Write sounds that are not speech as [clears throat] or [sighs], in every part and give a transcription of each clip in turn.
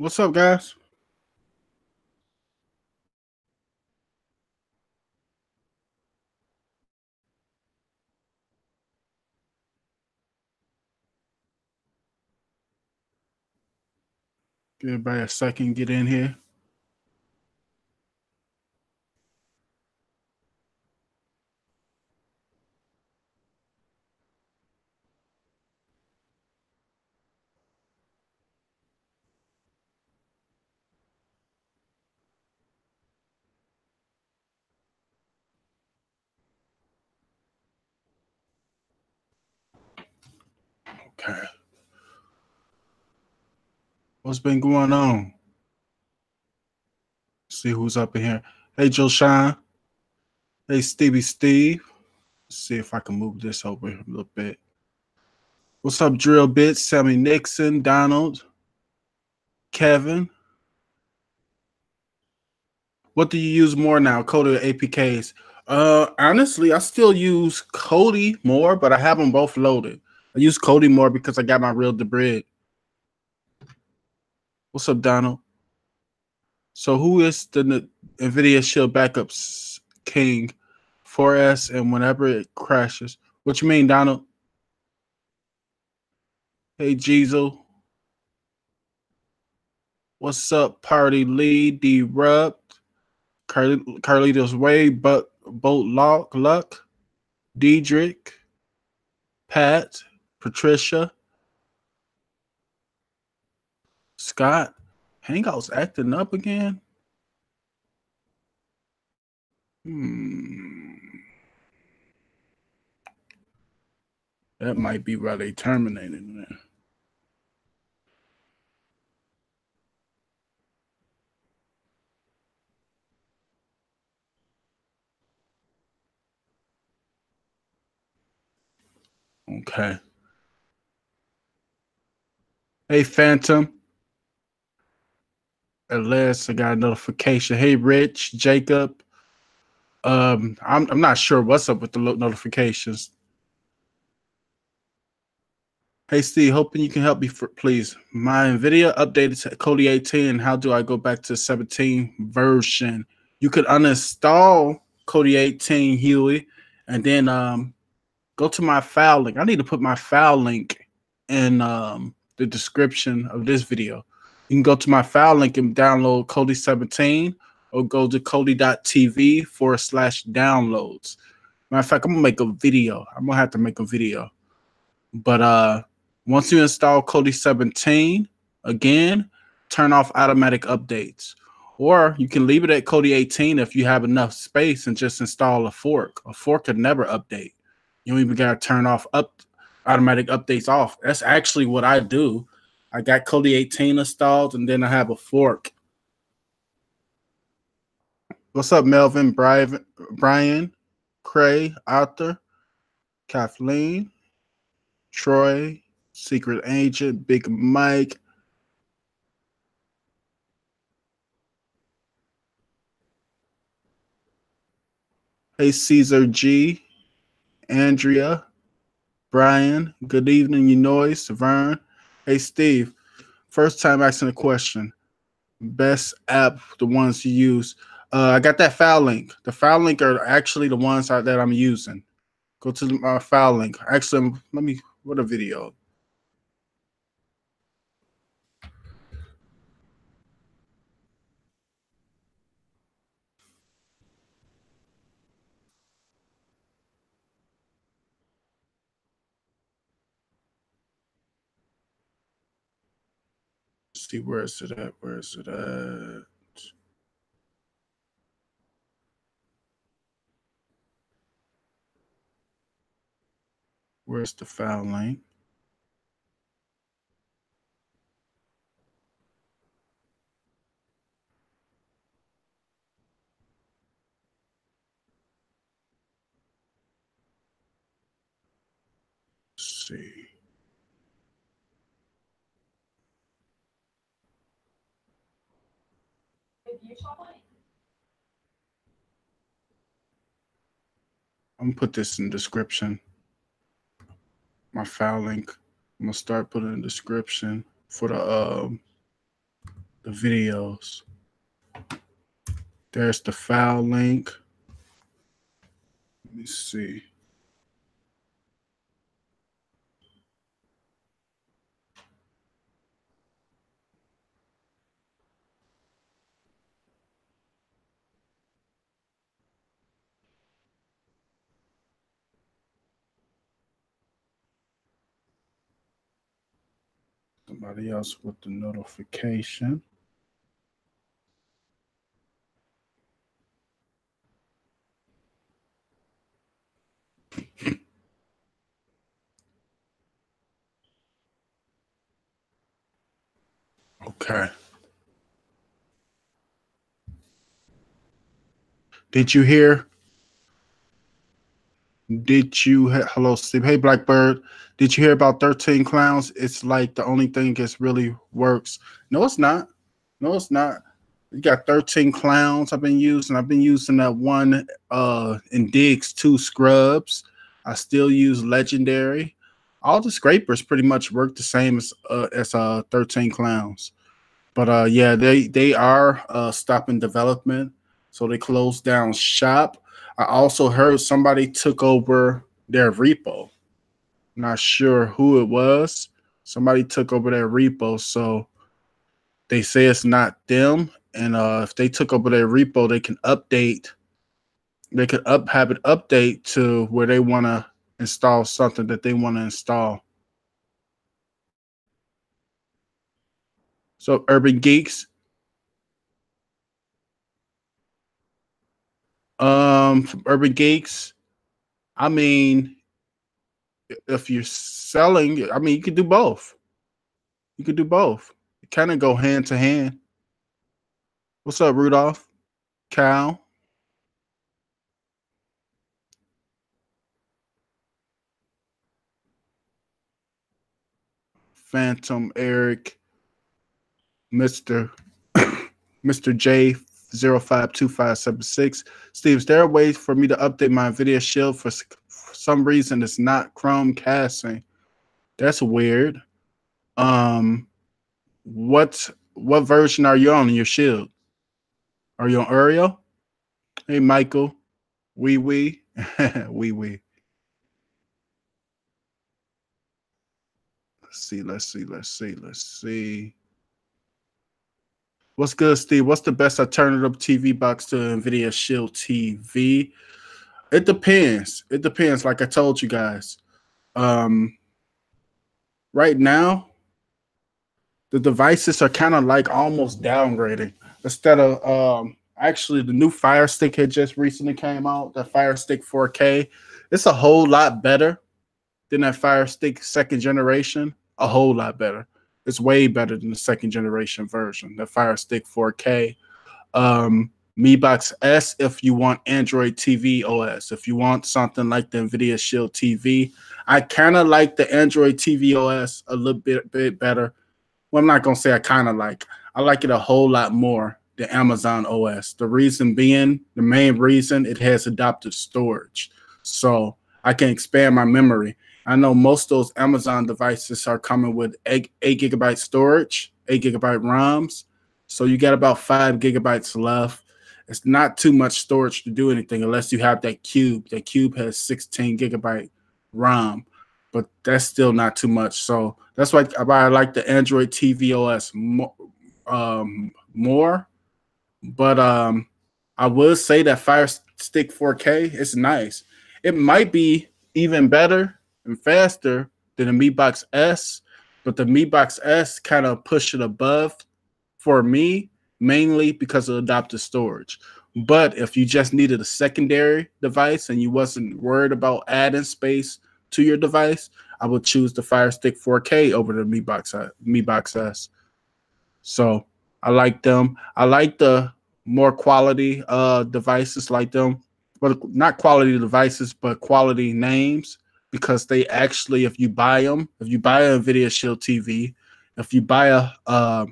What's up, guys? Give everybody a second, get in here. What's been going on? See who's up in here. Hey, Joe Shine. Hey, Stevie Steve. Let's see if I can move this over a little bit. What's up, Drill Bits? Sammy Nixon, Donald, Kevin. What do you use more now, Kodi or APKs? Uh, honestly, I still use Kodi more, but I have them both loaded. I use Kodi more because I got my real bread. What's up, Donald? So who is the NVIDIA Shield Backups King 4S and whenever it crashes? What you mean, Donald? Hey, Jeezel. What's up, Party Lead, Derupt, Carl- Carlitos Way, but Boat Lock, Luck, Diedrich, Pat, Patricia, Scott, Hangout's acting up again. Hmm. That might be why they terminated man. Okay. Hey, Phantom. Last, I got a notification. Hey, Rich, Jacob. Um, I'm I'm not sure what's up with the notifications. Hey, Steve, hoping you can help me, for, please. My NVIDIA updated to Kodi 18. How do I go back to 17 version? You could uninstall Kodi 18 Huey and then um, go to my file link. I need to put my file link in um, the description of this video. You can go to my file link and download Kodi 17 or go to Kodi.tv forward slash downloads. Matter of fact, I'm gonna make a video. I'm gonna have to make a video. But uh once you install Kodi 17, again, turn off automatic updates. Or you can leave it at Kodi 18 if you have enough space and just install a fork. A fork could never update. You don't even gotta turn off up automatic updates off. That's actually what I do. I got Kodi 18 installed, and then I have a fork. What's up, Melvin, Brian, Brian, Cray, Arthur, Kathleen, Troy, Secret Agent, Big Mike. Hey, Caesar G, Andrea, Brian. Good evening, you noise, Vern. Hey, Steve, first time asking a question. Best app, the ones you use. Uh, I got that file link. The file link are actually the ones that I'm using. Go to my file link. Actually, let me, what a video. See where is it at? Where is it at? Where's the file link? See. I'm gonna put this in description. My file link. I'm gonna start putting in description for the um the videos. There's the file link. Let me see. Somebody else with the notification. Okay. Did you hear? Did you hello Steve? Hey Blackbird. Did you hear about 13 clowns? It's like the only thing that really works. No, it's not. No, it's not. You got 13 clowns I've been using. I've been using that one uh in digs two scrubs. I still use legendary. All the scrapers pretty much work the same as uh, as uh 13 clowns. But uh, yeah, they they are uh, stopping development, so they closed down shop. I also heard somebody took over their repo. Not sure who it was. Somebody took over their repo, so they say it's not them. And uh, if they took over their repo, they can update. They could up have it update to where they want to install something that they want to install. So Urban Geeks. Um, Urban Geeks. I mean, if you're selling, I mean, you could do both. You could do both. Kind of go hand to hand. What's up, Rudolph? Cal? Phantom, Eric. Mr. [coughs] Mr. J 052576. Steve, is there a way for me to update my video shield for, for some reason it's not Chrome casting? That's weird. Um what what version are you on in your shield? Are you on Arial? Hey Michael. Wee wee. [laughs] wee wee. Let's see, let's see, let's see, let's see. What's good, Steve? What's the best alternative TV box to NVIDIA Shield TV? It depends. It depends. Like I told you guys, um, right now, the devices are kind of like almost downgrading. Instead of um, actually, the new Fire Stick had just recently came out. The Fire Stick 4K. It's a whole lot better than that Fire Stick second generation. A whole lot better. It's way better than the second generation version, the Fire Stick 4K. Um, Mi Box S if you want Android TV OS. If you want something like the NVIDIA Shield TV, I kind of like the Android TV OS a little bit, bit better. Well, I'm not going to say I kind of like. I like it a whole lot more than Amazon OS. The reason being, the main reason, it has adaptive storage. So I can expand my memory. I know most of those Amazon devices are coming with eight, eight gigabyte storage, eight gigabyte ROMs. So you got about five gigabytes left. It's not too much storage to do anything unless you have that cube. That cube has 16 gigabyte ROM, but that's still not too much. So that's why I like the Android TV OS more. Um, more. But um, I will say that Fire Stick 4K is nice. It might be even better and faster than the Mi Box S, but the Mi Box S kind of pushed it above for me, mainly because of adaptive storage. But if you just needed a secondary device and you wasn't worried about adding space to your device, I would choose the Fire Stick 4K over the Mi Box uh, Mi Box S. So I like them. I like the more quality uh devices like them, but not quality devices, but quality names because they actually, if you buy them, if you buy a Nvidia Shield TV, if you buy a uh,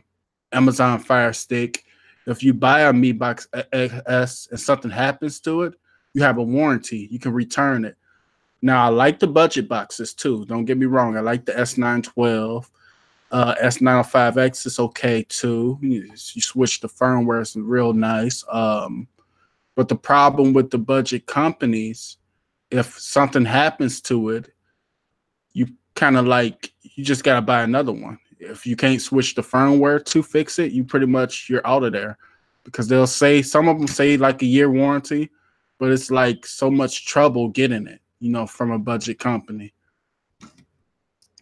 Amazon Fire Stick, if you buy a Mi Box S and something happens to it, you have a warranty. You can return it. Now I like the budget boxes too. Don't get me wrong. I like the S912. Uh, S905X is okay too. You, you switch the firmware, it's real nice. Um, but the problem with the budget companies, if something happens to it, you kind of like you just gotta buy another one. If you can't switch the firmware to fix it, you pretty much you're out of there because they'll say some of them say like a year warranty, but it's like so much trouble getting it, you know, from a budget company.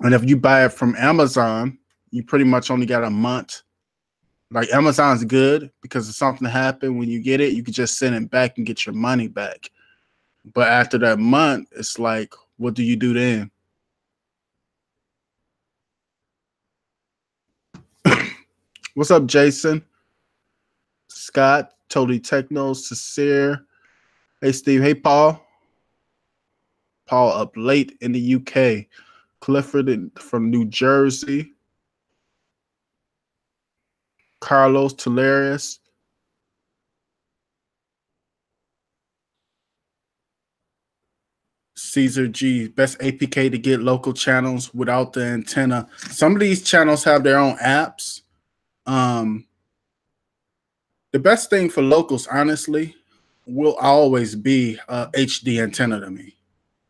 And if you buy it from Amazon, you pretty much only got a month. Like Amazon's good because if something happened when you get it, you can just send it back and get your money back. But after that month, it's like, what do you do then? [coughs] What's up, Jason? Scott, Totally Techno, Sincere. Hey, Steve. Hey, Paul. Paul up late in the UK. Clifford in, from New Jersey. Carlos Tularius. Caesar G, best APK to get local channels without the antenna. Some of these channels have their own apps. Um, the best thing for locals, honestly, will always be a HD antenna to me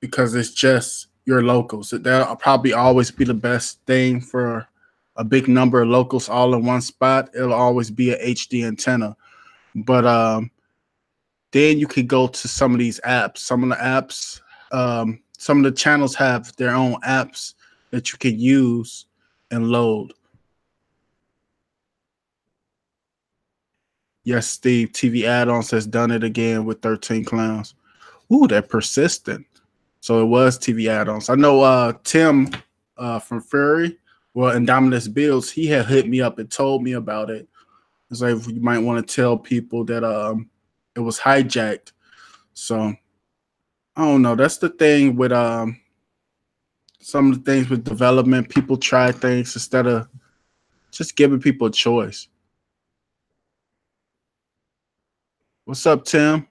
because it's just your locals. That'll probably always be the best thing for a big number of locals all in one spot. It'll always be a HD antenna. But um, then you could go to some of these apps. Some of the apps, um, some of the channels have their own apps that you can use and load. Yes, Steve. TV add-ons has done it again with 13 clowns. Ooh, they're persistent. So it was TV add-ons. I know uh Tim uh from Fury, well, Indominus Builds, he had hit me up and told me about it. It's like you might want to tell people that um it was hijacked. So I don't know. That's the thing with um some of the things with development. People try things instead of just giving people a choice. What's up, Tim?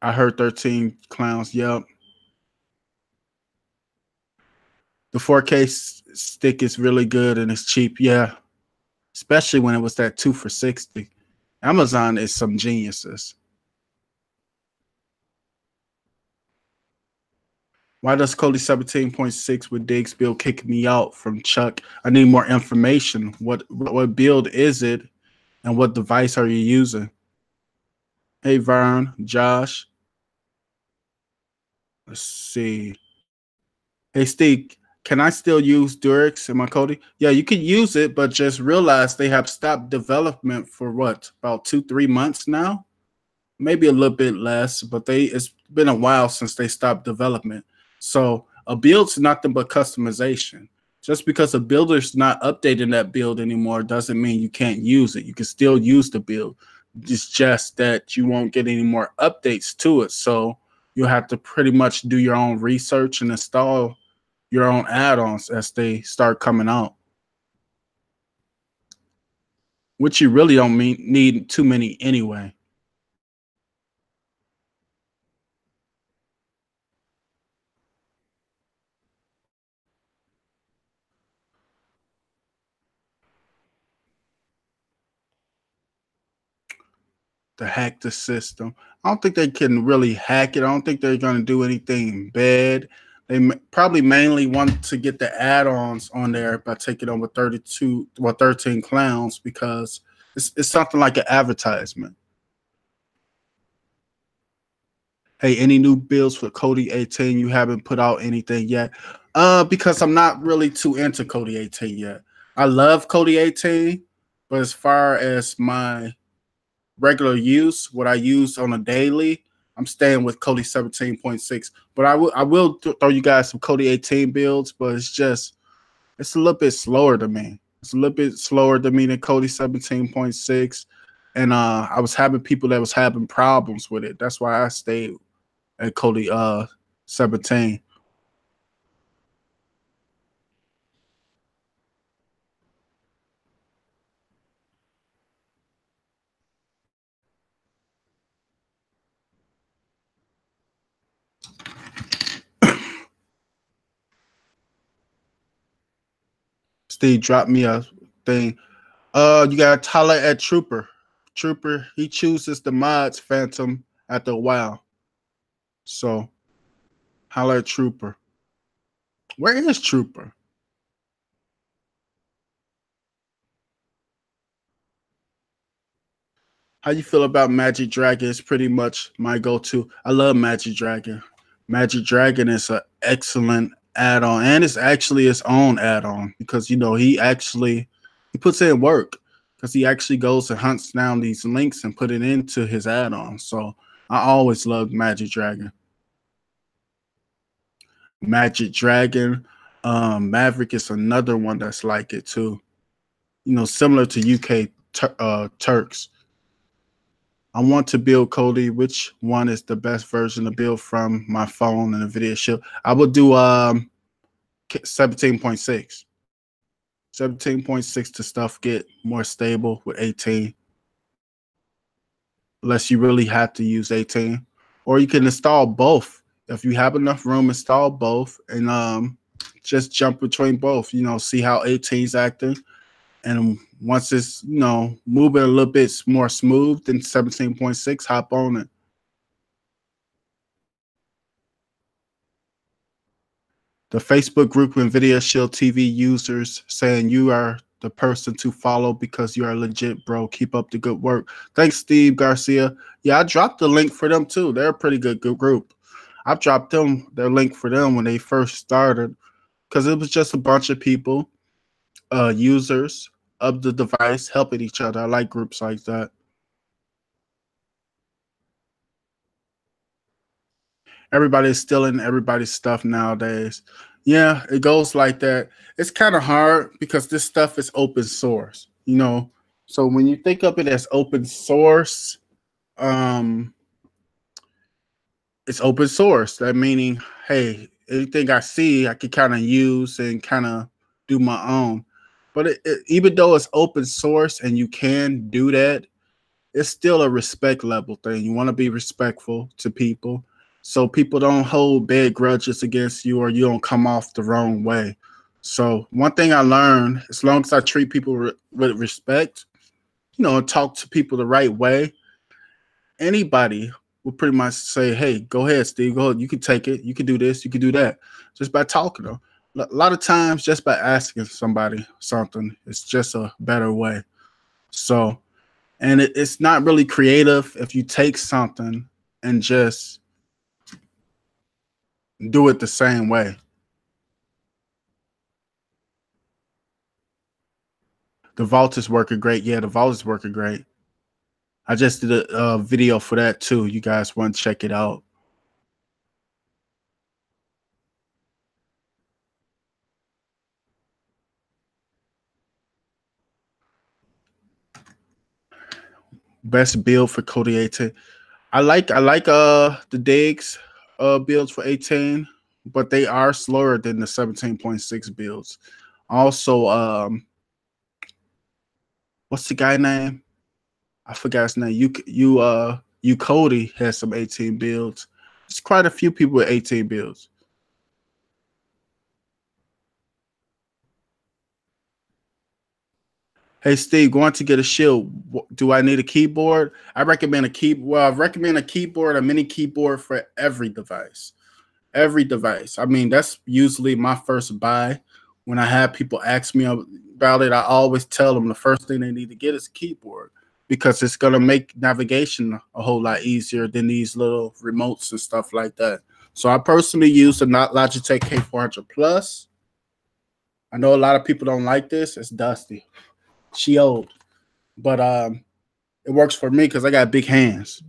I heard 13 clowns. Yep. The 4K stick is really good and it's cheap. Yeah. Especially when it was that two for 60. Amazon is some geniuses. Why does Kodi 17.6 with Diggs build kick me out from Chuck? I need more information. What what build is it and what device are you using? Hey Vern, Josh. Let's see. Hey, Steve, can I still use Durex in my Kodi? Yeah, you can use it, but just realize they have stopped development for what about two, three months now, maybe a little bit less. But they it's been a while since they stopped development. So a build's nothing but customization. Just because a builder's not updating that build anymore doesn't mean you can't use it. You can still use the build. It's just that you won't get any more updates to it. So you'll have to pretty much do your own research and install your own add-ons as they start coming out. Which you really don't mean, need too many anyway. To hack the system. I don't think they can really hack it. I don't think they're going to do anything bad. They probably mainly want to get the add-ons on there by taking over 32 well 13 clowns because it's, it's something like an advertisement. Hey, any new builds for Kodi 18? You haven't put out anything yet. Uh, because I'm not really too into Kodi 18 yet. I love Kodi 18, but as far as my regular use, what I use on a daily, I'm staying with Kodi 17.6. But I will I will throw you guys some Kodi 18 builds, but it's just it's a little bit slower to me. It's a little bit slower to me than Kodi 17.6. And uh I was having people that was having problems with it. That's why I stayed at Kodi uh 17. Steve, drop me a thing. Uh, you got Tyler at Trooper. Trooper, he chooses the mods Phantom after a while. So, holler at Trooper. Where is Trooper? How you feel about Magic Dragon? It's pretty much my go-to. I love Magic Dragon. Magic Dragon is an excellent add-on, and it's actually its own add-on because you know he actually he puts in work because he actually goes and hunts down these links and put it into his add-on. So I always loved Magic Dragon. Magic Dragon, um, Maverick is another one that's like it too. You know, similar to UK uh, Turks. I want to build Kodi. Which one is the best version to build from my phone and a video show? I will do um 17.6. 17.6 to stuff get more stable with 18. Unless you really have to use 18. Or you can install both. If you have enough room, install both and um just jump between both. You know, see how 18 is acting and once it's you know moving a little bit more smooth than 17.6 hop on it. The facebook group nvidia shield tv users saying you are the person to follow because you are legit bro. Keep up the good work. Thanks steve garcia. Yeah i dropped the link for them too. They're a pretty good, good group. I've dropped them their link for them when they first started because it was just a bunch of people uh, users of the device helping each other. I like groups like that. Everybody's stealing everybody's stuff nowadays. Yeah, it goes like that. It's kind of hard because this stuff is open source, you know. So when you think of it as open source, um, it's open source. That meaning, hey, anything I see, I can kind of use and kind of do my own. But it, it, even though it's open source and you can do that, it's still a respect level thing. You want to be respectful to people so people don't hold bad grudges against you or you don't come off the wrong way. So one thing I learned, as long as I treat people re- with respect, you know, talk to people the right way, anybody will pretty much say, "Hey, go ahead, Steve. Go ahead. You can take it. You can do this. You can do that." Just by talking to them a lot of times just by asking somebody something it's just a better way. So and it, it's not really creative if you take something and just do it the same way. The vault is working great. Yeah the vault is working great. I just did a, a video for that too. You guys want to check it out best build for Kodi 18. I like I like uh the digs uh builds for 18, but they are slower than the 17.6 builds. Also, um what's the guy name? I forgot his name. You you uh you Cody has some 18 builds. It's quite a few people with 18 builds. Hey Steve, going to get a shield. Do I need a keyboard? I recommend a key. Well, I recommend a keyboard, a mini keyboard for every device. Every device. I mean, that's usually my first buy. When I have people ask me about it, I always tell them the first thing they need to get is a keyboard because it's gonna make navigation a whole lot easier than these little remotes and stuff like that. So I personally use the Logitech K400 Plus. I know a lot of people don't like this. It's dusty. She old, but um, it works for me because I got big hands.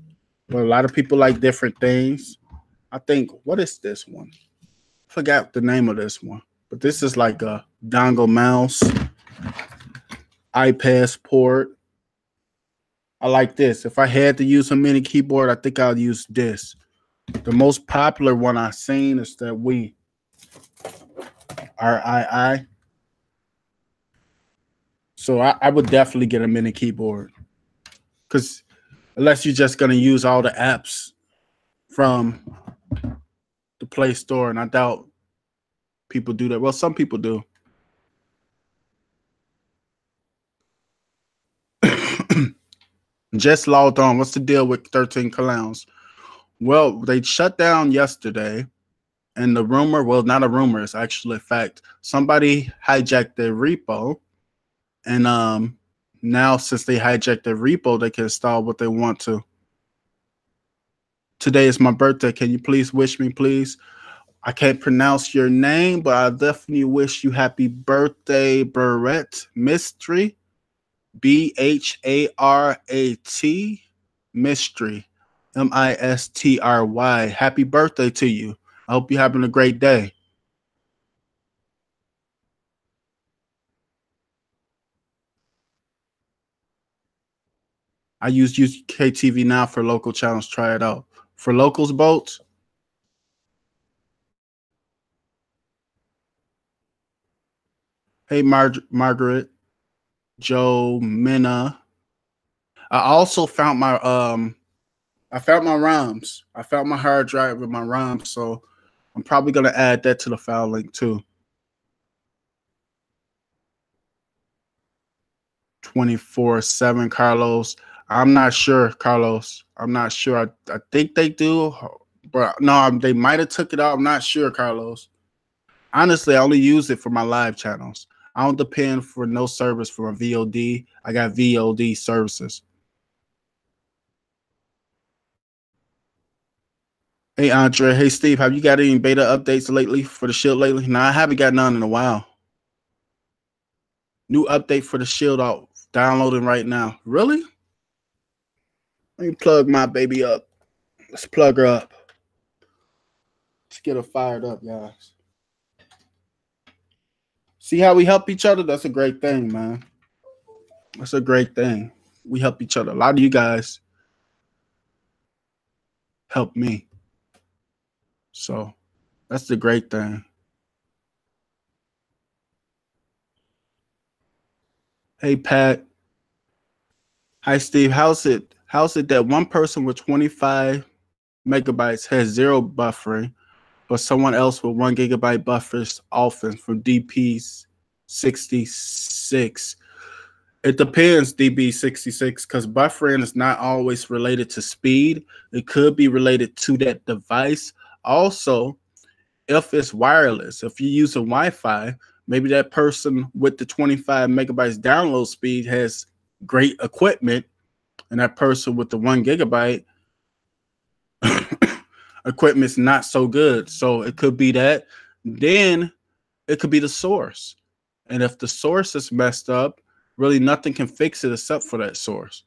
But a lot of people like different things. I think what is this one? I forgot the name of this one, but this is like a dongle mouse, iPazzPort. I like this. If I had to use a mini keyboard, I think I'll use this. The most popular one I've seen is that we RII so I, I would definitely get a mini keyboard because unless you're just gonna use all the apps from the Play Store, and I doubt people do that. Well, some people do. [coughs] just logged on. What's the deal with 13 clowns? Well, they shut down yesterday, and the rumor well, not a rumor, it's actually a fact. Somebody hijacked their repo and um now since they hijacked the repo, they can install what they want to. Today is my birthday. Can you please wish me, please? I can't pronounce your name, but I definitely wish you happy birthday, Barrett Mystery. B H A R A T Mystery. M I S T R Y. Happy birthday to you. I hope you're having a great day. I use UKTV now for local channels. Try it out. For locals boats, Hey, Mar- Margaret, Joe, Minna. I also found my um, I found my rhymes. I found my hard drive with my rhymes, so I'm probably gonna add that to the file link too. 24 7 Carlos. I'm not sure, Carlos. I'm not sure. I, I think they do, but no, they might have took it out. I'm not sure, Carlos. Honestly, I only use it for my live channels. I don't depend for no service for a VOD. I got VOD services. Hey Andre, hey Steve, have you got any beta updates lately for the Shield lately? No, I haven't got none in a while. New update for the Shield out, downloading right now. Really? Let me plug my baby up. Let's plug her up. Let's get her fired up, guys. See how we help each other? That's a great thing, man. That's a great thing. We help each other. A lot of you guys help me. So that's the great thing. Hey Pat. Hi Steve. How's it? How's it that one person with 25 megabytes has zero buffering but someone else with one gigabyte buffers often from DP's 66. It depends, DB66, because buffering is not always related to speed. It could be related to that device. Also, if it's wireless, if you're using Wi Fi, maybe that person with the 25 megabytes download speed has great equipment, and that person with the one gigabyte [coughs] equipment's not so good. So it could be that. Then it could be the source. And if the source is messed up, really nothing can fix it except for that source.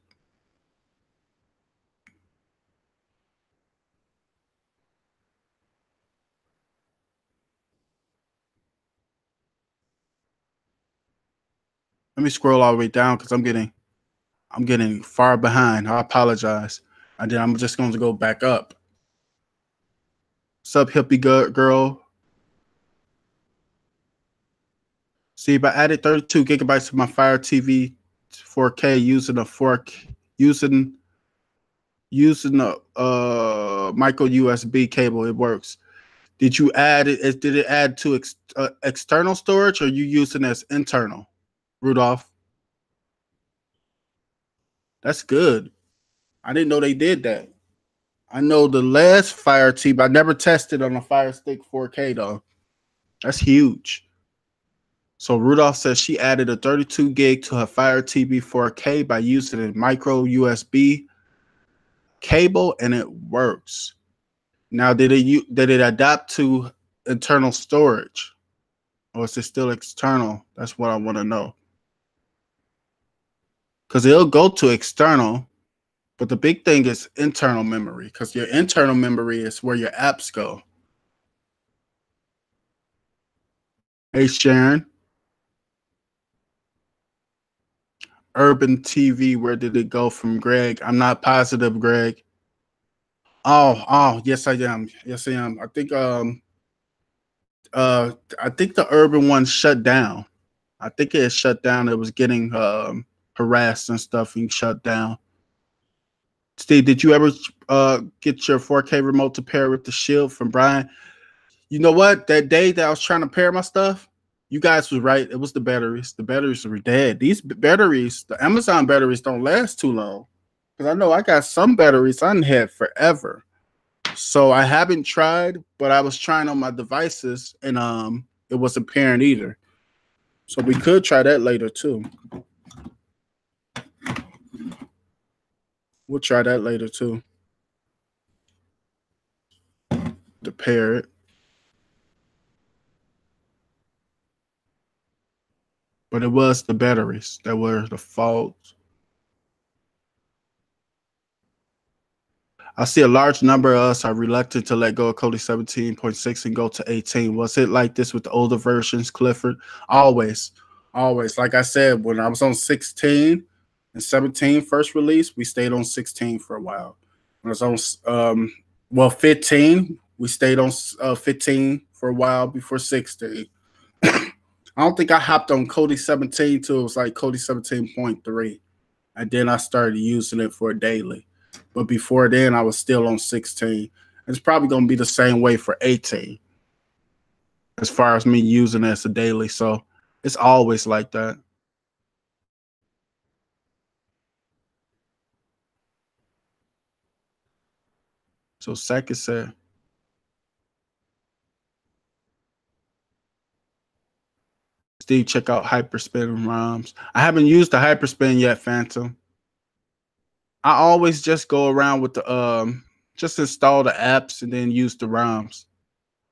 Let me scroll all the way down because I'm getting I'm getting far behind. I apologize. And then I'm just going to go back up. Sub hippie girl. See, if I added 32 gigabytes to my Fire TV 4K using a fork using using a uh, micro USB cable, it works. Did you add it? Did it add to ex, uh, external storage, or you using as internal, Rudolph? That's good. I didn't know they did that. I know the last Fire TV, I never tested on a Fire Stick 4K though. That's huge. So Rudolph says she added a 32 gig to her Fire TV 4K by using a micro USB cable, and it works. Now, did it did it adapt to internal storage, or is it still external? That's what I want to know. Because it'll go to external, but the big thing is internal memory because your internal memory is where your apps go. Hey, Sharon. Urban TV, where did it go from Greg? I'm not positive, Greg. Oh, oh, yes, I am. Yes, I am. I think um uh I think the urban one shut down. I think it shut down. It was getting um harassed and stuff and shut down. Steve, did you ever uh, get your 4K remote to pair with the Shield from Brian? You know what? That day that I was trying to pair my stuff, you guys was right. It was the batteries. The batteries were dead. These batteries, the Amazon batteries, don't last too long. because I know I got some batteries I had forever. So I haven't tried, but I was trying on my devices and um it wasn't pairing either. So we could try that later too. We'll try that later too. To pair it. But it was the batteries that were the fault. I see a large number of us are reluctant to let go of Kodi 17.6 and go to 18. Was it like this with the older versions, Clifford? Always, always. Like I said, when I was on 16 and 17 first release, we stayed on 16 for a while. When I was on, um, well, 15, we stayed on uh, 15 for a while before 16. [coughs] I don't think I hopped on Kodi 17 till it was like Kodi 17.3. And then I started using it for daily. But before then, I was still on 16. It's probably going to be the same way for 18 as far as me using it as a daily. So it's always like that. So second said, Steve, check out Hyperspin ROMs. I haven't used the Hyperspin yet, Phantom. I always just go around with the um just install the apps and then use the ROMs.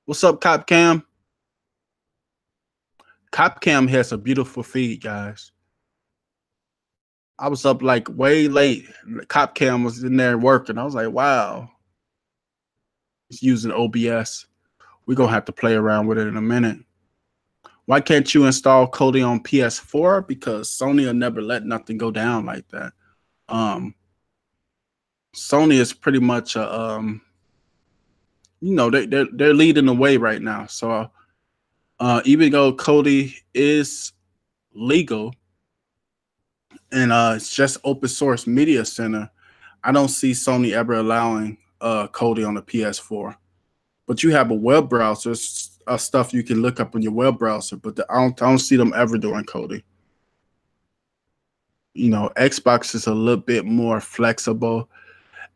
What's up, Cop Cam? Cop Cam has a beautiful feed, guys. I was up like way late. Cop Cam was in there working. I was like, wow. Using OBS. We're gonna have to play around with it in a minute. Why can't you install Kodi on PS4? Because Sony will never let nothing go down like that. Um, Sony is pretty much a, um, you know, they they're, they're leading the way right now. So, uh, even though Kodi is legal and uh, it's just open source media center, I don't see Sony ever allowing uh, Kodi on the PS4. But you have a web browser, uh, stuff you can look up on your web browser. But the, I don't I don't see them ever doing Kodi. You know, Xbox is a little bit more flexible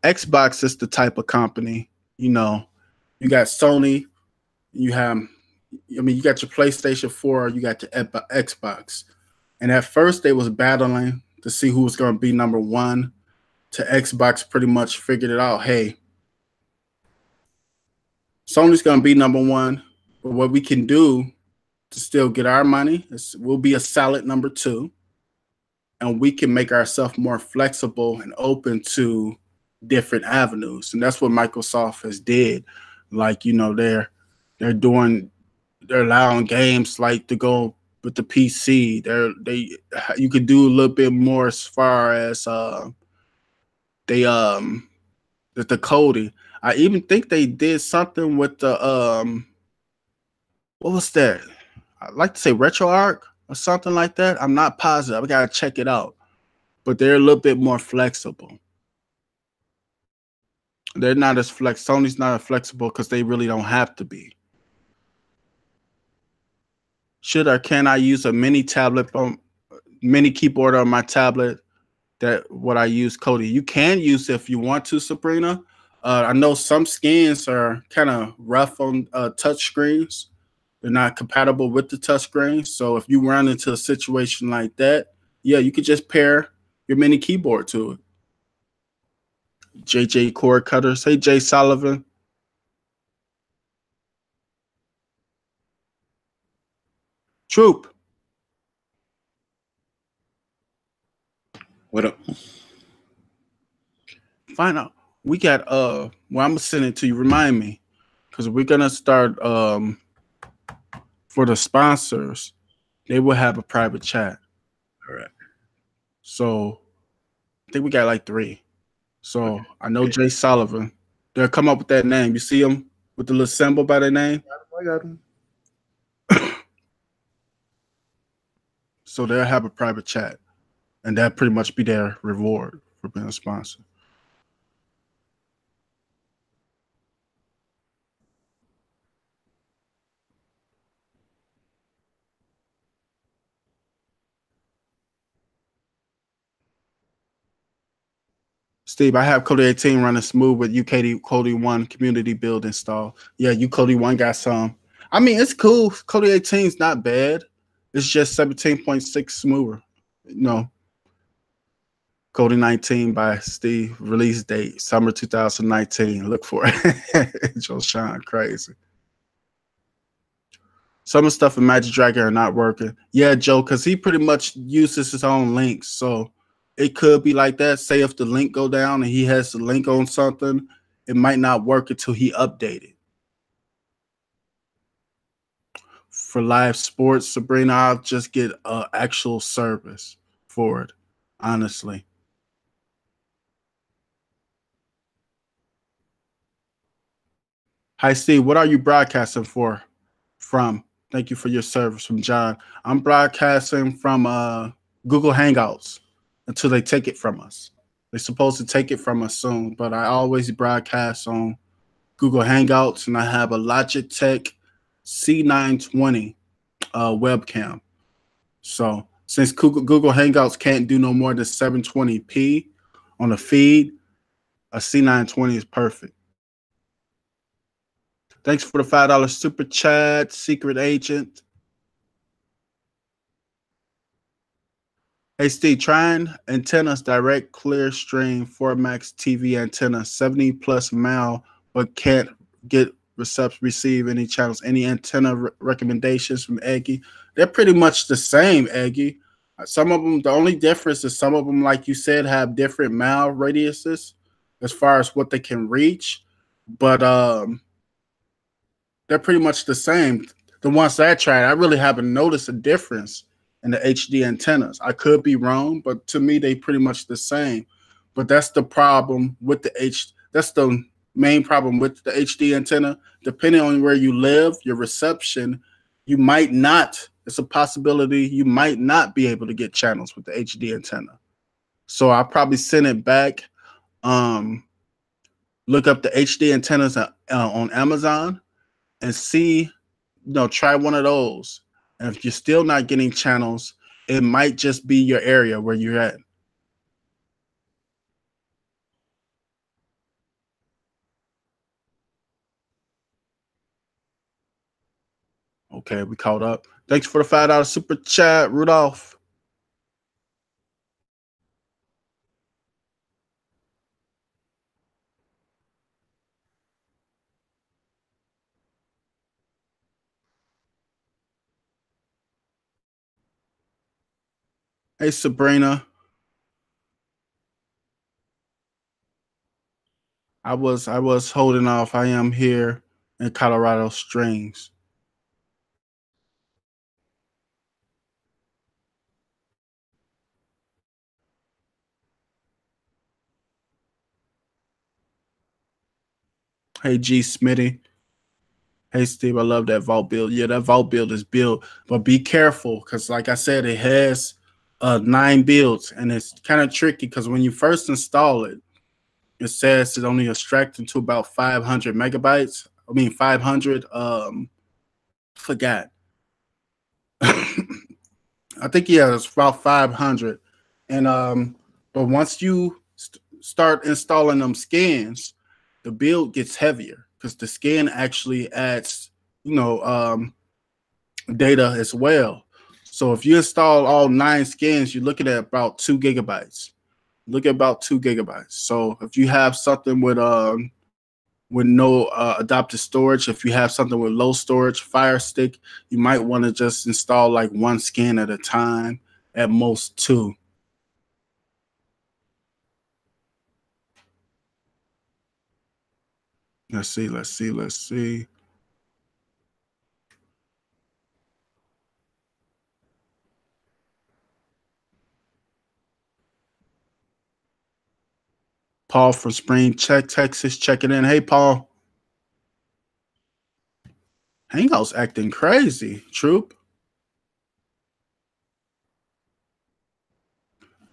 Xbox is the type of company, you know, you got Sony, you have, I mean, you got your PlayStation 4, you got your Xbox. And at first, they was battling to see who was going to be number one. To Xbox, pretty much figured it out. Hey, Sony's going to be number one, but what we can do to still get our money is we'll be a solid number two, and we can make ourselves more flexible and open to different avenues. And that's what microsoft has did. Like you know they're they're doing they're allowing games like to go with the pc they're they you could do a little bit more as far as uh they um the, the Kodi i even think they did something with the um what was that i like to say RetroArch or something like that i'm not positive i gotta check it out but they're a little bit more flexible they're not as flex. Sony's not as flexible because they really don't have to be. Should or can I use a mini tablet on mini keyboard on my tablet? That what I use, Kodi. You can use if you want to, Sabrina. Uh, I know some skins are kind of rough on uh, touch screens. They're not compatible with the touch screen. So if you run into a situation like that, yeah, you could just pair your mini keyboard to it. JJ Cord Cutter. Say Jay Sullivan. Troop. What up? Find out. We got uh well, I'm gonna send it to you. Remind me. Because we're gonna start um for the sponsors, they will have a private chat. All right. So I think we got like three. So I know Jay Sullivan. They'll come up with that name. You see him with the little symbol by the name? I got him. [coughs] so they'll have a private chat. And that pretty much be their reward for being a sponsor. Steve, I have Kodi 18 running smooth with UKD Kodi 1 community build install. Yeah, you Kodi 1 got some. I mean, it's cool. Kodi 18 is not bad. It's just 17.6 smoother. No. Kodi 19 by Steve. Release date summer 2019. Look for it. [laughs] Joe Sean crazy. Some of the stuff in Magic Dragon are not working. Yeah, Joe, because he pretty much uses his own links. So it could be like that. Say if the link go down and he has the link on something, it might not work until he updated. For live sports, Sabrina, I'll just get actual service for it, honestly. Hi, Steve. What are you broadcasting for? From? Thank you for your service from John. I'm broadcasting from uh, Google Hangouts until they take it from us. They're supposed to take it from us soon, but I always broadcast on Google Hangouts and I have a Logitech C920 uh, webcam. So since Google, Google Hangouts can't do no more than 720p on the feed, a C920 is perfect. Thanks for the $5 super chat, secret agent. Hey Steve, trying antennas direct clear stream 4 max TV antenna 70 plus mile, but can't get recept receive any channels. Any antenna re recommendations from Eggy? They're pretty much the same, Eggy. Some of them, the only difference is some of them, like you said, have different mile radiuses as far as what they can reach. But um, they're pretty much the same. The ones I tried, I really haven't noticed a difference in the HD antennas. I could be wrong, but to me, they pretty much the same. But that's the problem with the H. That's the main problem with the HD antenna. Depending on where you live, your reception, you might not. It's a possibility you might not be able to get channels with the HD antenna. So I'll probably send it back. Um, look up the HD antennas uh, on Amazon and see, you know, try one of those. And if you're still not getting channels, it might just be your area where you're at. Okay, we caught up. Thanks for the $5 super chat, Rudolph. Hey, Sabrina. I was I was holding off. I am here in Colorado Springs. Hey G Smitty. Hey Steve, I love that vault build. Yeah, that vault build is built, but be careful because, like I said, it has uh, nine builds, and it's kind of tricky because when you first install it, it says it's only extracting to about 500 megabytes. I mean, 500. Um, forgot. [laughs] I think yeah, it's about 500. And um, but once you st start installing them scans, the build gets heavier because the scan actually adds, you know, um, data as well. So if you install all nine scans, you're looking at about two gigabytes. Look at about two gigabytes. So if you have something with um with no uh, adaptive storage, if you have something with low storage, Fire Stick, you might want to just install like one scan at a time, at most two. Let's see, let's see, let's see. Paul from Spring Check, Texas, checking in. Hey, Paul. Hangout's acting crazy, Troop.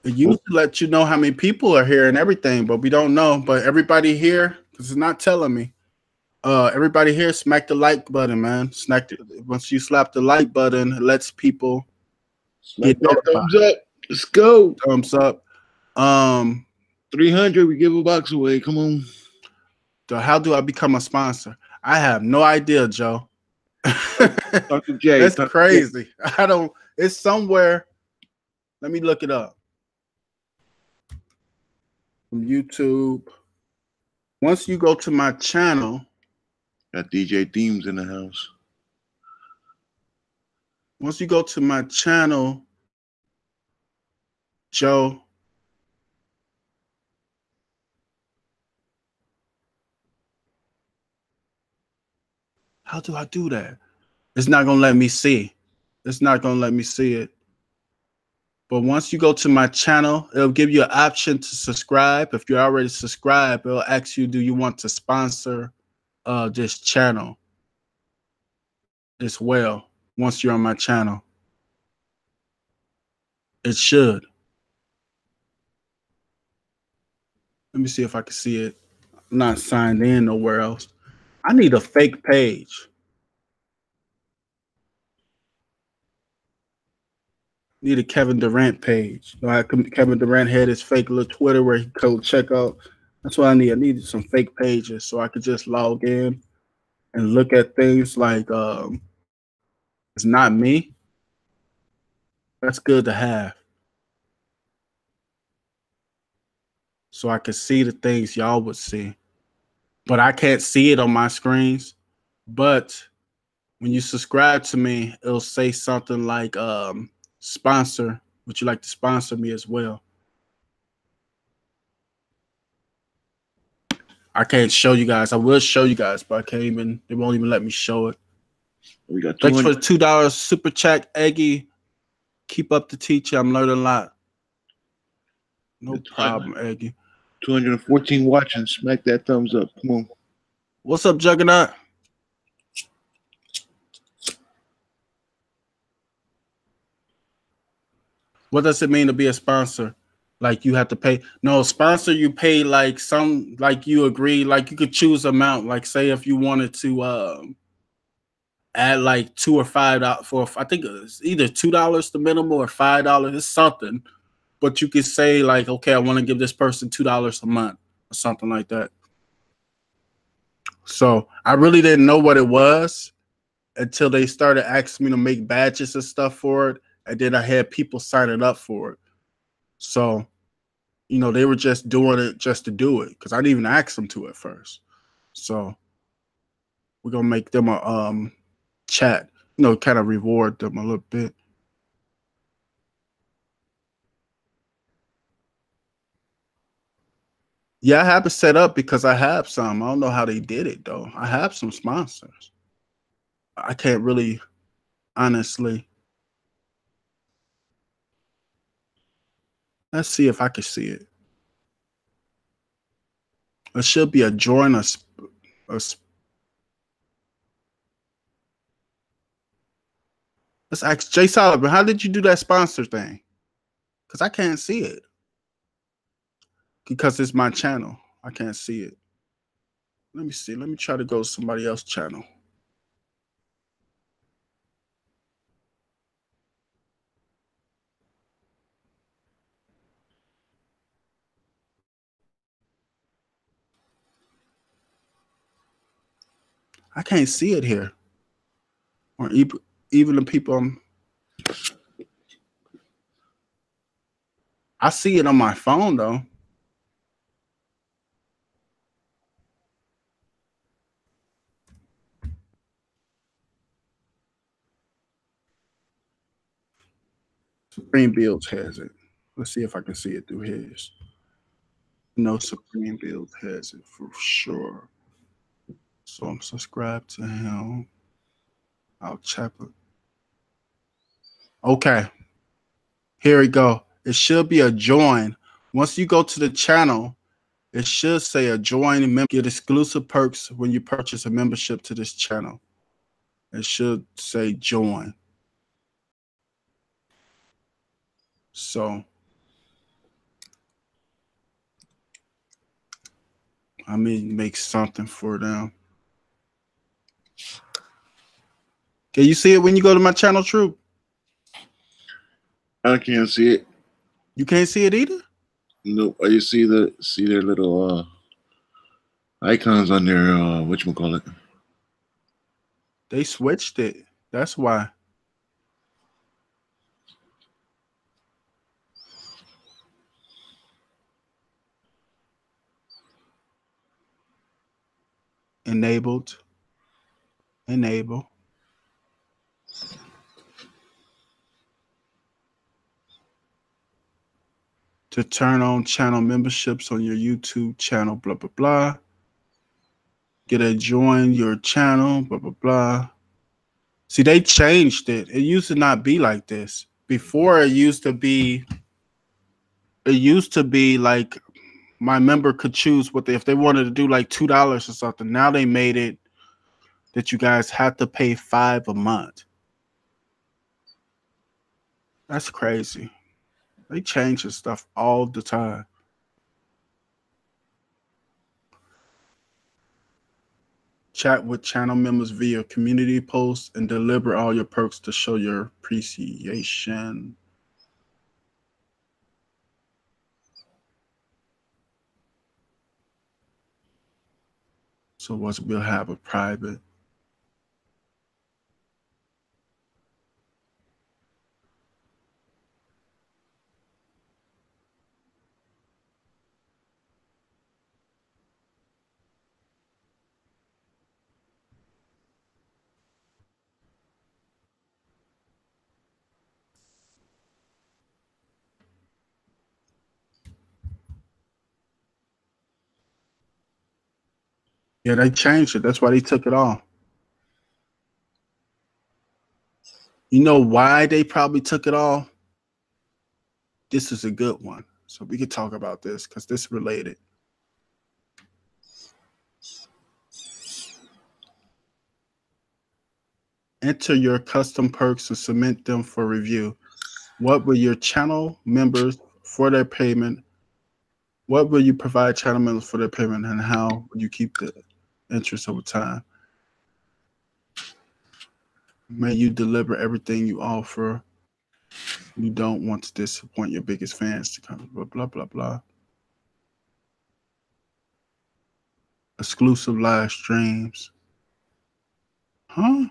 It used to let you know how many people are here and everything, but we don't know. But everybody here, because it's not telling me. Uh, everybody here, smack the like button, man. Smack the, once you slap the like button, it lets people smack get thumbs up. Let's go. Thumbs up. Um, 300, we give a box away. Come on. So how do I become a sponsor? I have no idea, Joe. [laughs] To Jay. That's to crazy. I don't. It's somewhere. Let me look it up. From YouTube. Once you go to my channel, Got DJ Themes in the house. once you go to my channel, Joe. How do I do that? It's not gonna let me see. It's not gonna let me see it. But once you go to my channel, it'll give you an option to subscribe. If you're already subscribed, it'll ask you, do you want to sponsor uh this channel as well once you're on my channel? It should. Let me see if I can see it. I'm not signed in nowhere else. I need a fake page. Need a Kevin Durant page. Like Kevin Durant had his fake little Twitter where he could check out. That's what I need. I need some fake pages so I could just log in and look at things like um, it's not me. That's good to have. So I could see the things y'all would see. But I can't see it on my screens. But when you subscribe to me, it'll say something like um sponsor. Would you like to sponsor me as well? I can't show you guys. I will show you guys, but I can't even they won't even let me show it. We got Thanks for 200. the two dollars super chat, Eggy. Keep up the teacher. I'm learning a lot. No problem, Eggy. 214 watching. Smack that thumbs up. Come on. What's up, Juggernaut? What does it mean to be a sponsor? Like you have to pay? No, sponsor you pay like some like you agree like you could choose amount. Like say if you wanted to um add like two or five dollars for I think it's either two dollars the minimum or five dollars. It's something, but you could say like okay, I want to give this person two dollars a month or something like that. So I really didn't know what it was until they started asking me to make badges and stuff for it. And then I had people signing up for it. So, you know, they were just doing it just to do it because I didn't even ask them to at first. So we're gonna make them a um chat, you know, kind of reward them a little bit. Yeah, I have it set up because I have some. I don't know how they did it though. I have some sponsors. I can't really honestly. Let's see if I can see it. It should be a join a, a Let's ask Jay Sullivan, how did you do that sponsor thing? Because I can't see it. Because it's my channel. I can't see it. Let me see. Let me try to go to somebody else's channel. I can't see it here. Or even the people I'm I see it on my phone though. Supreme Builds has it. Let's see if I can see it through his. No, Supreme Builds has it for sure. So I'm subscribed to him. I'll check it. Okay. Here we go. It should be a join. Once you go to the channel, it should say a join member. Get exclusive perks when you purchase a membership to this channel. It should say join. So I mean make something for them. Can you see it when you go to my channel, True? I can't see it. You can't see it either? Nope. You see the see their little uh icons on their uh what you call it? They switched it. That's why. Enabled. Enable. to turn on channel memberships on your YouTube channel, blah, blah, blah. Get a join your channel, blah, blah, blah. See, they changed it. It used to not be like this. Before it used to be, it used to be like my member could choose what they, if they wanted to do like $2 or something. Now they made it that you guys have to pay five a month. That's crazy. They change this stuff all the time. Chat with channel members via community posts and deliver all your perks to show your appreciation. So what we'll have a private Yeah, they changed it. That's why they took it off. You know why they probably took it off? This is a good one. So we could talk about this because this related. Enter your custom perks and submit them for review. What will your channel members for their payment? What will you provide channel members for their payment and how will you keep the interest over time. May you deliver everything you offer. You don't want to disappoint your biggest fans to come, blah, blah, blah, blah. Exclusive live streams. Huh?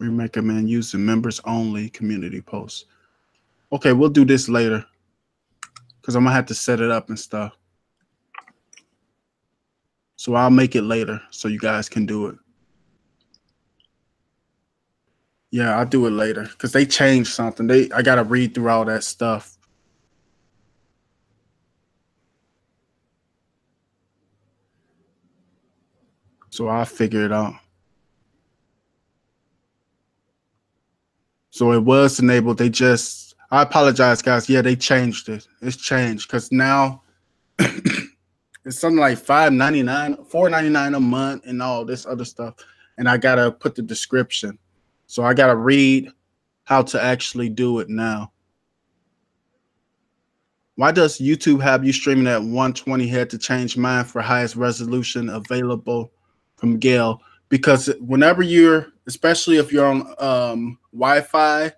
We recommend using members only community posts. Okay, we'll do this later because I'm gonna have to set it up and stuff. So I'll make it later so you guys can do it. Yeah, I'll do it later because they changed something. They I gotta read through all that stuff. So I'll figure it out. So it was enabled. They just, I apologize, guys. Yeah, they changed it. It's changed because now [clears throat] it's something like five ninety nine, four ninety nine a month, and all this other stuff. And I gotta put the description. So I gotta read how to actually do it now. Why does YouTube have you streaming at 120 head to change mine for highest resolution available from Gail? Because whenever you're especially if you're on um, Wi-Fi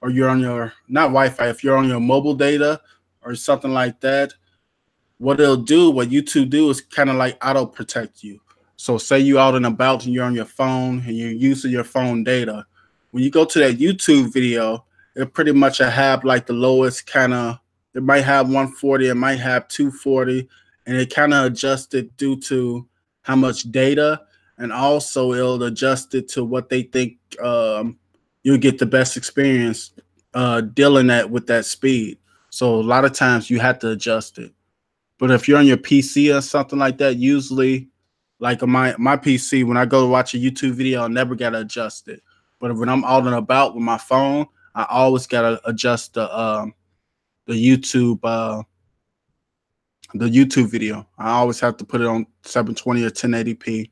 or you're on your not Wi-Fi, if you're on your mobile data or something like that, what it'll do, what YouTube do is kind of like auto protect you. So say you out and about and you're on your phone and you're using your phone data. When you go to that YouTube video, it pretty much have like the lowest kind of it might have 140, it might have 240, and it kind of adjusted due to how much data and also it'll adjust it to what they think um, you'll get the best experience uh, dealing that with that speed. So a lot of times you have to adjust it. But if you're on your PC or something like that, usually, like my my PC, when I go to watch a YouTube video, I never gotta adjust it. But when I'm out and about with my phone, I always gotta adjust the um, the YouTube uh, the YouTube video. I always have to put it on 720 or 1080p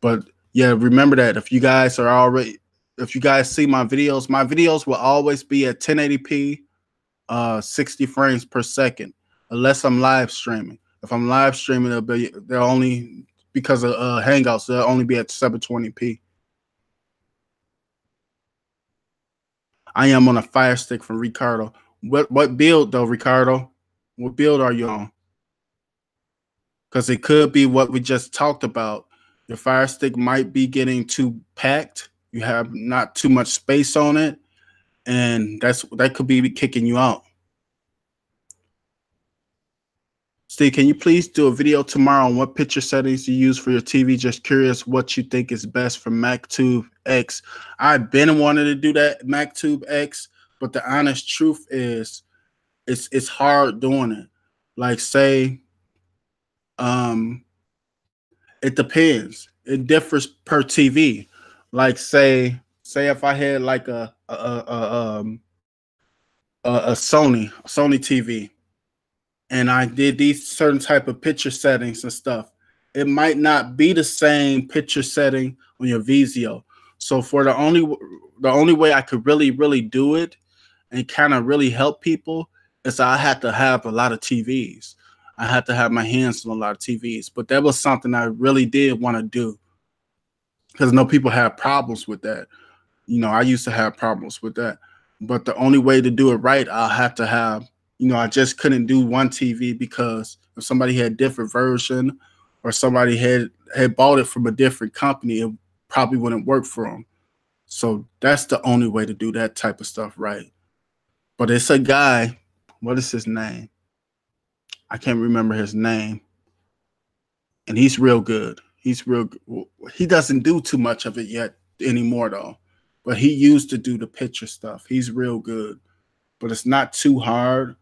but yeah, remember that if you guys are already, if you guys see my videos, my videos will always be at 1080p, uh, 60 frames per second, unless I'm live streaming. If I'm live streaming, they'll be they'll only because of uh, Hangouts. They'll only be at 720p. I am on a Fire Stick from Ricardo. What what build though, Ricardo? What build are you on? Because it could be what we just talked about. Your Fire Stick might be getting too packed. You have not too much space on it, and that's that could be kicking you out. Steve, can you please do a video tomorrow on what picture settings you use for your TV? Just curious what you think is best for MacTube X. I've been wanting to do that MacTube X, but the honest truth is it's it's hard doing it. Like say um it depends. It differs per TV. Like say say if I had like a a, a um a, a Sony Sony TV and I did these certain type of picture settings and stuff, it might not be the same picture setting on your Vizio. So for the only the only way I could really really do it and kind of really help people is I had to have a lot of TVs. I had to have my hands on a lot of TVs, but that was something I really did want to do because know people have problems with that. You know, I used to have problems with that, but the only way to do it right, I'll have to have you know, I just couldn't do one TV because if somebody had a different version or somebody had had bought it from a different company, it probably wouldn't work for them. So that's the only way to do that type of stuff right. But it's a guy, what is his name? I can't remember his name. And he's real good. He's real he doesn't do too much of it yet anymore though. But he used to do the picture stuff. He's real good. But it's not too hard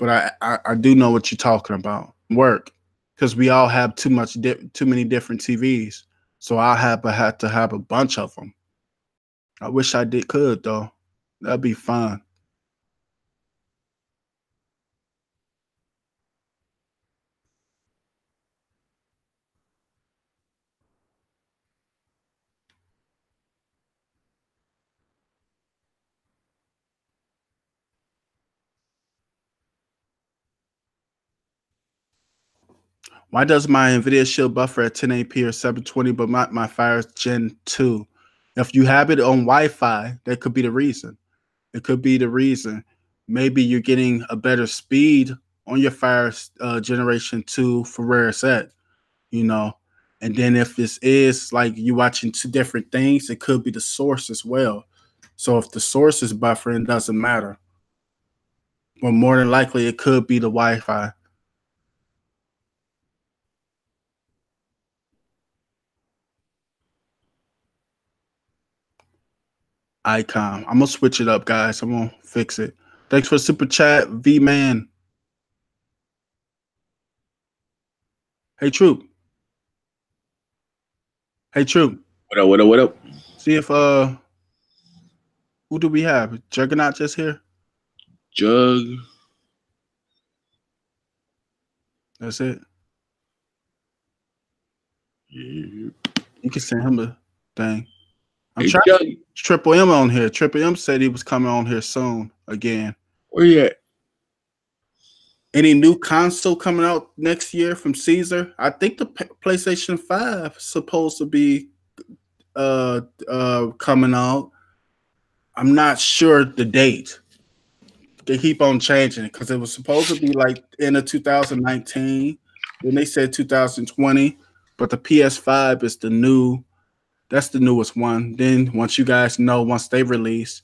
but I, I, I do know what you're talking about. Work, because we all have too much, di- too many different TVs. So I have I had to have a bunch of them. I wish I did could though. That'd be fun. Why does my NVIDIA Shield buffer at 1080p or 720, but my, my Fire Gen 2? If you have it on Wi-Fi, that could be the reason. It could be the reason. Maybe you're getting a better speed on your Fire uh, Generation 2 for where it's at, you know. And then if this is like you watching two different things, it could be the source as well. So if the source is buffering, doesn't matter. But more than likely, it could be the Wi-Fi. Icon. I'm gonna switch it up, guys. I'm gonna fix it. Thanks for super chat, V man. Hey Troop. Hey Troop. What up? What up? What up? See if uh, who do we have? Juggernaut just here. Jug. That's it. Yeah. You can send him a thing. I'm hey, trying to Triple M on here. Triple M said he was coming on here soon again. Where you at? Any new console coming out next year from Caesar? I think the P- PlayStation 5 is supposed to be uh uh coming out. I'm not sure the date. They keep on changing it because it was supposed to be like in of 2019. Then they said 2020, but the PS5 is the new that's the newest one. Then once you guys know, once they release,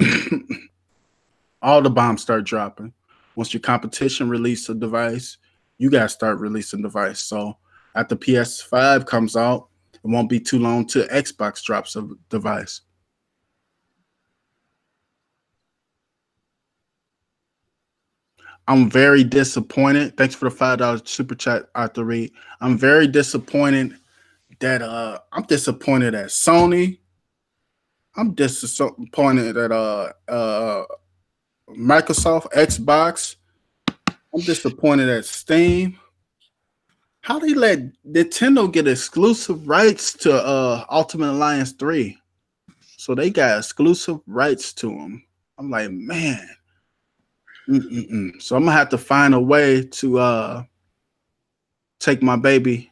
[coughs] all the bombs start dropping. Once your competition release a device, you guys start releasing device. So after PS5 comes out, it won't be too long till Xbox drops a device. I'm very disappointed. Thanks for the five dollars super chat, Arthur Reed. I'm very disappointed that uh I'm disappointed at Sony. I'm disappointed at uh uh Microsoft, Xbox. I'm disappointed at Steam. How they let Nintendo get exclusive rights to uh Ultimate Alliance 3? So they got exclusive rights to them. I'm like, man. Mm-mm-mm. So I'm gonna have to find a way to uh take my baby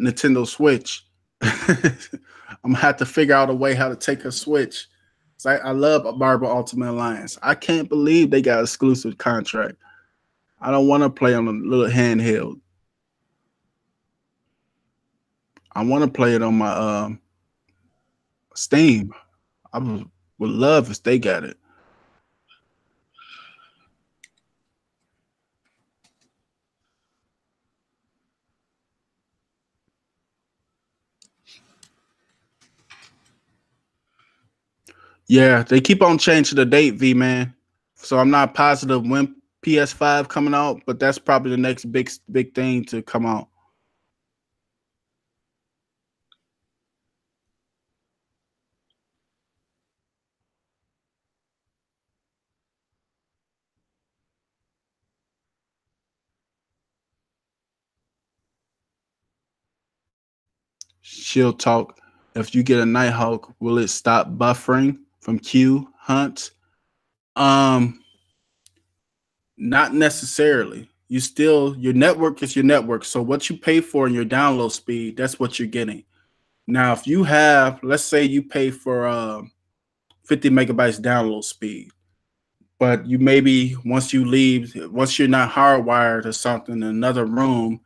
Nintendo Switch. [laughs] I'm gonna have to figure out a way how to take a Switch. I, I love Marvel Ultimate Alliance. I can't believe they got exclusive contract. I don't want to play on a little handheld. I want to play it on my um, Steam. I would, would love if they got it. Yeah, they keep on changing the date, V man. So I'm not positive when PS5 coming out, but that's probably the next big big thing to come out. Shield talk. If you get a Nighthawk, will it stop buffering from Q hunt? Um, not necessarily. You still your network is your network. So what you pay for in your download speed, that's what you're getting. Now, if you have, let's say you pay for uh, 50 megabytes download speed, but you maybe once you leave, once you're not hardwired or something in another room,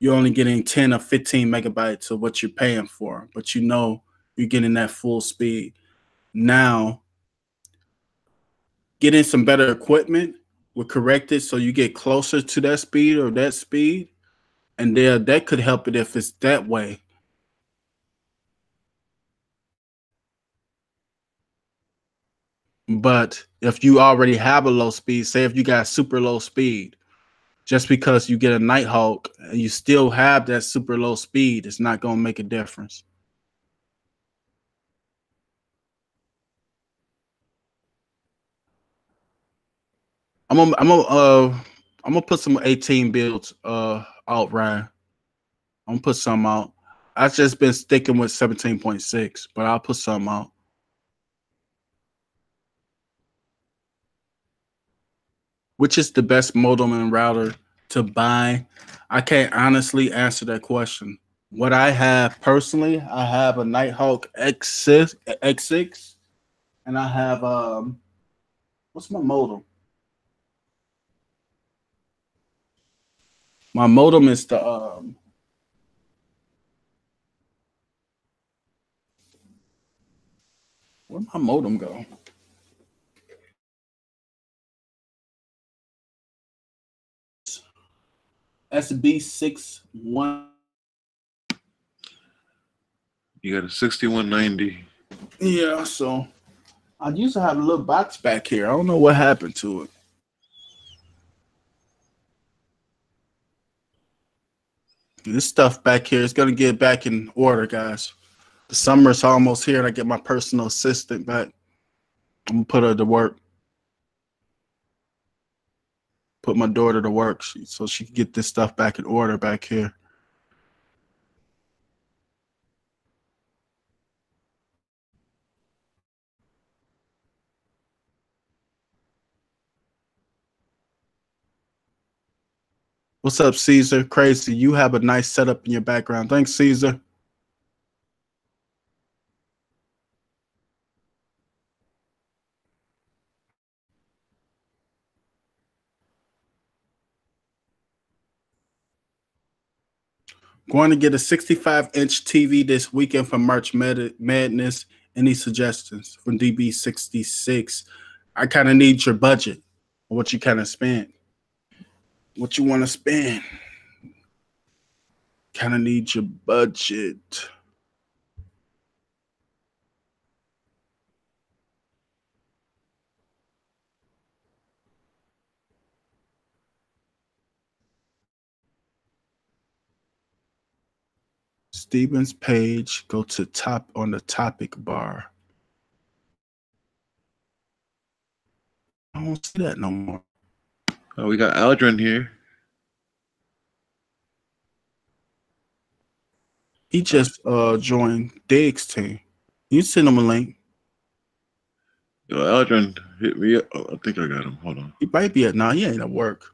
you're only getting 10 or 15 megabytes of what you're paying for, but you know you're getting that full speed. Now, getting some better equipment will correct it so you get closer to that speed or that speed. And there that could help it if it's that way. But if you already have a low speed, say if you got super low speed, just because you get a Nighthawk and you still have that super low speed, it's not going to make a difference. I'm gonna, I'm gonna, uh, I'm gonna put some 18 builds uh out, Ryan. I'm gonna put some out. I've just been sticking with 17.6, but I'll put some out. which is the best modem and router to buy? I can't honestly answer that question. What I have personally, I have a Nighthawk X6, X6 and I have um what's my modem? My modem is the um where my modem go? SB61. You got a 6190. Yeah, so I used to have a little box back here. I don't know what happened to it. This stuff back here is going to get back in order, guys. The summer's almost here, and I get my personal assistant back. I'm to put her to work. put my daughter to work so she can get this stuff back in order back here. What's up, Caesar? Crazy. You have a nice setup in your background. Thanks, Caesar. Going to get a 65 inch TV this weekend for March Madness. Any suggestions from DB66? I kind of need your budget what you kind of spend. What you want to spend. Kind of need your budget. Stevens page, go to top on the topic bar. I don't see that no more. Oh, we got Aldrin here. He just uh joined Diggs team. You send him a link. Yo, Aldrin hit me up. Oh, I think I got him. Hold on. He might be at now. Nah, he ain't at work.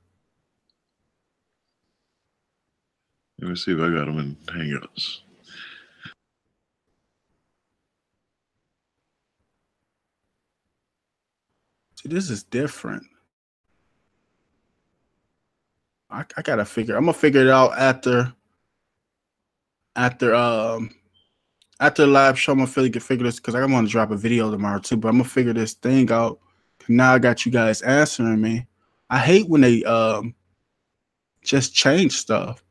Let me see if I got him in Hangouts. See, this is different. I, I gotta figure. I'm gonna figure it out after. After um, after the live show, I'm gonna figure figure this because I want to drop a video tomorrow too. But I'm gonna figure this thing out. Now I got you guys answering me. I hate when they um just change stuff.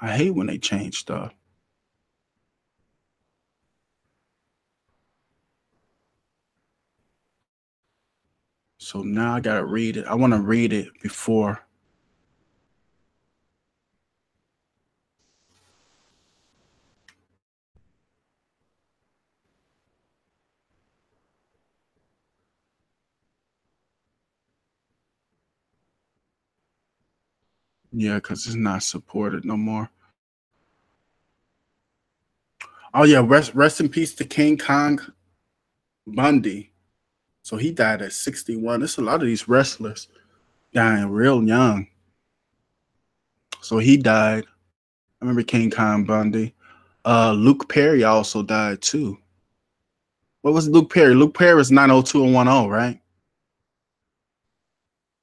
I hate when they change stuff. So now I gotta read it. I want to read it before. Yeah, because it's not supported no more. Oh yeah, rest rest in peace to King Kong Bundy. So he died at 61. There's a lot of these wrestlers dying real young. So he died. I remember King Kong Bundy. Uh, Luke Perry also died too. What was Luke Perry? Luke Perry was 902 and 10, right?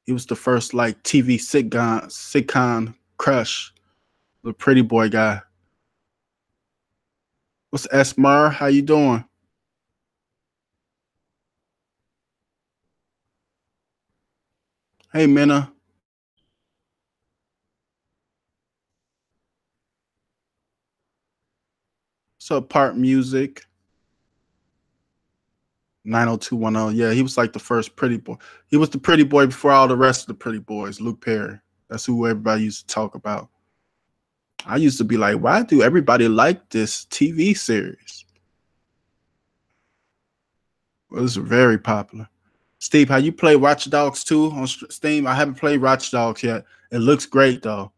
He was the first like TV sitcom sitcom crush, the pretty boy guy. What's Esmer? How you doing? Hey Minna. Up, part music? 90210. Yeah, he was like the first pretty boy. He was the pretty boy before all the rest of the pretty boys. Luke Perry. That's who everybody used to talk about. I used to be like, why do everybody like this TV series? Well, it was very popular. Steve, how you play Watch Dogs 2 on Steam? I haven't played Watch Dogs yet. It looks great though.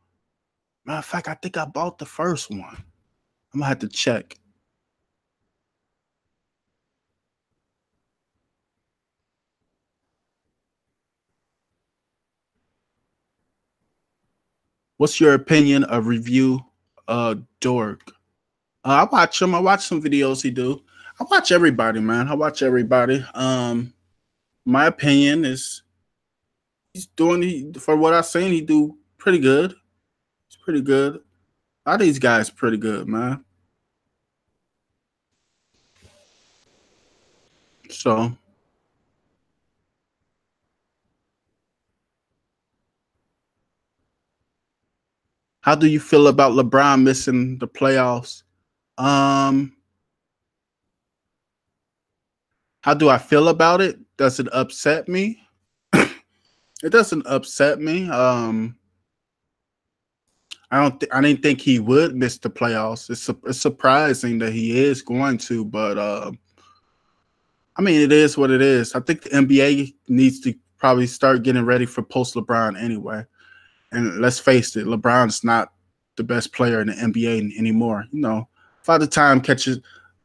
Matter of fact, I think I bought the first one. I'm gonna have to check. What's your opinion of review uh Dork? Uh, I watch him. I watch some videos he do. I watch everybody, man. I watch everybody. Um, my opinion is he's doing he, for what I've seen. He do pretty good. He's pretty good. A lot of these guys pretty good, man. So How do you feel about LeBron missing the playoffs? Um, how do I feel about it? Does it upset me? [coughs] it doesn't upset me. Um, I don't. Th- I didn't think he would miss the playoffs. It's, su- it's surprising that he is going to, but uh, I mean, it is what it is. I think the NBA needs to probably start getting ready for post LeBron anyway. And let's face it, LeBron's not the best player in the NBA anymore. You know, Father Time catches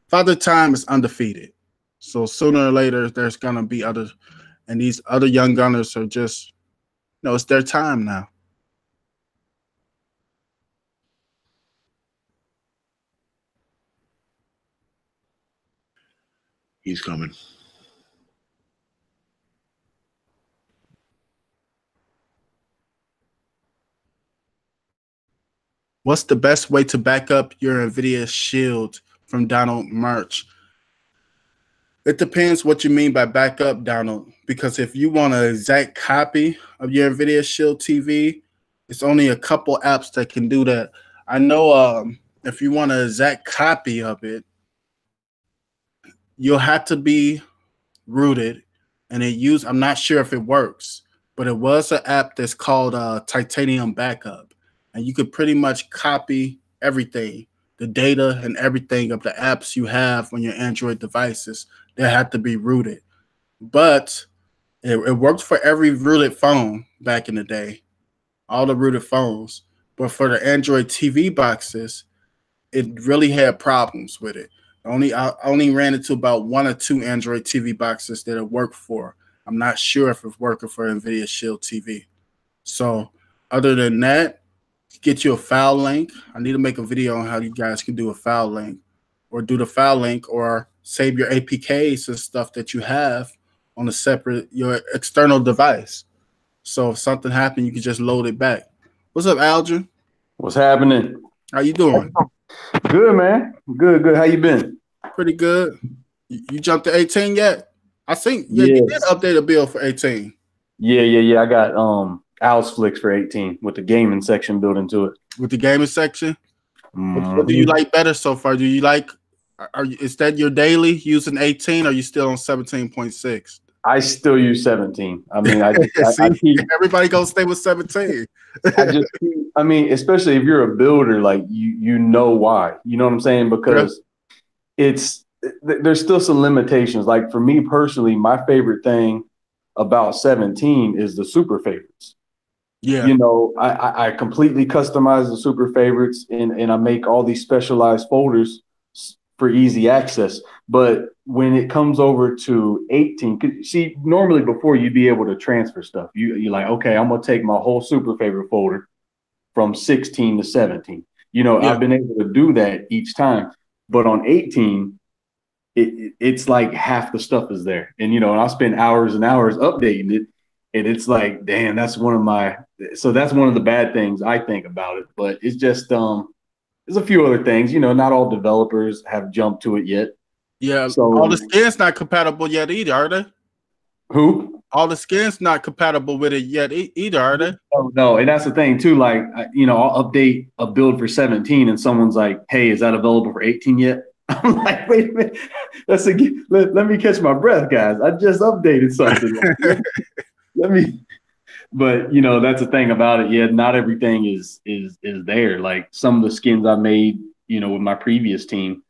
Father Time is undefeated. So sooner or later there's gonna be other and these other young gunners are just you know, it's their time now. He's coming. What's the best way to back up your NVIDIA Shield from Donald March? It depends what you mean by backup, Donald. Because if you want an exact copy of your NVIDIA Shield TV, it's only a couple apps that can do that. I know um, if you want an exact copy of it, you'll have to be rooted and it use i'm not sure if it works but it was an app that's called uh, titanium backup and you could pretty much copy everything the data and everything of the apps you have on your android devices that had to be rooted but it, it worked for every rooted phone back in the day all the rooted phones but for the android tv boxes it really had problems with it Only I only ran into about one or two Android TV boxes that it worked for. I'm not sure if it's working for NVIDIA Shield TV. So other than that, get you a FileLinked. I need to make a video on how you guys can do a FileLinked or do the FileLinked or save your APKs and stuff that you have on a separate your external device. So if something happened, you can just load it back. What's up, Aldrin? What's happening? How you doing? Good, man. Good, good. How you been? Pretty good. You, jumped to 18 yet? I think yeah, yes. you did update a bill for 18. Yeah, yeah, yeah. I got um Owl's Flicks for 18 with the gaming section built into it. With the gaming section? Mm-hmm. What do you like better so far? Do you like are you, is that your daily using 18 or are you still on 17.6? I still use 17. I mean, I, See, [laughs] I, I keep, everybody gonna stay with 17. I just, I mean, especially if you're a builder, like you, you know why. You know what I'm saying? Because it's there's still some limitations. Like for me personally, my favorite thing about 17 is the super favorites. Yeah. You know, I, I completely customize the super favorites and, and I make all these specialized folders for easy access. But when it comes over to 18, see, normally before you'd be able to transfer stuff. You you're like, okay, I'm gonna take my whole super favorite folder from 16 to 17. You know, yeah. I've been able to do that each time. But on 18, it, it's like half the stuff is there. And you know, and I'll spend hours and hours updating it. And it's like, damn, that's one of my so that's one of the bad things I think about it. But it's just um there's a few other things. You know, not all developers have jumped to it yet. Yeah, so all the skins not compatible yet either, are they? Who? All the skins not compatible with it yet either, are they? Oh no, and that's the thing too. Like, you know, I'll update a build for 17, and someone's like, "Hey, is that available for 18 yet?" [laughs] I'm like, "Wait a minute, let's let, let me catch my breath, guys. I just updated something. [laughs] let me but you know that's the thing about it. Yeah, not everything is is is there. Like some of the skins I made, you know, with my previous team,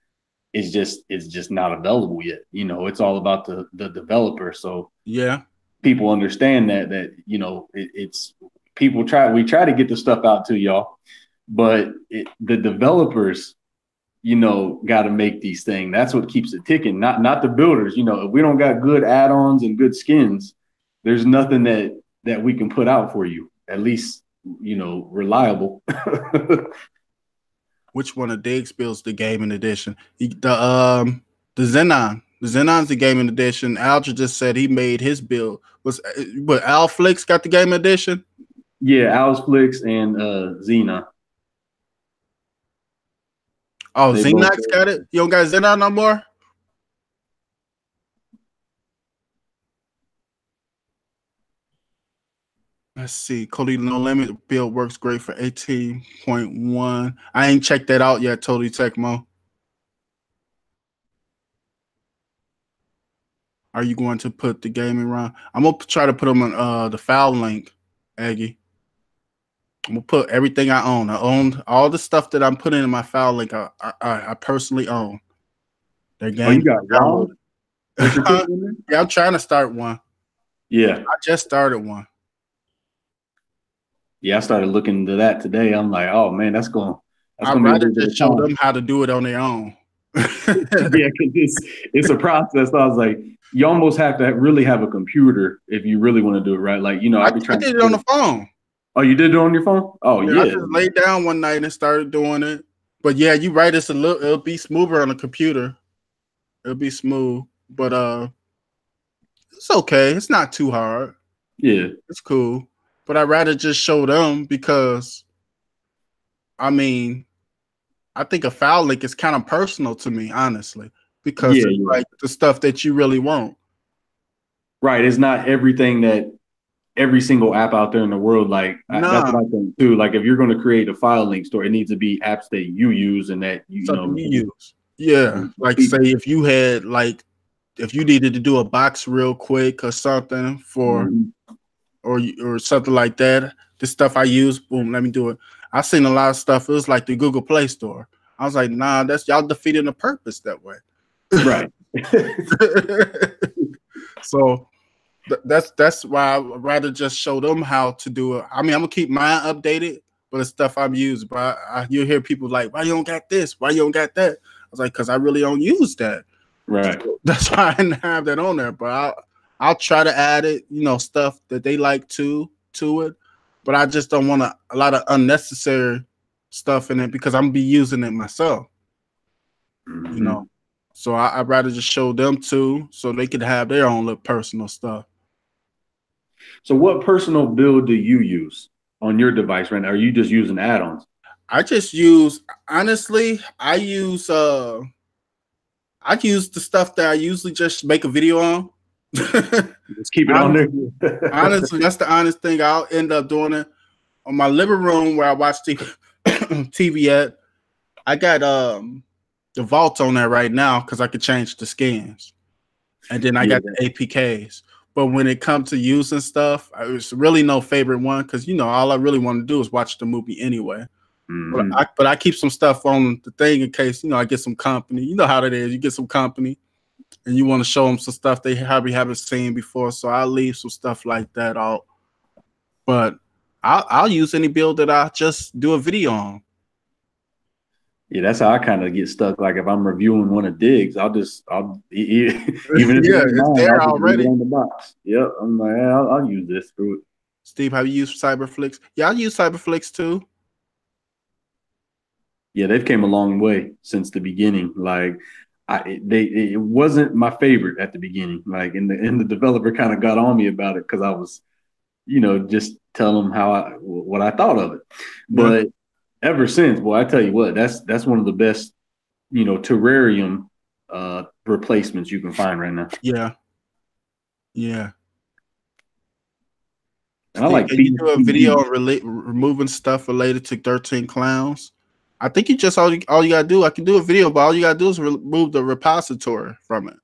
is just is just not available yet. You know, it's all about the the developer. So yeah, people understand that that you know it, it's people try we try to get the stuff out to y'all, but it, the developers you know, got to make these things. That's what keeps it ticking. Not not the builders. You know, if we don't got good add-ons and good skins, there's nothing that that we can put out for you, at least you know, reliable. [laughs] Which one of Diggz builds the gaming edition? The um the Xenon. The Xenon's the gaming edition. Alger just said he made his build. Was but Al Flicks got the game edition? Yeah, Al's Flicks and uh Xena. Oh, Xenox got it. You don't got Xenon no more. Let's see. Kodi No Limit build works great for 18.1. I ain't checked that out yet, Totally Tecmo. Are you going to put the gaming run? I'm gonna try to put them on uh, the file link, Aggie. I'm gonna put everything I own. I own all the stuff that I'm putting in my file link. I I, I personally own. Their game. Oh, you got [laughs] yeah, I'm trying to start one. Yeah, I just started one yeah, I started looking into that today. I'm like, oh man, that's going. That's I'd rather just show them how to do it on their own. [laughs] yeah, because it's it's a process. I was like, you almost have to really have a computer if you really want to do it right. Like, you know, I, be trying I did it on the phone. Oh, you did it on your phone? Oh, yeah. yeah. I just laid down one night and started doing it. But yeah, you right. It's a little. It'll be smoother on a computer. It'll be smooth, but uh, it's okay. It's not too hard. Yeah, it's cool but I'd rather just show them because I mean, I think a file link is kind of personal to me, honestly, because yeah, yeah. like the stuff that you really want. Right. It's not everything that every single app out there in the world. Like nah. that's what I think too. Like if you're going to create a file link store, it needs to be apps that you use and that you, you know you use. Yeah. Mm-hmm. Like say if you had like if you needed to do a box real quick or something for mm-hmm or or something like that. The stuff I use, boom, let me do it. I seen a lot of stuff. It was like the Google Play Store. I was like, nah, that's y'all defeating the purpose that way. Right. [laughs] so th- that's that's why I'd rather just show them how to do it. I mean, I'm gonna keep mine updated, but the stuff I'm used. But I, I, you hear people like, why you don't got this? Why you don't got that? I was like, because I really don't use that. Right. [laughs] That's why I didn't have that on there. But I'll I'll try to add it, you know, stuff that they like to to it. But I just don't want a, a lot of unnecessary stuff in it because I'm gonna be using it myself. Mhm. You know. So I, I'd rather just show them too, so they could have their own little personal stuff. So, what personal build do you use on your device right now? Are you just using add-ons? I just use honestly, I use uh I use the stuff that I usually just make a video on. Just keep it on there. honestly, that's the honest thing. I'll end up doing it on my living room where I watch TV, [coughs] TV at. I got um the vault on there right now because I could change the skins, and then I got the APKs. But when it comes to using stuff, it's really no favorite one because you know all I really want to do is watch the movie anyway. Mhm. But I, but I keep some stuff on the thing in case you know I get some company. You know how that is. You get some company, and you want to show them some stuff they probably haven't seen before. So I'll leave some stuff like that out. But I'll, I'll use any build that I just do a video on. Yeah, that's how I kind of get stuck. Like if I'm reviewing one of Diggz, I'll just I'll [laughs] even if Yeah, it's, mine, there already on the box. Yep, I'm like, I'll, I'll use this through it. Steve, have you used Cyberflix? Yeah, I use Cyberflix too. Yeah, they've came a long way since the beginning. Like I they it wasn't my favorite at the beginning. Like and the and the developer kind of got on me about it because I was, you know, just telling them how I what I thought of it. But ever since, boy, I tell you what, that's that's one of the best, you know, terrarium uh replacements you can find right now. Yeah, yeah. And I like Can you do a video on rela- removing stuff related to 13 clowns? I think you just all you, all you gotta do. I can do a video, but all you gotta do is remove the repository from it.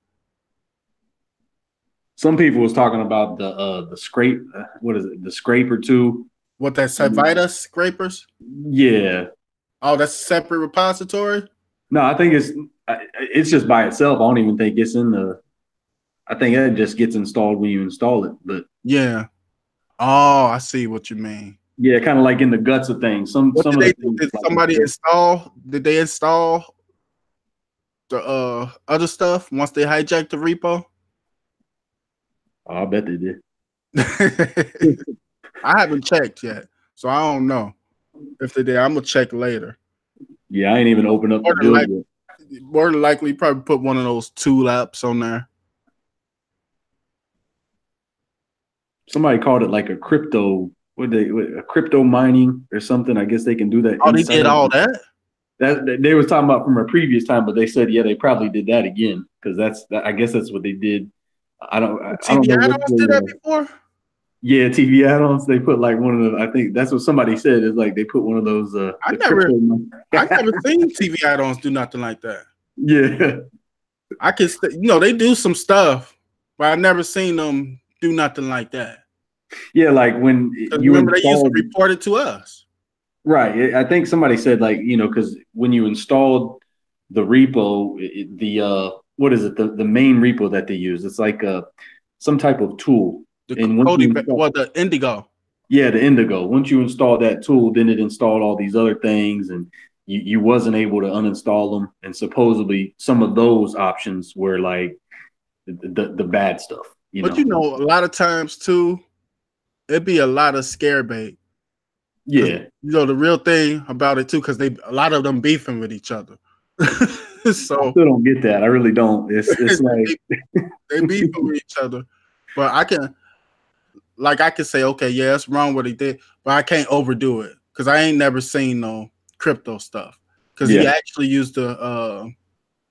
Some people was talking about the uh the scrape. Uh, what is it? The scraper too. What that Civita scrapers? Yeah. Oh, that's a separate repository. No, I think it's it's just by itself. I don't even think it's in the. I think it just gets installed when you install it. But Yeah. Oh, I see what you mean. Yeah, kind of like in the guts of things. Some What some did, of they, did like- somebody install? Did they install the uh other stuff once they hijacked the repo? Oh, I bet they did. [laughs] I haven't checked yet, so I don't know if they did. I'm gonna check later. Yeah, I ain't even opened up the More than likely. More than likely, probably put one of those tool apps on there. Somebody called it like a crypto. What they what, a crypto mining or something? I guess they can do that. Oh, they did all that. That they was talking about from a previous time, but they said yeah, they probably did that again because that's that, I guess that's what they did. I don't. I, I don't know add-ons they, did that before. Yeah, TV add-ons. They put like one of the. I think that's what somebody said. Is like they put one of those. Uh, I never- I never seen [laughs] TV add-ons do nothing like that. yeah, I can, st- you know, they do some stuff, but I never seen them do nothing like that. Yeah. Like when you remember, they used to installed, report it to us. right. I think somebody said like you know because when you installed the repo, it, the uh, what is it? The the main repo that they use. It's like uh some type of tool. The And Kodi, install- well, the Indigo. Yeah, the Indigo. Once you install that tool, then it installed all these other things, and you, you wasn't able to uninstall them. And supposedly, some of those options were like the the, the bad stuff. You but know? you know, a lot of times too, it'd be a lot of scare bait. yeah, You know, the real thing about it too, because they a lot of them beefing with each other. [laughs] so I still don't get that. I really don't. It's [laughs] it's like they beefing with each other. But I can, like, I can say, okay, yeah, it's wrong what he did, but I can't overdo it because I ain't never seen no crypto stuff. Because he actually used to, uh,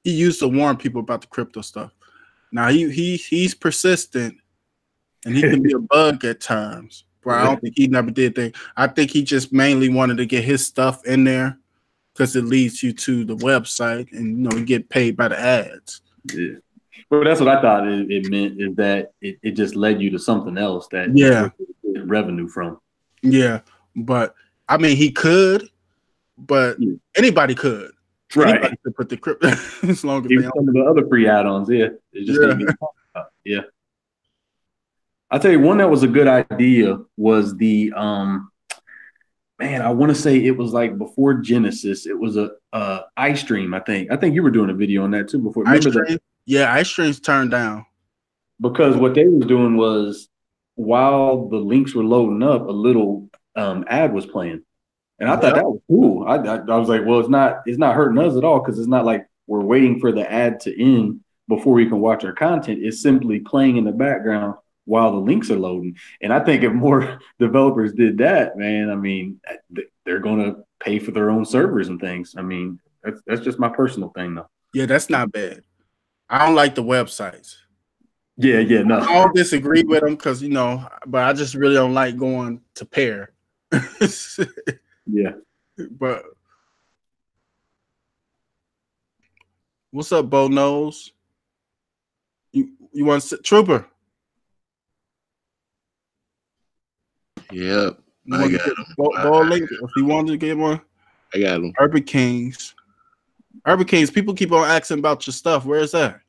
he used to warn people about the crypto stuff. Now he he he's persistent, and he can be a bug at times. But I don't think he never did that. I think he just mainly wanted to get his stuff in there because it leads you to the website, and you know you get paid by the ads. yeah. But that's what I thought it, it meant is that it, it just led you to something else that Yeah. you get revenue from. Yeah, but I mean, he could, but Yeah. anybody could. Right. Anybody could put the crypto [laughs] as long as they Even some of the other free add-ons, yeah. Yeah. Yeah. I tell you, one that was a good idea was the um man, I want to say it was like before Genesis. It was a uh iStream, I think. I think you were doing a video on that too before. That? iStream, yeah, iStream's turned down. because what they was doing was while the links were loading up, a little um, ad was playing, and I thought that was cool. I, I I was like, well, it's not it's not hurting us at all because it's not like we're waiting for the ad to end before we can watch our content. It's simply playing in the background while the links are loading. And I think if more [laughs] developers did that, man, I mean, they're going to pay for their own servers and things. I mean, that's that's just my personal thing, though. Yeah, that's not bad. I don't like the websites. Yeah, yeah, no. I don't disagree with them because you know, but I just really don't like going to pair. [laughs] Yeah. but what's up, Bo Nose? You you want to sit, Trooper? Yep, You I got get him. Bo, Bo link if you wanted to get one. I got him. Urban Kings. Urban Kings. People keep on asking about your stuff. Where is that?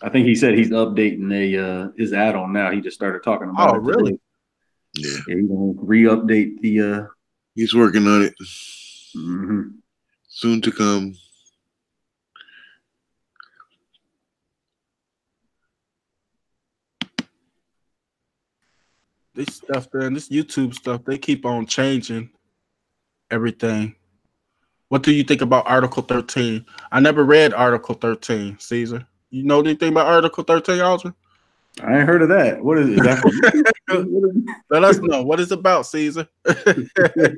I think he said he's updating a uh, his add-on now. He just started talking about Oh, it. really? today. Yeah, Yeah, he's gonna re-update the uh he's working on it. mhm. Soon to come. This stuff, man, this YouTube stuff, they keep on changing everything. What do you think about Article 13? I never read Article 13, Caesar. You know anything about Article 13, Aldrin? I ain't heard of that. What it? is that? What is- [laughs] Let us know what it's about, Caesar. [laughs]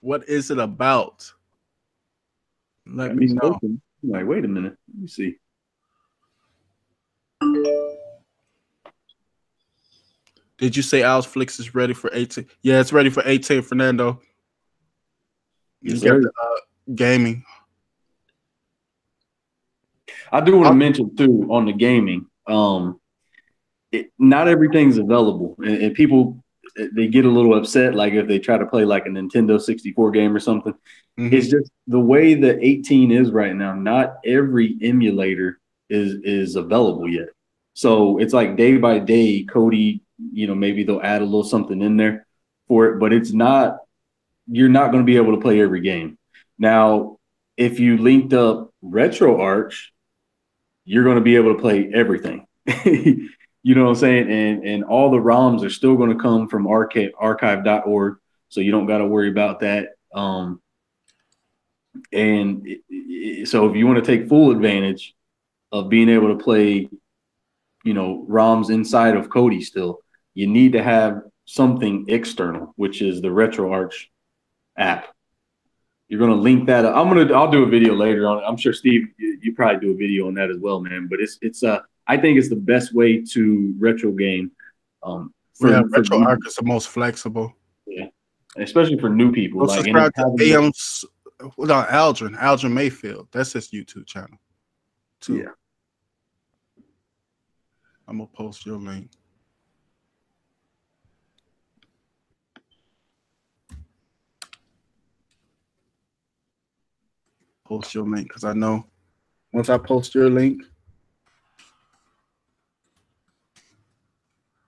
what is it about? Let me know. I'm like, wait a minute. Let me see. Did you say Owls Flix is ready for 18? Yeah, it's ready for 18, Fernando. You Yes, the, uh, gaming. I do want to mention too on the gaming. Um, it, not everything's available, and, and people they get a little upset. Like if they try to play like a Nintendo 64 game or something. Mhm. It's just the way the 18 is right now. Not every emulator is is available yet. So it's like day by day, Kodi. You know, maybe they'll add a little something in there for it, but it's not. You're not going to be able to play every game. Now, if you linked up RetroArch, you're going to be able to play everything. [laughs] you know what I'm saying? And and all the ROMs are still going to come from archive archive.org, so you don't got to worry about that. Um, and so if you want to take full advantage of being able to play, you know, ROMs inside of Kodi still, you need to have something external, which is the RetroArch app. You're gonna link that up. I'm gonna I'll do a video later on. it. I'm sure Steve, you, you probably do a video on that as well, man. But it's it's uh I think it's the best way to retro game. Um for, yeah, for Retro new- Arc is the most flexible. Yeah, especially for new people. Like subscribe to AM's. Hold on, Aldrin. Aldrin Mayfield. That's his YouTube channel. Too. Yeah. I'm gonna post your link. Post your link because I know once I post your link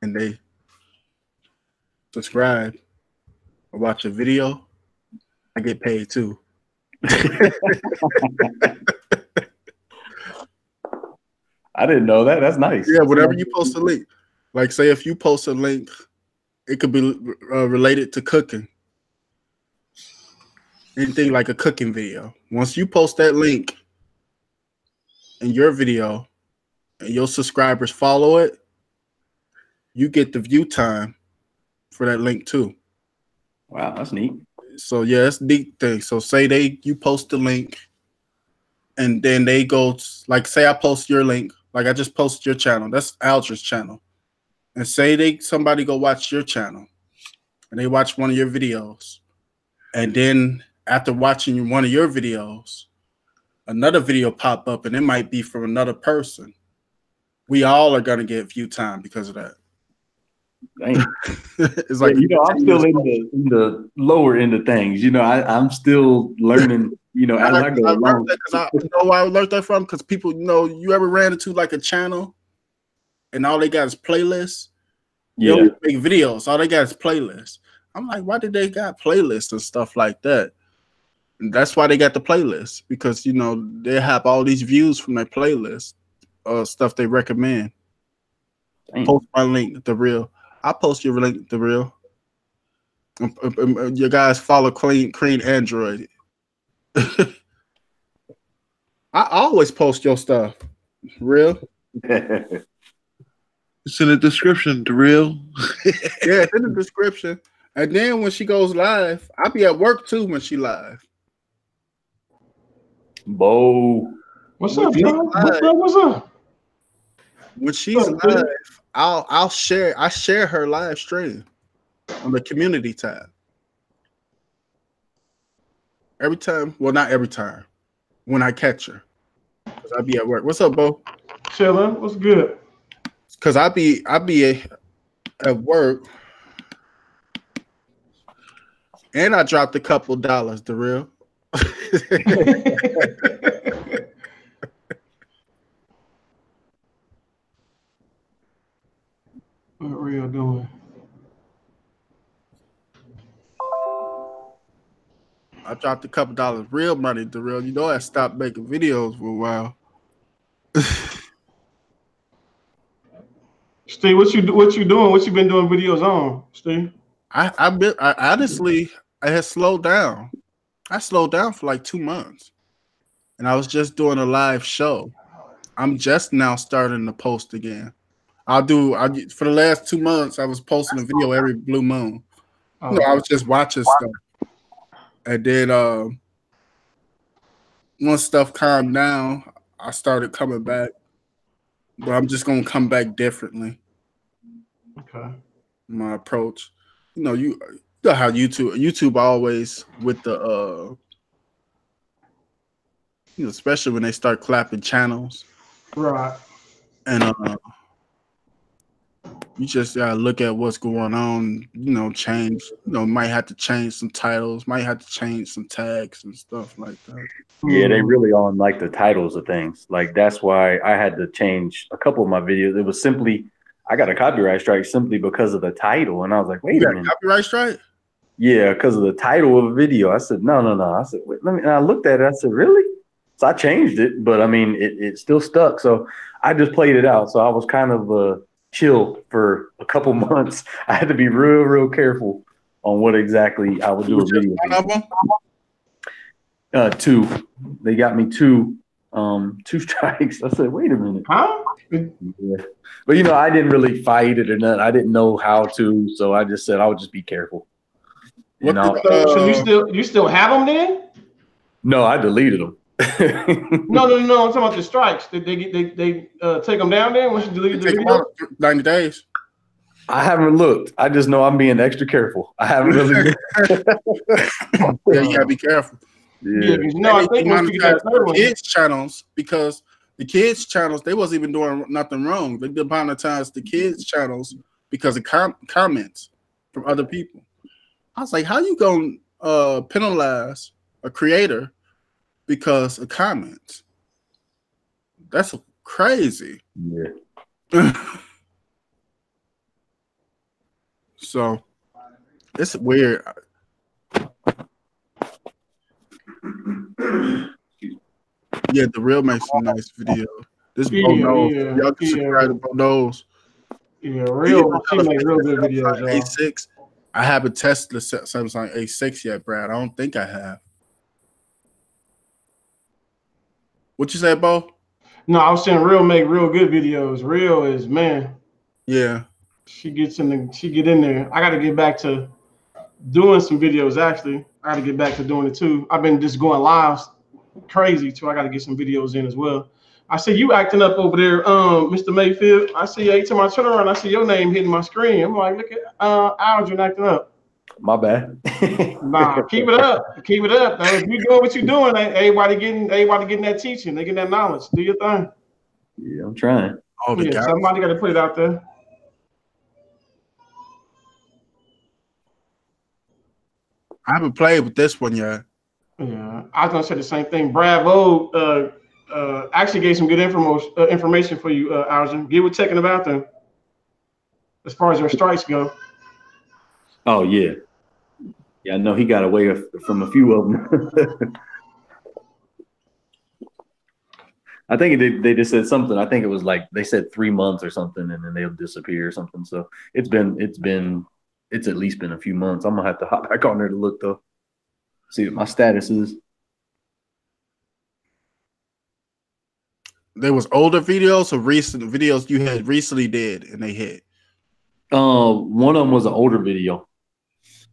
and they subscribe or watch a video, I get paid too. [laughs] I didn't know that. That's nice. Yeah, whatever you post a link. Like, say if you post a link, it could be uh, related to cooking. Anything like a cooking video. Once you post that link in your video and your subscribers follow it, you get the view time for that link too. Wow, that's neat. So yeah, it's a neat thing. So say they you post the link, and then they go like say I post your link, like I just posted your channel. That's Aldra's channel, and say they somebody go watch your channel, and they watch one of your videos, and then after watching one of your videos, another video pop up, and it might be from another person. We all are gonna get view time because of that. Dang. [laughs] it's like Yeah, you know, I'm still in the, in the lower end of things. You know, I, I'm still learning. You know, as I, I, go I along. learned that 'cause I, you know where I learned that from? Because people, you know, you ever ran into like a channel and all they got is playlists, Yeah. make videos. All they got is playlists. I'm like, why did they got playlists and stuff like that? And that's why they got the playlist because you know they have all these views from their playlist, uh, stuff they recommend. Damn. Post my link, the real. I post your link, the real. Um, um, um, Your guys follow clean, clean Android. [laughs] I always post your stuff, real. [laughs] It's in the description, the real. Yeah, it's in the [laughs] description. And then when she goes live, I'll be at work too when she live. Bo. What's up, you bro? like? What, bro? What's up? When she's good. live, I'll I'll share I share her live stream on the community tab. Every time, well, not every time, when I catch her, because I be at work. What's up, Bo? Chillin'. What's good? Because I be I be at work, and I dropped a couple dollars. The real. What real doing? I dropped a couple dollars, real money. The real. You know, I stopped making videos for a while. [laughs] Steve, what you what you doing? What you been doing videos on, Steve? I I, been, I honestly I had slowed down. I slowed down for like two months, and I was just doing a live show. I'm just now starting to post again. I'll do. I for the last two months I was posting a video every blue moon. Oh, You know, I was just watching stuff, and then um, once stuff calmed down, I started coming back. But I'm just gonna come back differently. okay. my approach. You know, you, how YouTube YouTube always with the uh you know, especially when they start clapping channels Right. and uh you just gotta look at what's going on, you know, change, you know, might have to change some titles, might have to change some tags and stuff like that. Yeah, they really on like the titles of things. Like that's why I had to change a couple of my videos. It was simply I got a copyright strike simply because of the title, and I was like, wait You a got minute. copyright strike? Yeah, because of the title of a video. I said, no, no, no. I said, wait, let me. And I looked at it. I said, really? So I changed it, but I mean, it, it still stuck. So I just played it out. So I was kind of uh, chill for a couple [laughs] months. I had to be real, real careful on what exactly I would do a video. one of them? Uh, two. They got me two, um, two [laughs] strikes. I said, wait a minute. Huh? Yeah. But you know, I didn't really fight it or nothing. I didn't know how to, so I just said I would just be careful. You know, did, so you uh, still you still have them then? no, I deleted them. [laughs] No, no, no, no. I'm talking about the strikes. Did they get they they uh, take them down then once you delete the video? 90 days. I haven't looked. I just know I'm being extra careful. I haven't really. [laughs] Yeah, you gotta be careful. Yeah, 'cause you know, I think once you get that monetize kids channels because the kids channels they wasn't even doing nothing wrong. They demonetized the kids channels because of com- comments from other people. I was like, how you gonna uh, penalize a creator because of comments? That's crazy. yeah. [laughs] so it's weird. Yeah, the real makes some nice video. This Yeah, Bo yeah, Y'all can yeah. subscribe to Bo knows. yeah, real. She make real good videos, y'all. A6. I haven't tested the Samsung A6 yet, Brad. I don't think I have. What you say, Bo? No, I was saying real make real good videos. Real is man. Yeah. She gets in the she get in there. I got to get back to doing some videos. Actually, I got to get back to doing it too. I've been just going live crazy too. I got to get some videos in as well. I see you acting up over there, um, Mr. Mayfield. I see every time I turn around, I see your name hitting my screen. I'm like, look at uh, Aldrin acting up. My bad. Nah, keep it up. Keep it up. Now, if you doing what you're doing, eh, everybody getting everybody getting that teaching, they getting that knowledge. Do your thing. yeah, I'm trying. Oh, Yeah, guy. somebody got to put it out there. I haven't played with this one yet. Yeah, I was gonna say the same thing. Bravo uh, uh, actually gave some good information uh, information for you, uh, Arjun. Get checking about them. as far as their strikes go. Oh yeah, yeah. I know he got away from a few of them. [laughs] I think they, they just said something. I think it was like they said three months or something, and then they'll disappear or something. So it's been it's been it's at least been a few months. I'm gonna have to hop back on there to look though, see what my status is. There was older videos or recent videos you had recently did and they hit. Uh, one of them was an older video,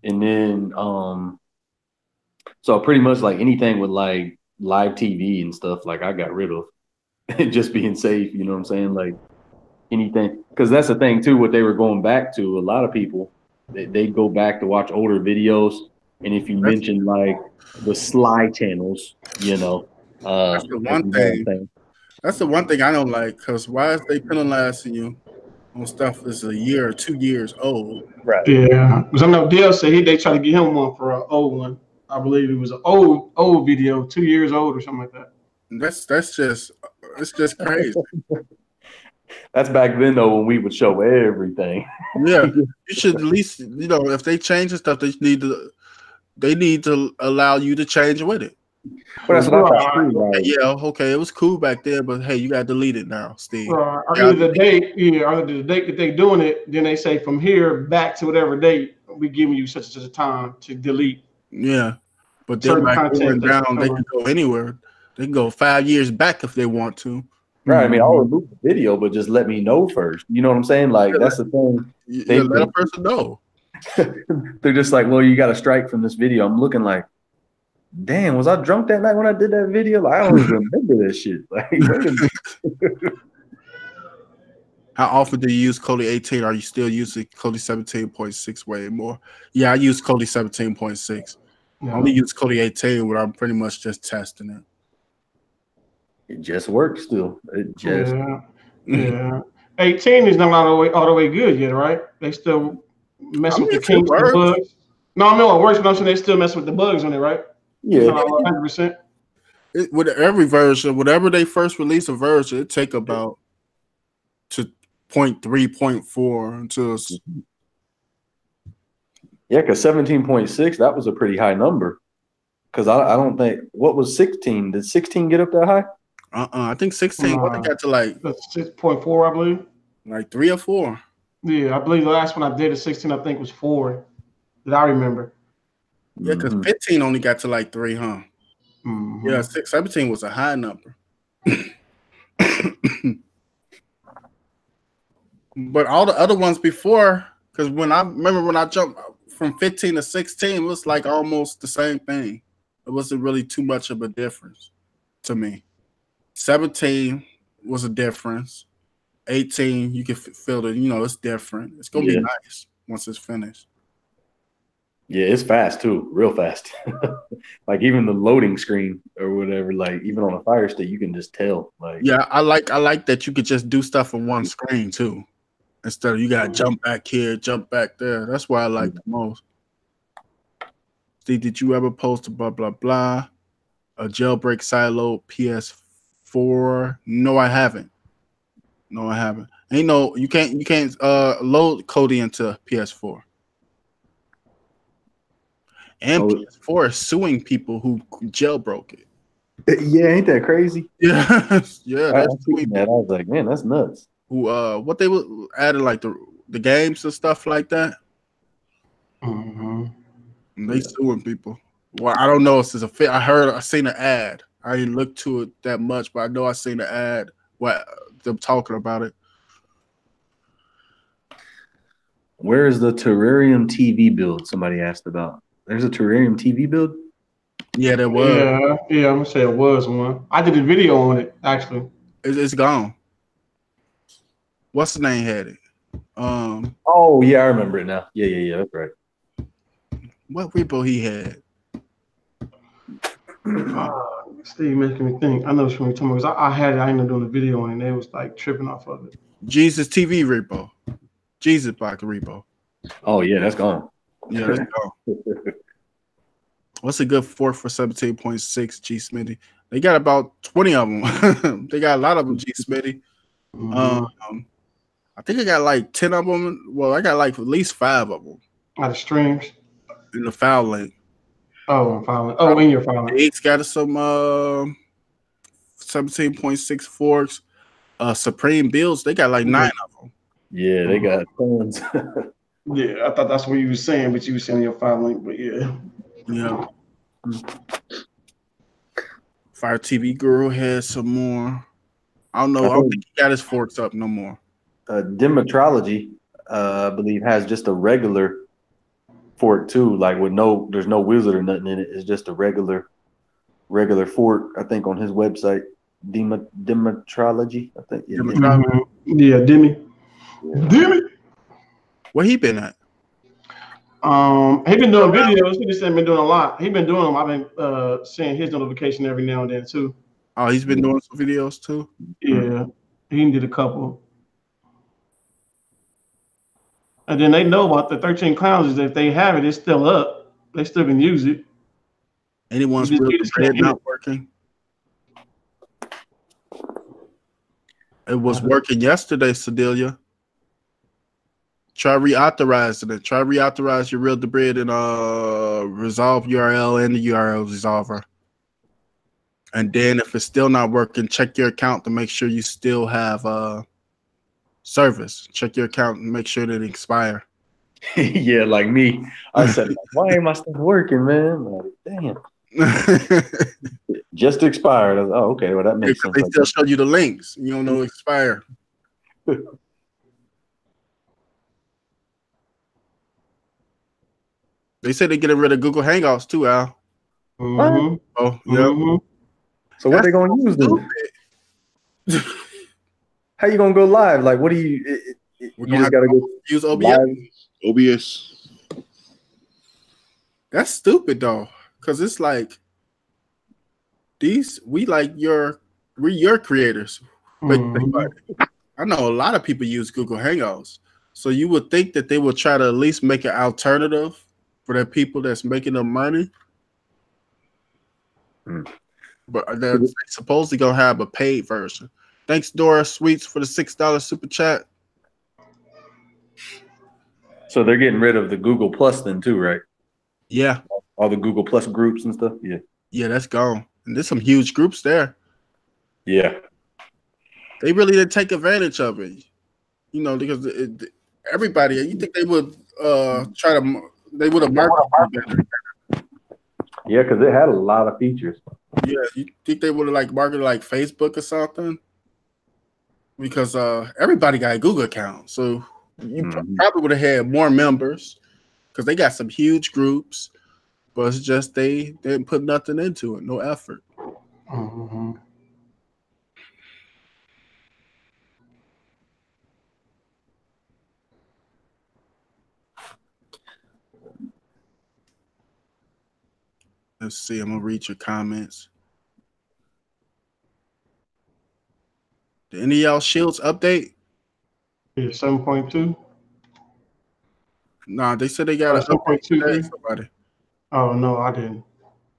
and then um, so pretty much like anything with like live TV and stuff, like I got rid of, [laughs] just being safe. You know what I'm saying? Like anything, because that's the thing too. What they were going back to, a lot of people, they, they go back to watch older videos, and if you mention like the Sly channels, you know, uh, that's the one thing. thing. That's the one thing I don't like because why is they penalizing you on stuff that's a year or two years old? Right. Yeah. Because I know Dale said he they tried to get him one for an old one. I believe it was an old old video, two years old or something like that. That's that's just it's just crazy. [laughs] that's back then though when we would show everything. yeah, [laughs] you should at least you know if they change the stuff, they need to they need to allow you to change with it. But that's what I right? Yeah, okay, it was cool back there, but hey, you got to delete it now, Steve. Uh, either the date, yeah, either the date that they're doing it, then they say from here back to whatever date we giving you such and such a time to delete. Yeah, but then back going down, they can go anywhere. They can go five years back if they want to. Right. I mean, I'll remove the video, but just let me know first. You know what I'm saying? Like yeah, that's the thing. They let a person know. [laughs] they're just like, well, you got a strike from this video. I'm looking like, damn, was I drunk that night when I did that video? Like, I don't even remember this shit. [laughs] Like, [laughs] how often do you use Kodi 18? Are you still using Kodi 17.6 way more? Yeah, I use Kodi 17.6. Yeah. I only use Kodi 18 when I'm pretty much just testing it. It just works still. It just yeah. yeah. 18 is not all the way all the way good yet, right? They still mess I mean, with the kinks and bugs. No, I mean what works, but I'm saying they still mess with the bugs on it, right? Yeah, hundred percent. With every version, whatever they first release a version, it take about to point three, point four until. Yeah, because seventeen point six that was a pretty high number. Because I, I don't think what was sixteen. Did sixteen get up that high? Uh uh I think sixteen. Uh, what got to like six point four, I believe. Like three or four. Yeah, I believe the last one I did at sixteen, I think was four. That I remember. Yeah, because mm-hmm. 15 only got to like three, huh? Mm-hmm. Yeah, six, 17 was a high number. [coughs] but all the other ones before, because when I remember when I jumped from 15 to 16, it was like almost the same thing. It wasn't really too much of a difference to me. 17 was a difference. 18, you can feel that, you know, it's different. It's gonna yeah. be nice once it's finished. Yeah, it's fast too, real fast. [laughs] like even the loading screen or whatever, like even on a fire stick, you can just tell. Like yeah, I like I like that you could just do stuff on one screen too, instead of you gotta jump back here, jump back there. That's why I like the most. Steve, did you ever post a blah blah blah a jailbreak silo PS4? No, I haven't. No, I haven't. Ain't no you can't you can't uh load Kodi into PS4. And oh. PS4 is suing people who jailbroke it. [laughs] Yeah, ain't that crazy? Yeah, yeah. I, that. I was like, man, that's nuts. Who uh what they would added like the the games and stuff like that. Mm-hmm. And they yeah. suing people. Well, I don't know if it's a fit. I heard I seen an ad. I didn't look to it that much, but I know I seen the ad. What them talking about it. Where is the terrarium TV build? Somebody asked about. There's a terrarium TV build. Yeah, there was. Yeah, yeah, I'm gonna say it was one. I did a video on it actually. It's, it's gone. What's the name had it? Um. Oh yeah, I remember it now. Yeah, yeah, yeah. That's right. What repo he had? Uh, Steve making me think. I know what you're talking about because I, I, had it. I ended up doing a video on it. and They was like tripping off of it. Jesus TV repo. Jesus pocket repo. Oh yeah, that's gone. Yeah, let's go. What's a good four for 17.6 G Smitty? They got about 20 of them. [laughs] they got a lot of them, G Smitty. Mm-hmm. Um, I think I got like ten of them. Well, I got like at least five of them Out of streams. in the file link. Oh, I'm following. Oh, in your following. Eight's got some uh, seventeen point six forks. Uh, Supreme builds. They got like nine of them. Yeah, they got tons. [laughs] Yeah, I thought that's what you were saying, but you were saying your following. But yeah. Yeah. Fire TV Girl has some more. I don't know. I don't think he got his forks up no more. uh, Demetrology, uh, I believe, has just a regular fork too, like with no, there's no wizard or nothing in it. It's just a regular, regular fork. I think on his website, Dem- Demetrology. I think. Yeah, Demet-. Yeah, Demi. Demi. Where he been at? Um, he been doing videos. He just been doing a lot. He been doing them. I've been uh seeing his notification every now and then too. Oh, he's been doing some videos too. Yeah, he did a couple. And then they know about the 13 clowns is if they have it, it's still up. They still can use it. Anyone's real not working. It was working yesterday, Sedelia. Try reauthorizing it. Try reauthorize your Real-Debrid and uh resolve URL and the URL resolver. And then if it's still not working, check your account to make sure you still have uh service. Check your account and make sure that it didn't expire. [laughs] yeah, like me. I said, why ain't my stuff working, man? Like, damn, just expired. Was, oh, okay, well that makes sense. they still show you the links. You don't know [laughs] expire. [laughs] they said they're getting rid of Google Hangouts too, Al. Mhm. Oh, yeah. Mhm. so what they gonna use then? [laughs] How you gonna go live? Like, what do you? It, it, it- We're you gonna just gotta go Use OBS. live. OBS. That's stupid though, because it's like these we like your We're your creators. But Mhm. I know a lot of people use Google Hangouts, so you would think that they would try to at least make an alternative for the people that's making the money. Hmm. But they're supposedly gonna have a paid version. Thanks, Dora Sweets, for the six dollar super chat. So they're getting rid of the Google Plus then too, right? Yeah, All the Google Plus groups and stuff. Yeah. yeah, that's gone. And there's some huge groups there. Yeah. They really didn't take advantage of it, you know, because it- everybody. You think they would uh try to? M- They would have marketed it better. Yeah, because it had a lot of features. Yeah, you think they would have like marketed like Facebook or something? Because uh everybody got a Google account, so you pro- Mhm. probably would have had more members because they got some huge groups, but it's just they, they didn't put nothing into it, no effort. Mhm. Let's see, I'm gonna read your comments. Did any of y'all shields update? Yeah, 7.2. Nah, they said they got Oh, a 7.2. today. Somebody. Oh no, I didn't.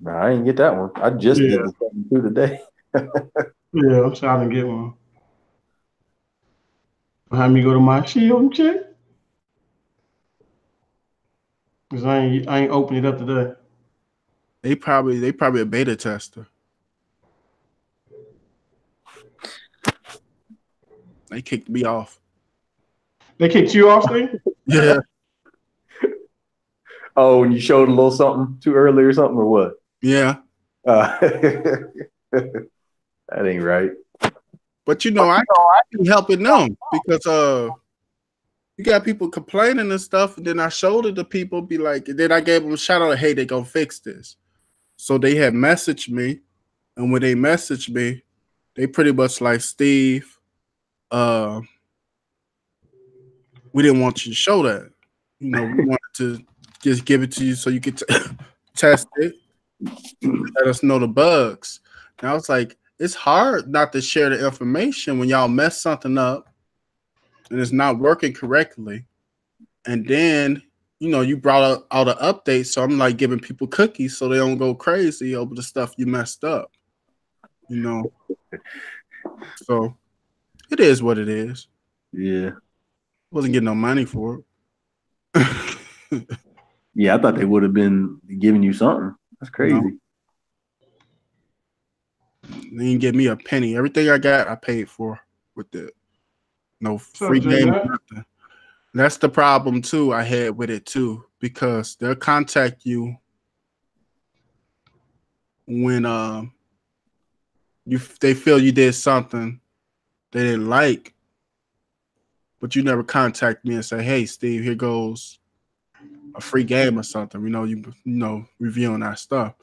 Nah, I didn't get that one. I just did Yeah. the seven two today. [laughs] Yeah, I'm trying to didn't get one. Have me go to my shield and check. Cause I ain't I ain't opened it up today. They probably they probably a beta tester. They kicked me off. They kicked you off, Steve? [laughs] Yeah, [laughs] Oh, and you showed a little something too early or something or what? yeah. Uh, [laughs] that ain't right. But you know, I know I be helping them because uh you got people complaining and stuff, and then I showed it to people, be like, and then I gave them a shout out, hey, they gonna fix this. So they had messaged me, and when they messaged me, they pretty much like Steve, uh we didn't want you to show that. You know, we wanted to just give it to you so you could t- [laughs] test it, let us know the bugs. And I was like, it's hard not to share the information when y'all mess something up and it's not working correctly. And then, you know, you brought out, out an update. So I'm like giving people cookies so they don't go crazy over the stuff you messed up. You know. So it is what it is. Yeah. Wasn't getting no money for it. [laughs] Yeah, I thought they would have been giving you something. That's crazy. They didn't give me a penny. Everything I got, I paid for with it. No free Jay game. Matt? That's the problem too. I had with it too because they'll contact you when um you they feel you did something they didn't like, but you never contact me and say, "Hey, Steve, here goes a free game or something." You know, you you know reviewing our stuff,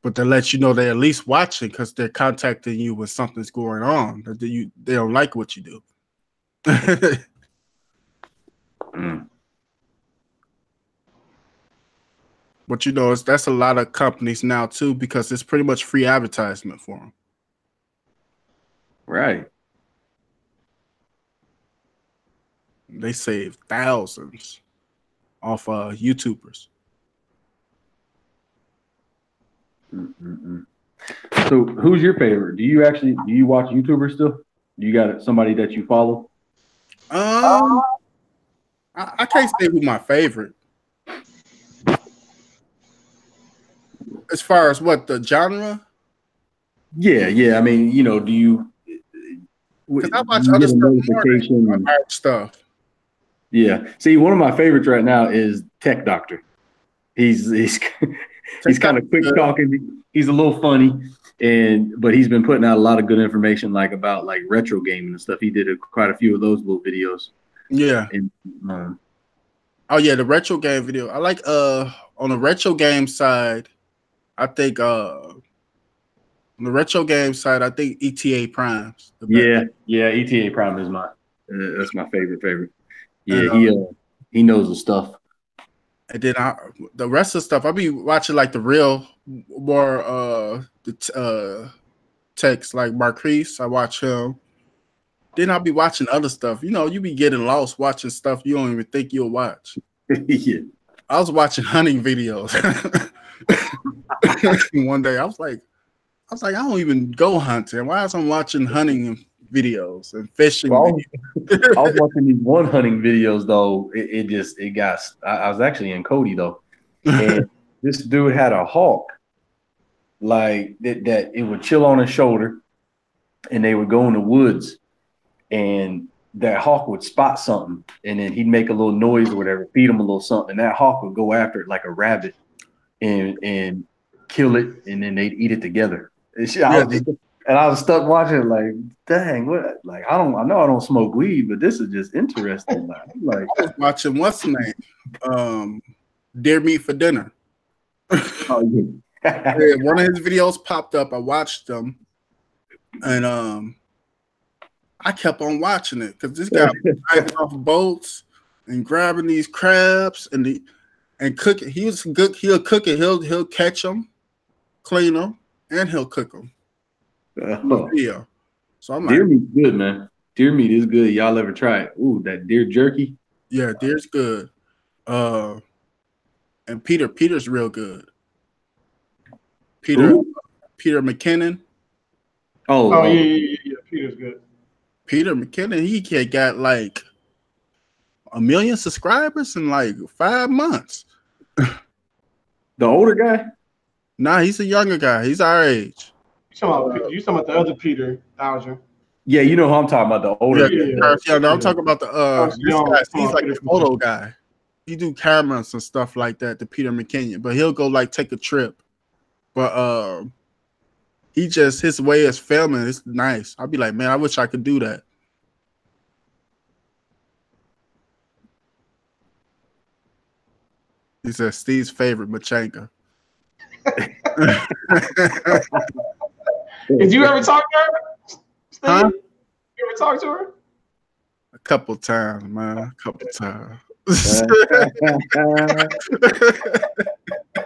but they let you know they're at least watching because they're contacting you when something's going on that you they don't like what you do. [laughs] Mm. But you know, it's, that's a lot of companies now too because it's pretty much free advertisement for them. Right. They save thousands off uh YouTubers. Mm-mm-mm. So, who's your favorite? Do you actually do you watch YouTubers still? Do you got somebody that you follow? Um, I, I can't say who my favorite. As far as what the genre, Yeah, yeah. I mean, you know, do you? because I watch other stuff stuff. Yeah. See, one of my favorites right now is Tech Doctor. He's he's [laughs] he's kind of quick talking. He's a little funny, and but he's been putting out a lot of good information, like about like retro gaming and stuff. He did a, quite a few of those little videos. Yeah. And um, Oh yeah, the retro game video. I like uh on the retro game side, I think uh on the retro game side, I think ETA Primes. yeah, yeah, ETA Prime is my uh, that's my favorite favorite. Yeah, And, he uh, he knows the stuff. And then I the rest of the stuff I be watching like the real more uh the uh text like Marques. I watch him. Then I'll be watching other stuff. You know, you be getting lost watching stuff you don't even think you'll watch. [laughs] yeah. I was watching hunting videos [laughs] one day. I was like, I was like, I don't even go hunting. Why is I'm watching hunting videos and fishing? Well, videos? I was [laughs] watching these one hunting videos though. It, it just it got. I, I was actually in Cody though, and this dude had a hawk, like that. That it would chill on his shoulder, and they would go in the woods, and that hawk would spot something, and then he'd make a little noise or whatever, feed him a little something, and that hawk would go after it like a rabbit, and and kill it, and then they'd eat it together. And, shit, I was just- and I was stuck watching, it like, dang, what? Like, I don't, I know I don't smoke weed, but this is just interesting. Like, like, I was watching what's the name? Um, Deer Meat for Dinner. oh. [laughs] Yeah, one of his videos popped up. I watched them, and um, I kept on watching it because this guy was diving off boats and grabbing these crabs and the and cooking. He was good. He'll cook it. He'll he'll catch them, clean them, and he'll cook them. Oh, Yeah. So I'm deer like, meat's good, man. Deer meat is good. Y'all ever try it? Ooh, that deer jerky. yeah, deer's good. Uh, and Peter, Peter's real good. Peter, Who? Peter McKinnon. Oh, Oh oh, yeah, yeah, yeah, yeah. Peter's good. Peter McKinnon, he ca- got like a million subscribers in like five months. the older guy. Nah, he's a younger guy. He's our age. You talking about you talking about the other Peter Alger? Yeah, you know who I'm talking about. The older. Yeah, guy. yeah. yeah, yeah, no, I'm talking about the uh, this guy, he's like Peter a photo guy. He do cameras and stuff like that. The Peter McKinnon, but he'll go like take a trip. But um, he just his way is filming. It's nice. I'll be like, man, I wish I could do that. He said Steve's favorite Machanka. [laughs] Did you ever talk to her? Steve? Huh? You ever talk to her? A couple times, man. A couple times. [laughs] [laughs]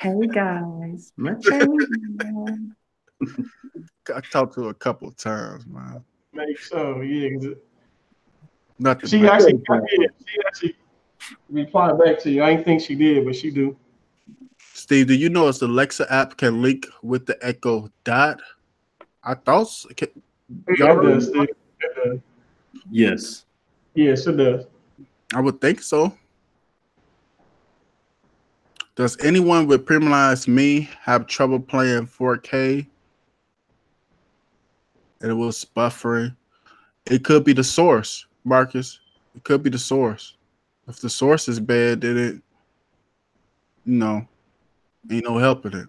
hey guys, my channel. I talked to her a couple of times, man. Make so, yeah. 'cause it- Nothing. She but- actually, yeah, she actually replied back to you. I didn't think she did, but she do. Steve, do you know if the Alexa app can link with the Echo Dot? I thought. s- Can, Yeah, Y'all it does, Steve. It does. Yes. Yes, it does. I would think so. Does anyone with premiumized me have trouble playing 4K? And it was buffering. It could be the source, Marcus. It could be the source. If the source is bad, then it, you know, ain't no helping it.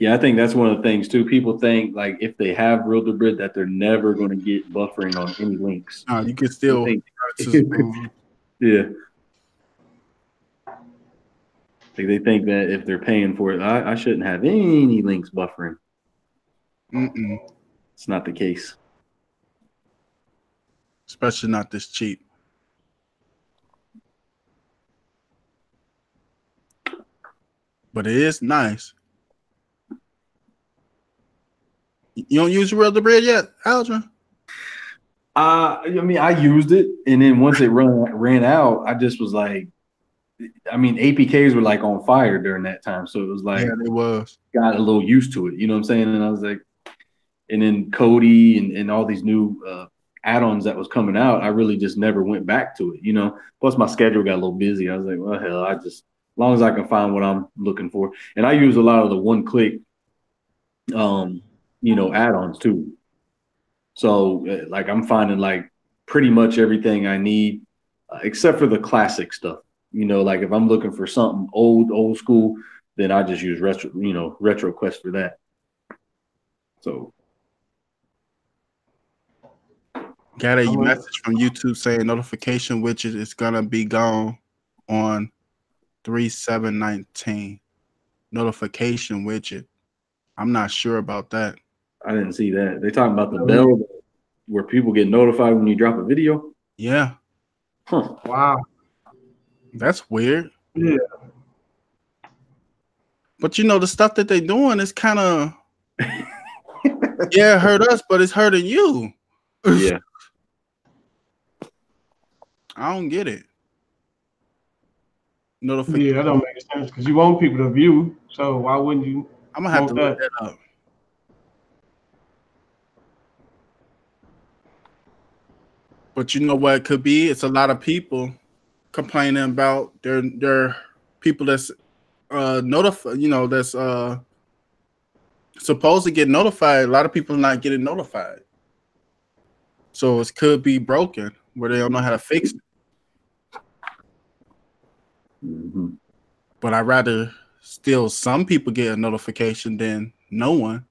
Yeah, I think that's one of the things too. People think like if they have Real-Debrid that they're never going to get buffering on any links. Uh, you can still, think- Mhm. Yeah. Like they think that if they're paying for it, I, I shouldn't have any links buffering. Mm-mm. It's not the case. especially not this cheap. But it is nice. You don't use Real-Debrid yet, Aldrin? Uh, I mean, I used it, and then once it run ran out, I just was like, I mean, APKs were like on fire during that time, so it was like yeah, it was. got a little used to it. You know what I'm saying? And I was like, and then Kodi and, and all these new uh, add-ons that was coming out, I really just never went back to it. You know, plus my schedule got a little busy. I was like, well, hell, I just as long as I can find what I'm looking for, and I use a lot of the one-click, um, you know, add-ons too. So uh, like I'm finding like pretty much everything I need, uh, except for the classic stuff. You know, like if I'm looking for something old, old school, then I just use retro, you know, retro quest for that. So Got a wonder- message from YouTube saying notification widget is gonna be gone on three seven nineteen. Notification widget. I'm not sure about that. I didn't see that. They talking about the bell where people get notified when you drop a video. Yeah, Huh. Wow. That's weird. Yeah. But you know, the stuff that they're doing is kind of [laughs] yeah, it hurt us, but it's hurting you. Yeah. I don't get it. Notification. Yeah, that don't make sense because you want people to view. So why wouldn't you? I'm gonna have to Okay. look that up. But you know what it could be? It's a lot of people complaining about their their people that's uh notified, you know, that's uh supposed to get notified. A lot of people are not getting notified. So it could be broken where they don't know how to fix it. Mhm. But I'd rather still some people get a notification than no one.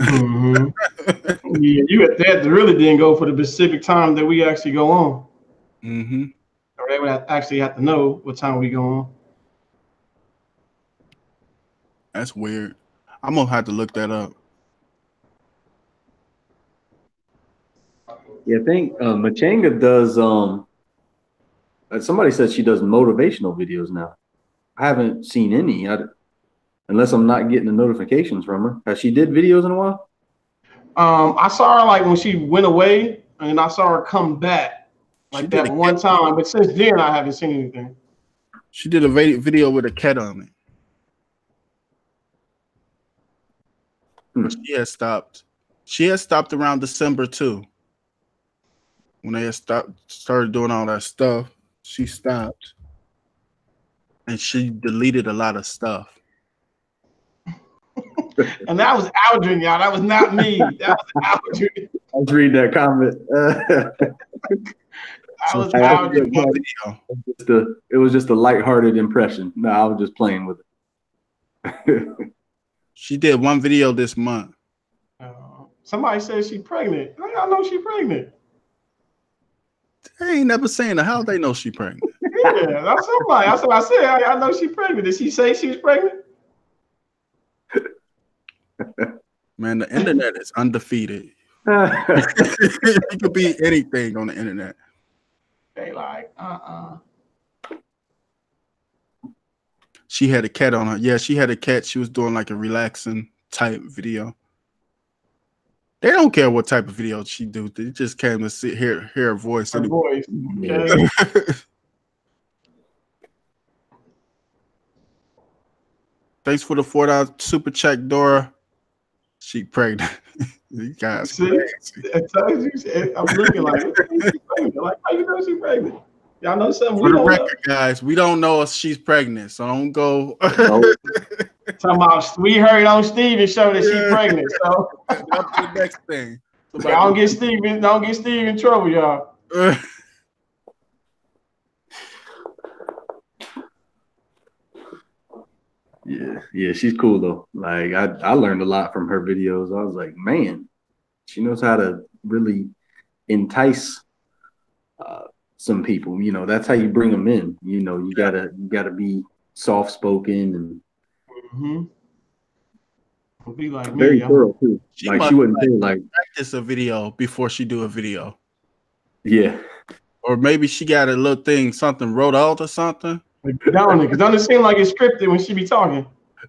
Mhm. [laughs] yeah, you at that really didn't go for the specific time that we actually go on, hmm or they would have- actually have to know what time we go on. That's weird. I'm gonna have to look that up. Yeah, I think uh, Machanga does. Um, uh, somebody said she does motivational videos now. I haven't seen any, I, unless I'm not getting the notifications from her. Has she did videos in a while? Um, I saw her like when she went away, and I saw her come back She like did that one cat- time. But since then, I haven't seen anything. She did a video with a cat on it. Hmm. She has stopped. She has stopped around December too. When they had stopped, started doing all that stuff, she stopped, and she deleted a lot of stuff. [laughs] And that was Aldrin, y'all. That was not me. That was [laughs] Aldrin. Let's read that comment. [laughs] That was I- I- Aldrin. One video. just a, it was just a lighthearted impression. No, I was just playing with it. [laughs] She did one video this month. Uh, somebody said she pregnant. How y'all know she pregnant? They ain't never saying her. How they know she pregnant? [laughs] Yeah, that's somebody. That's what I said. I, I know she pregnant. Did she say she was pregnant? Man, the internet is undefeated. [laughs] it could be anything on the internet. They like, uh, uh She had a cat on her. Yeah, she had a cat. She was doing like a relaxing type video. They don't care what type of video she do. They just came to sit hear hear her voice. her voice. Okay. [laughs] Thanks for the four dollar super check, Dora. She pregnant. [laughs] You guys, See? I told you, I'm looking like, [laughs] she's pregnant. like, how you know she's pregnant? Y'all know something for we the don't know. record, guys, we don't know if she's pregnant, so don't go. No, Talking about we heard on Steven show that she's pregnant. So [laughs] Up to the next thing. don't get Steven, don't get Steve in trouble, y'all. [laughs] yeah, yeah, she's cool though. Like I, I learned a lot from her videos. I was like, man, she knows how to really entice uh, some people. You know, that's how you bring them in. You know, you gotta you gotta be soft spoken and Mm-hmm. Be like me. very I'm- thorough too. She like she wouldn't say like, practice a video before she do a video, yeah, or maybe she got a little thing, something wrote out or something. Don't it? Because don't it seem like it's scripted when she be talking?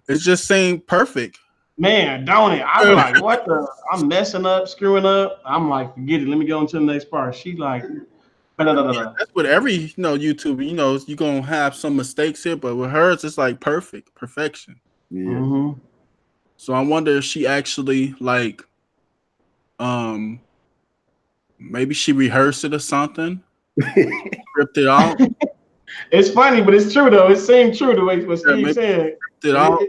It just seemed perfect. Man, don't it? I'm like, what the? I'm messing up, screwing up. I'm like, forget it. Let me go into the next part. She like, da, da, da, da, da. That's with every you know YouTuber. You know, you're gonna have some mistakes here, but with hers, it's like perfect, perfection. yeah. Mhm. So I wonder if she actually like, um, maybe she rehearsed it or something, [laughs] ripped it out, It's funny, but it's true though. It seemed true the way what Yeah, Steve maybe- said. it out,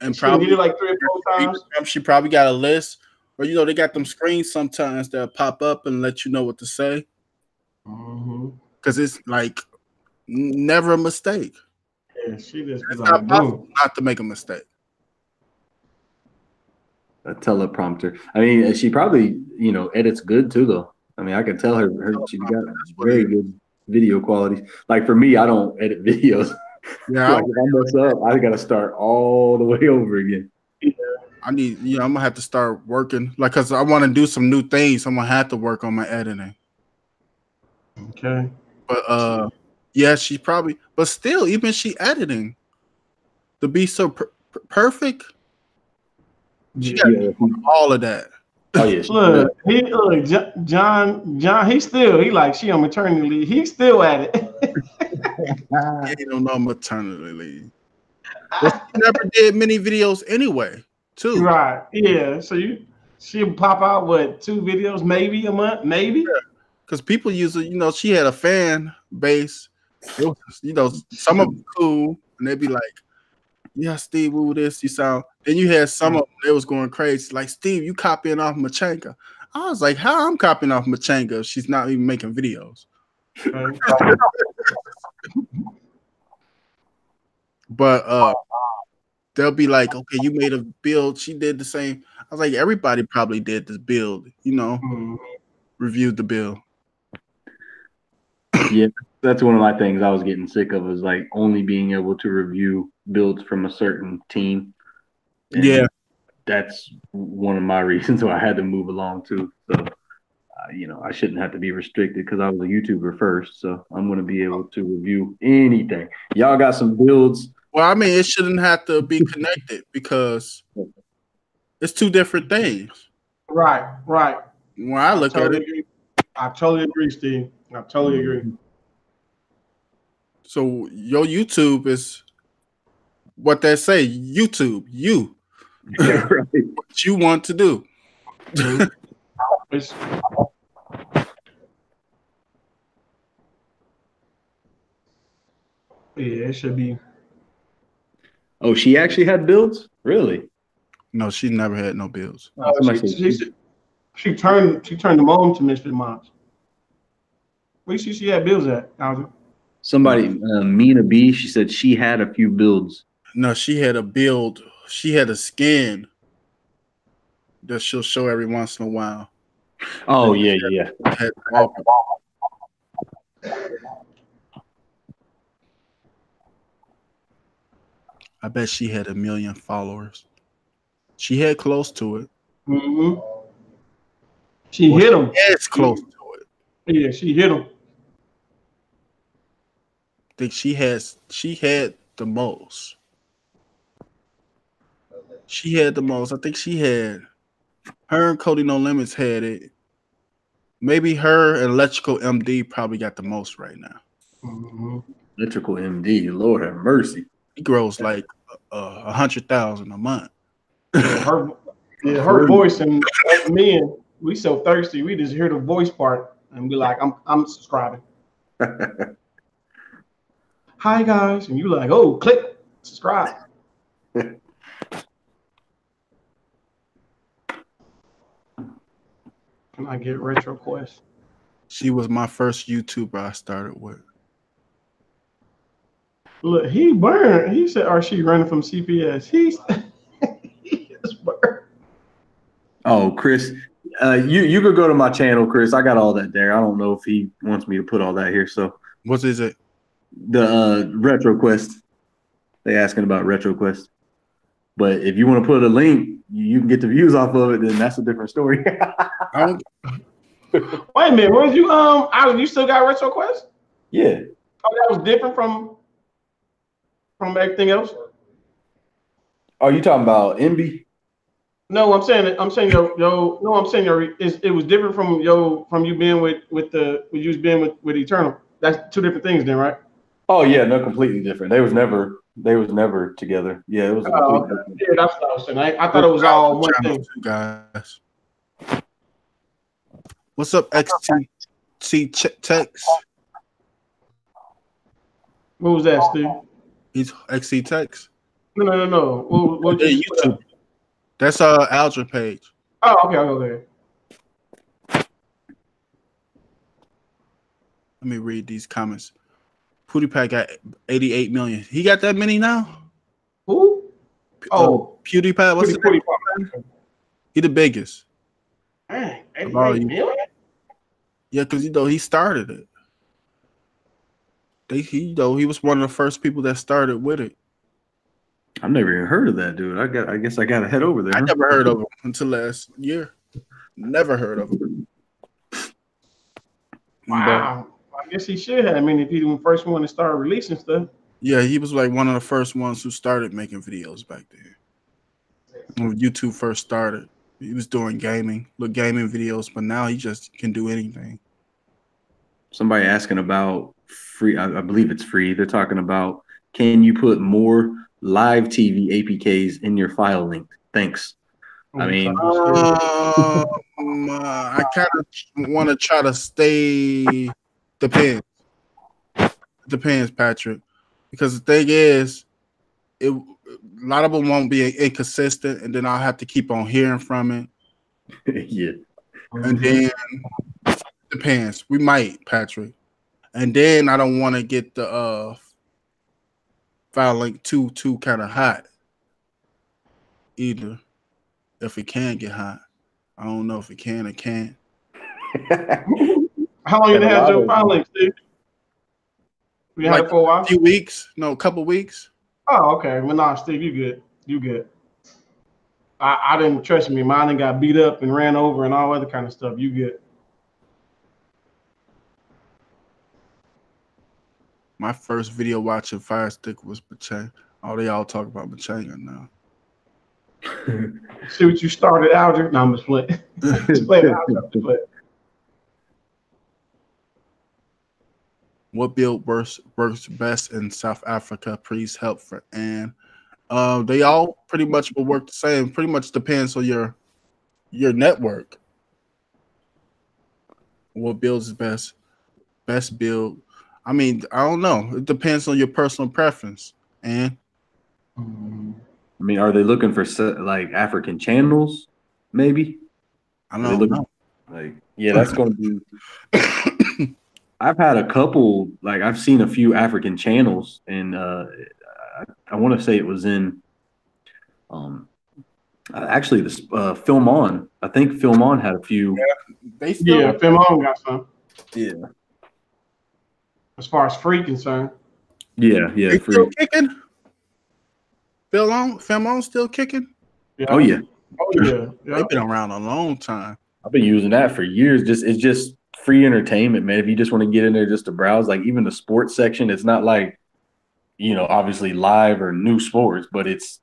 and She probably did it like three or four times. she probably got a list, or you know, they got them screens sometimes that pop up and let you know what to say, Mhm. because it's like never a mistake. Yeah, she just It's not possible boom. not to make a mistake. a teleprompter. I mean, she probably, you know, edits good too, though. I mean, I can tell her, her she got very good video quality. Like for me, I don't edit [laughs] videos. Yeah, like if I mess up, I got to start all the way over again. I need, you know, I'm gonna have to start working, like, cause I want to do some new things. I'm gonna have to work on my editing. Okay. But uh, yeah, she probably, but still, even she editing to be so per- per- perfect, she got Yeah. all of that. Oh yeah. she- Look, he look, Jo- John, John, he still he like she on maternity leave. He's still at it. [laughs] He don't know maternity leave. Well, she never did many videos anyway, too. right. Yeah. So you she'll pop out what two videos maybe a month, maybe. Because people use it, you know, she had a fan base. It was, you know, some of them cool, and they'd be like, "Yeah, Steve, woo this, you sound." Then you had some of them they was going crazy, like Steve, you copying off Machenka. I was like, "How I'm copying off Machenka if she's not even making videos?" [laughs] But uh, they'll be like, "Okay, you made a build. She did the same." I was like, "Everybody probably did this build, you know, Mhm. reviewed the build." Yeah, that's one of my things I was getting sick of is like only being able to review builds from a certain team. And Yeah. That's one of my [laughs] reasons why I had to move along too. So, uh, you know, I shouldn't have to be restricted because I was a YouTuber first. So I'm going to be able to review anything. Y'all got some builds. Well, I mean, it shouldn't have to be connected because it's two different things. Right, right. When I look at totally it, agree. I totally agree, Steve. I totally agree. so your YouTube is what they say, YouTube, you, [laughs] right. what you want to do. Mm-hmm. [laughs] Yeah, it should be. Oh, she actually had builds? Really? No, she never had no bills. Oh, uh, somebody she, she, she turned she turned them on to Misfit Mods. Where you see she had bills at, Alvin? Somebody, uh, Mina B, she said she had a few builds. No, she had a build. She had a skin that she'll show every once in a while. Oh, yeah, yeah. Had all- I bet she had a million followers. She had close to it. Mm-hmm. She hit him. It's close to it. Yeah, she hit him. I think she has she had the most. She had the most. I think she had her and Kodi No Limits had it. Maybe her and Electrical MD probably got the most right now. Mm-hmm. Electrical MD, Lord have mercy. He grows like uh, a hundred thousand a month. Her Yeah, her voice and us men, we so thirsty. We just hear the voice part and be like, I'm I'm subscribing. [laughs] Hi guys, and you like, oh, click subscribe. [laughs] Can I get retro quest? She was my first YouTuber I started with. Look, he burned. He said, "Are she running from CPS?" He's he [laughs] is burned. Oh, Chris, uh, you you could go to my channel, Chris. I got all that there. I don't know if he wants me to put all that here. So What is it? the uh, retro quest. They asking about retro quest. But if you want to put a link, you, you can get the views off of it. Then that's a different story. [laughs] I don't Wait a minute, was you um? I, you still got retro quest? yeah. Oh, that was different from from everything else. Are you talking about Envy? No, I'm saying I'm saying yo yo. No, I'm saying your is it was different from yo from you being with with the with you being with with Eternal. That's two different things, then, right? Oh yeah, no, completely different. They was never they was never together. Yeah, it was. a Oh, Yeah, that's what I was saying. I, I thought it was all one thing. guys. What's up, XT Ch- Tex? What was that, Steve? He's XC Tex. No, no, no, no. What, what Yeah, you YouTube. That's uh Aldrin page. Oh, okay, okay. Let me read these comments. PewDiePie got 88 million. He got that many now? Who? Oh, Uh, PewDiePie, what's his name? the He the biggest. Dang, Oh, 88 you- million? Yeah, because you know he started it. They he you know he was one of the first people that started with it. I've never even heard of that dude. I got. I guess I got to head over there. I never heard of him until last year. Never heard of him. Wow. I guess he should have. I mean, if he was the first one to start releasing stuff. Yeah, he was like one of the first ones who started making videos back then. When YouTube first started, he was doing gaming, little gaming videos, but now he just can do anything. Somebody asking about free. I, I believe it's free. They're talking about can you put more live TV APKs in your file link? Thanks. I mean- Um, uh, I kind of want to try to stay. Depends. Depends, Patrick. Because the thing is, it a lot of them won't be inconsistent, and then I'll have to keep on hearing from it. [laughs] yeah. And then depends. We might, Patrick. And then I don't want to get the uh file link too too kind of hot either. If it can get hot. I don't know if it can or can't. [laughs] How long you And a had lot your of- filing, Steve? We had it for a while. A few weeks, no, a couple weeks. Oh, okay. Well, nah, Steve, you good. You good. I, I didn't trust me. Mine got beat up and ran over and all other kind of stuff. You good. My first video watching Fire Stick was Pachanga. All they all talk about Pachanga now. [laughs] See what you started out. No, I'm just playing. [laughs] Just playing out. Just playing. [laughs] What build works works best in South Africa? Please help for Ann. Uh, they all pretty much will work the same. Pretty much depends on your your network. What builds is best? Best build. I mean, I don't know. It depends on your personal preference. And I mean, are they looking for like African channels? Maybe. I don't looking- know. Like, yeah, that's going to be. [coughs] I've had a couple. Like, I've seen a few African channels, and uh, I, I want to say it was in. Um, uh, actually, this uh, FilmOn. I think film on had a few. They still Yeah, FilmOn got some. Yeah. As far as free concerned. Yeah. Yeah. free. still kicking. Phil on, FilmOn still kicking. Yeah. Oh yeah. Oh yeah. yeah. They've been around a long time. I've been using that for years. Just it's just free entertainment, man. If you just want to get in there just to browse, like even the sports section, it's not like, you know, obviously live or new sports, but it's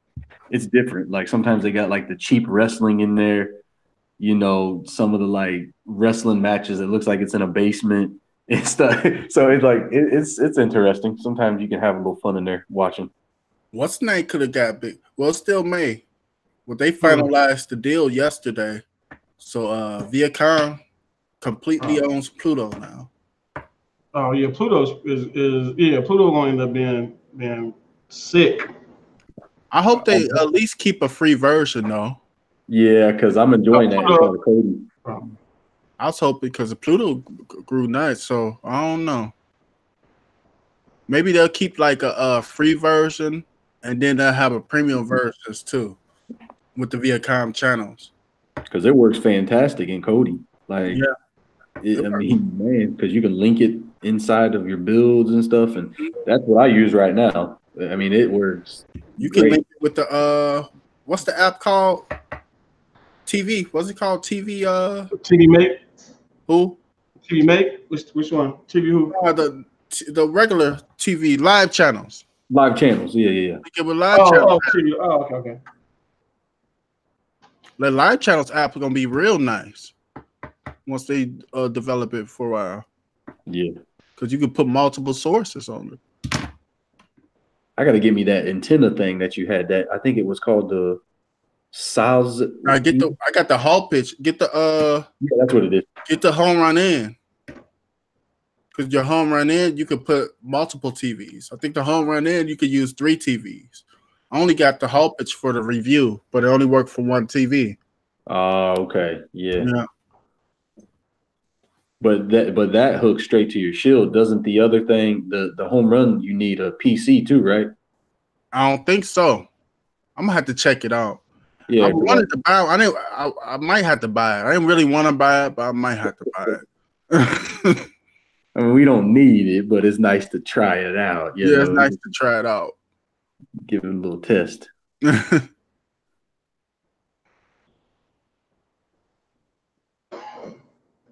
it's different. Like sometimes they got like the cheap wrestling in there, you know, some of the like wrestling matches. It looks like it's in a basement and [laughs] stuff. So it's like it, it's it's interesting. Sometimes you can have a little fun in there watching. What's name could have got big? Well, it's still May. Well, they finalized the deal yesterday. So uh Viacom completely Oh. owns Pluto now. Oh yeah, Pluto's is is yeah, Pluto gonna end up being being sick. I hope they at least keep a free version though. Yeah, because I'm enjoying that. Pluto- inside of Kodi. I was hoping because Pluto grew nice, so I don't know. Maybe they'll keep like a, a free version, and then they'll have a premium versions too, with the Viacom channels. because it works fantastic in Kodi. Like, Yeah. it, I mean, man, because you can link it inside of your builds and stuff, and that's what I use right now. I mean, it works. You can Great. link it with the uh, what's the app called? TV. What's it called? TV. Uh, TV Make, who? TV Make, which which one? TV who? Uh, the the regular TV live channels. Live channels, yeah, yeah, yeah. Link it with live Oh, channels. oh, TV. Oh, okay, okay. The live channels app is gonna be real nice once they uh, develop it for a while. Yeah, because you can put multiple sources on it. I got to give me that antenna thing that you had. That I think it was called the I get the I got the hall pitch. Get the uh Yeah, that's what it is. get the home run in. Because your home run in, you could put multiple TVs. I think the home run in, you could use three TVs. I only got the hall pitch for the review, but it only worked for one TV. Oh, okay, yeah. Yeah. But that but that hooks straight to your shield. Doesn't the other thing, the the home run, you need a PC too, right? I don't think so. I'm gonna have to check it out. Yeah, I wanted to buy. I didn't. I, I might have to buy it. I didn't really want to buy it, but I might have to buy it. [laughs] I mean, we don't need it, but it's nice to try it out. You yeah, it's nice to try it out. Give it a little test. [laughs]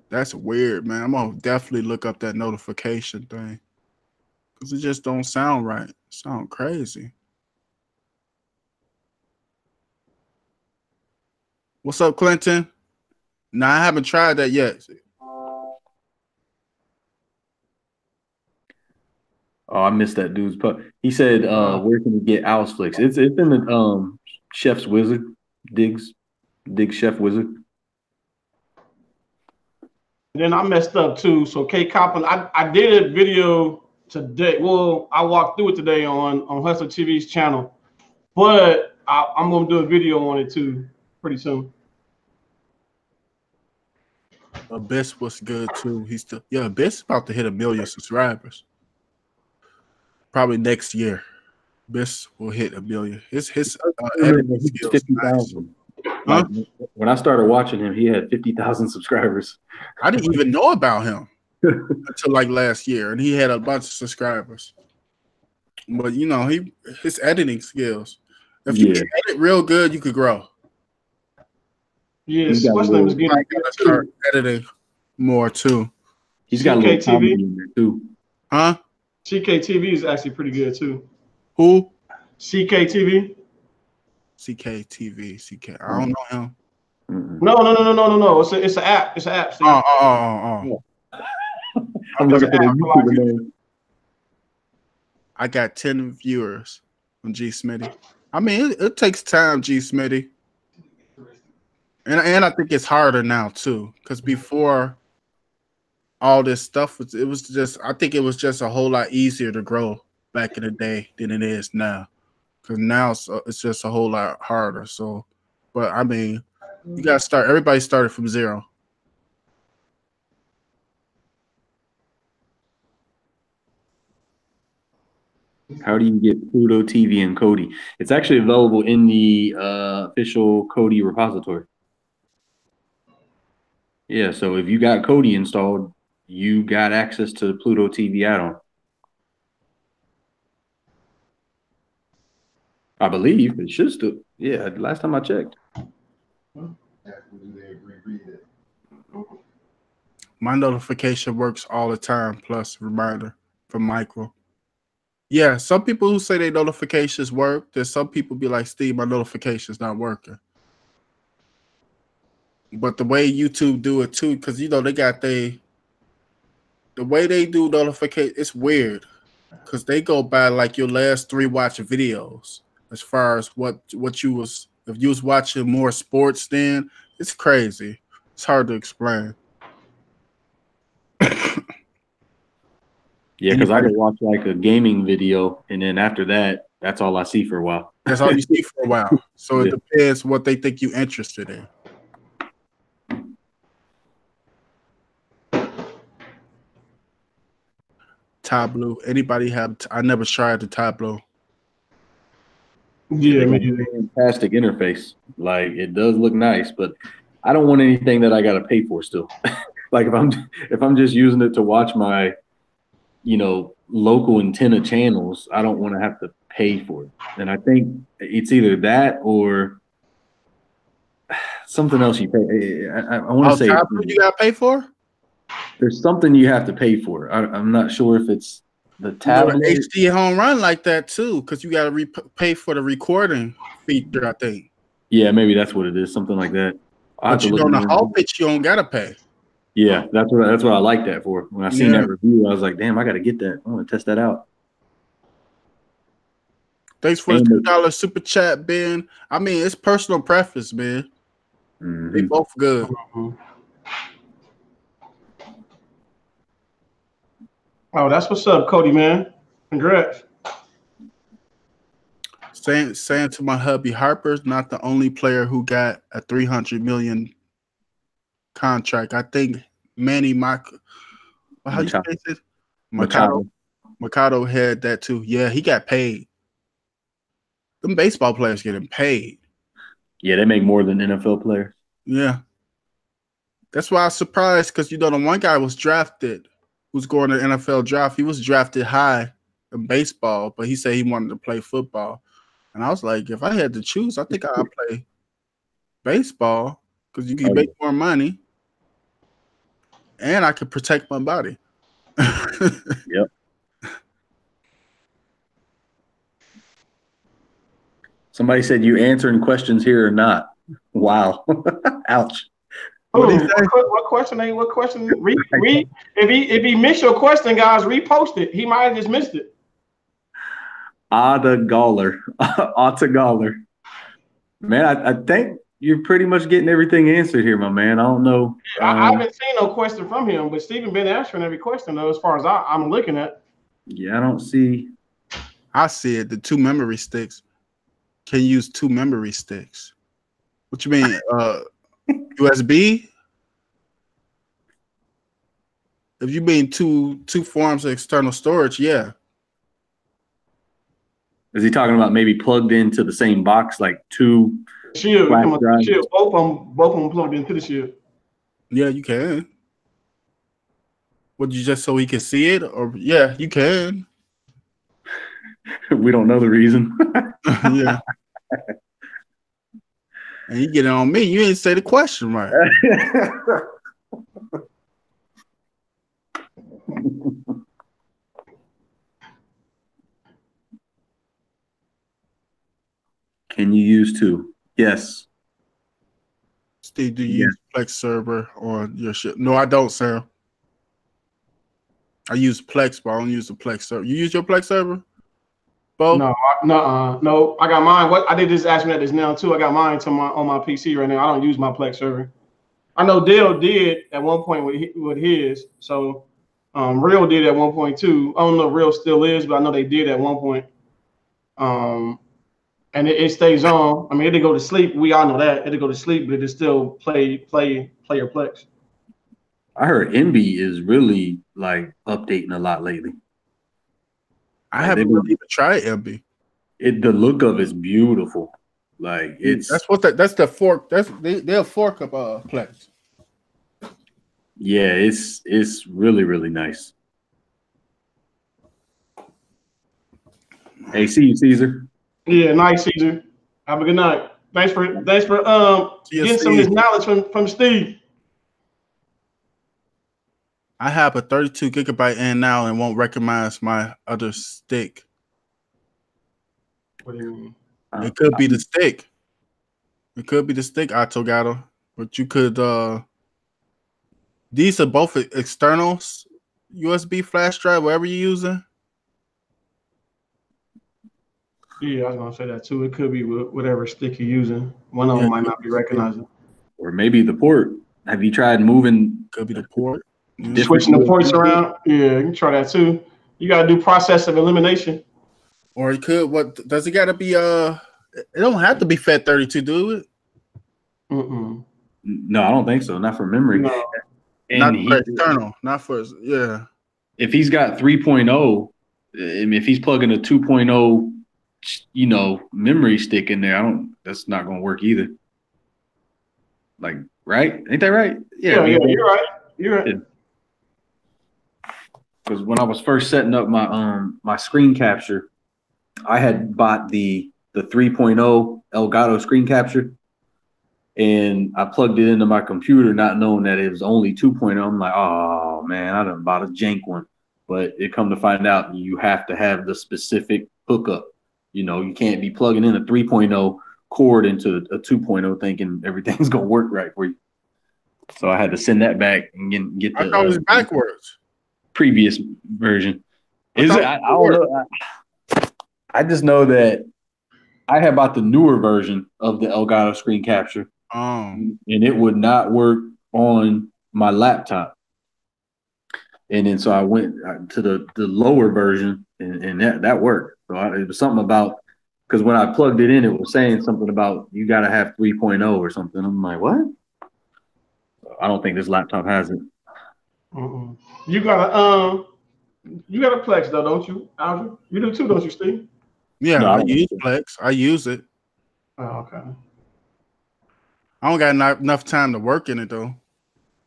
That's weird, man. I'm gonna definitely look up that notification thing because it just don't sound right. It sound crazy. What's up, Clinton? No, I haven't tried that yet. Oh, I missed that dude's putt. He said, uh, where can we get Owl's Flicks? It's it's in the um Chef's Wizard, Diggz, Diggz Chef Wizard. Then I messed up too. So K Coppin, I, I did a video today. Well, I walked through it today on on Hustler TV's channel, but I, I'm gonna do a video on it too pretty soon. Abyss was good too. He's still yeah. Abyss about to hit a million subscribers. Probably next year. Abyss will hit a million. His his uh, Fifty nice. Huh? When I started watching him, he had fifty thousand subscribers. I didn't even know about him [laughs] until like last year, and he had a bunch of subscribers. But you know, he his editing skills. If you Yeah. edit real good, you could grow. Yes, He's what's a name is getting gotta start editing more too. He's got a little CKTV? in there too. Huh? CKTV is actually pretty good too. Who? CKTV? CKTV. CK. I don't mm-hmm. know him. No, no, no, no, no, no, no. It's a it's an app. It's an app. Oh, oh, oh, oh, oh. [laughs] I'm looking for the Yeah, I like YouTuber name. I got 10 viewers on G Smitty. I mean, it, it takes time, G Smitty. And, and I think it's harder now too, because before all this stuff was it was just I think it was just a whole lot easier to grow back in the day than it is now. Because now it's, uh, it's just a whole lot harder. So, but I mean, you gotta start. Everybody started from zero. How do you get Pluto TV and Kodi? It's actually available in the uh, official Kodi repository. Yeah, so if you got Kodi installed, you got access to the Pluto TV add-on. I believe it should still. Yeah, last time I checked. My notification works all the time, plus reminder from Michael. Yeah, some people who say their notifications work, there's some people be like, Steve, my notification's not working. But the way YouTube do it too, because you know they got they the way they do notification, it's weird. Cause they go by like your last three watch videos as far as what what you was If you was watching more sports, then it's crazy. It's hard to explain. Yeah, because I could watch like a gaming video, and then after that, that's all I see for a while. That's all you see for a while. [laughs] So it Yeah. depends what they think you're interested in. Tablo. Anybody have? I never tried the Tablo. Yeah, me either. Fantastic interface. Like it does look nice, but I don't want anything that I got to pay for still. [laughs] like if I'm if I'm just using it to watch my, you know, local antenna channels, I don't want to have to pay for it. And I think it's either that or [sighs] something else you pay. I, I, I want to Oh, say Tablo you gotta pay for? There's something you have to pay for. I, I'm not sure if it's the You know, tablet. HD home run like that too, because you gotta re- pay for the recording feature. I think. Yeah, maybe that's what it is. Something like that. I'll have But to you look know, the into it. whole pitch you don't gotta pay. Yeah, that's what that's what I like that for. When I seen Yeah. that review, I was like, damn, I got to get that. I want to test that out. Thanks for the And- two dollar super chat, Ben. I mean, it's personal preference, man. They Mhm. both good. Mhm. Oh, that's what's up, Cody, man. Congrats. Saying saying to my hubby, Harper's not the only player who got a three hundred million contract. I think Manny Mac, how you say it? Mikado. Machado. Mikado had that too. Yeah, he got paid. Them baseball players getting paid. Yeah, they make more than NFL players. Yeah. That's why I was surprised because you know the one guy was drafted who's going to NFL draft. He was drafted high in baseball, but he said he wanted to play football. And I was like, if I had to choose, I think I'd [laughs] play baseball because you can Oh, make more money and I could protect my body. [laughs] Yep. Somebody said you answering questions here or not. Wow. [laughs] Ouch. What'd he Ooh, say? what, what question? Ain't what question? Re, re, if he if he missed your question, guys, repost it. He might have just missed it. Ada Galler. Ata [laughs] Galler. Man, I, I think you're pretty much getting everything answered here, my man. I don't know. I, I Um, haven't seen no question from him, but Stephen been answering every question though, as far as I, I'm looking at. yeah, I don't see. I see it. The two memory sticks can use two memory sticks. What you mean? Uh USB? If you mean two two forms of external storage, yeah. Is he talking about maybe plugged into the same box, like two? Shield, Flash come shield. Both of them, both of them plugged into the shield. Yeah, you can. Would you just so he can see it? Or yeah, you can. [laughs] we don't know the reason. [laughs] [laughs] yeah. And you get it on me. You didn't say the question right. [laughs] Can you use two? Yes. Steve, do you Yeah. use Plex server on your ship? No, I don't, Sam. I use Plex, but I don't use the Plex server. You use your Plex server? Bo? No, I- no, uh, no. I got mine. What I did just ask me that this now too. I got mine to my on my PC right now. I don't use my Plex server. I know Dale did at one point with with his. So um, Real did at one point too. I don't know if Real still is, but I know they did at one point. Um, and it, it stays on. I mean, it'll go to sleep. We all know that it'll go to sleep, but it still play play play your Plex. I heard Emby is really like updating a lot lately. I They haven't will- really even tried Emby. It the look of it's beautiful. Like it's that's what that that's the fork. That's they they'll fork up uh Plex. yeah, it's it's really really nice. Hey, see you, Caesar. Yeah, nice, Caesar. Have a good night. Thanks for thanks for um getting some of this knowledge from from Steve. I have a 32 gigabyte in now and won't recognize my other stick. What do you mean? It could be the stick. It could be the stick, Autogato. But you could uh these are both e- externals USB flash drive, whatever you're using. Yeah, I was gonna say that too. It could be whatever stick you're using. One of them might not be recognizing. Or maybe the port. Have you tried moving? Could be the port. Yeah. Different- Switching the ports around. Yeah, you can try that too. You gotta do process of elimination. Or it could. What does it got to be? Uh, it don't have to be Fat Thirty Two. Do it. Mm-mm. No, I don't think so. Not for memory. No. And not he- for external. Not for yeah. if he's got 3.0, I mean, if he's plugging a 2.0, you know, memory stick in there, I don't. That's not going to work either. Like, right? Ain't that right? Yeah, yeah, you're right. You're right. Because when I was first setting up my um my screen capture, I had bought the the 3.0 Elgato screen capture, and I plugged it into my computer, not knowing that it was only 2.0. I'm like, oh man, I done bought a jank one. But it come to find out, you have to have the specific hookup. You know, you can't be plugging in a 3.0 cord into a 2.0 thinking everything's [laughs] gonna work right for you. So I had to send that back and get, get I thought it was uh, backwards. Previous version. Is it? I, I don't know. I, I just know that I had bought the newer version of the Elgato screen capture, Um, and it would not work on my laptop. And then so I went uh, to the the lower version, and, and that that worked. So I, it was something about because when I plugged it in, it was saying something about you got to have 3.0 or something. I'm like, what? I don't think this laptop has it. Mm-mm. You got a um, you got a Plex though, don't you, Alvin? You do too, don't you, Steve? yeah, No, I I use think Plex. I use it. Oh, okay. I don't got enough, enough time to work in it though.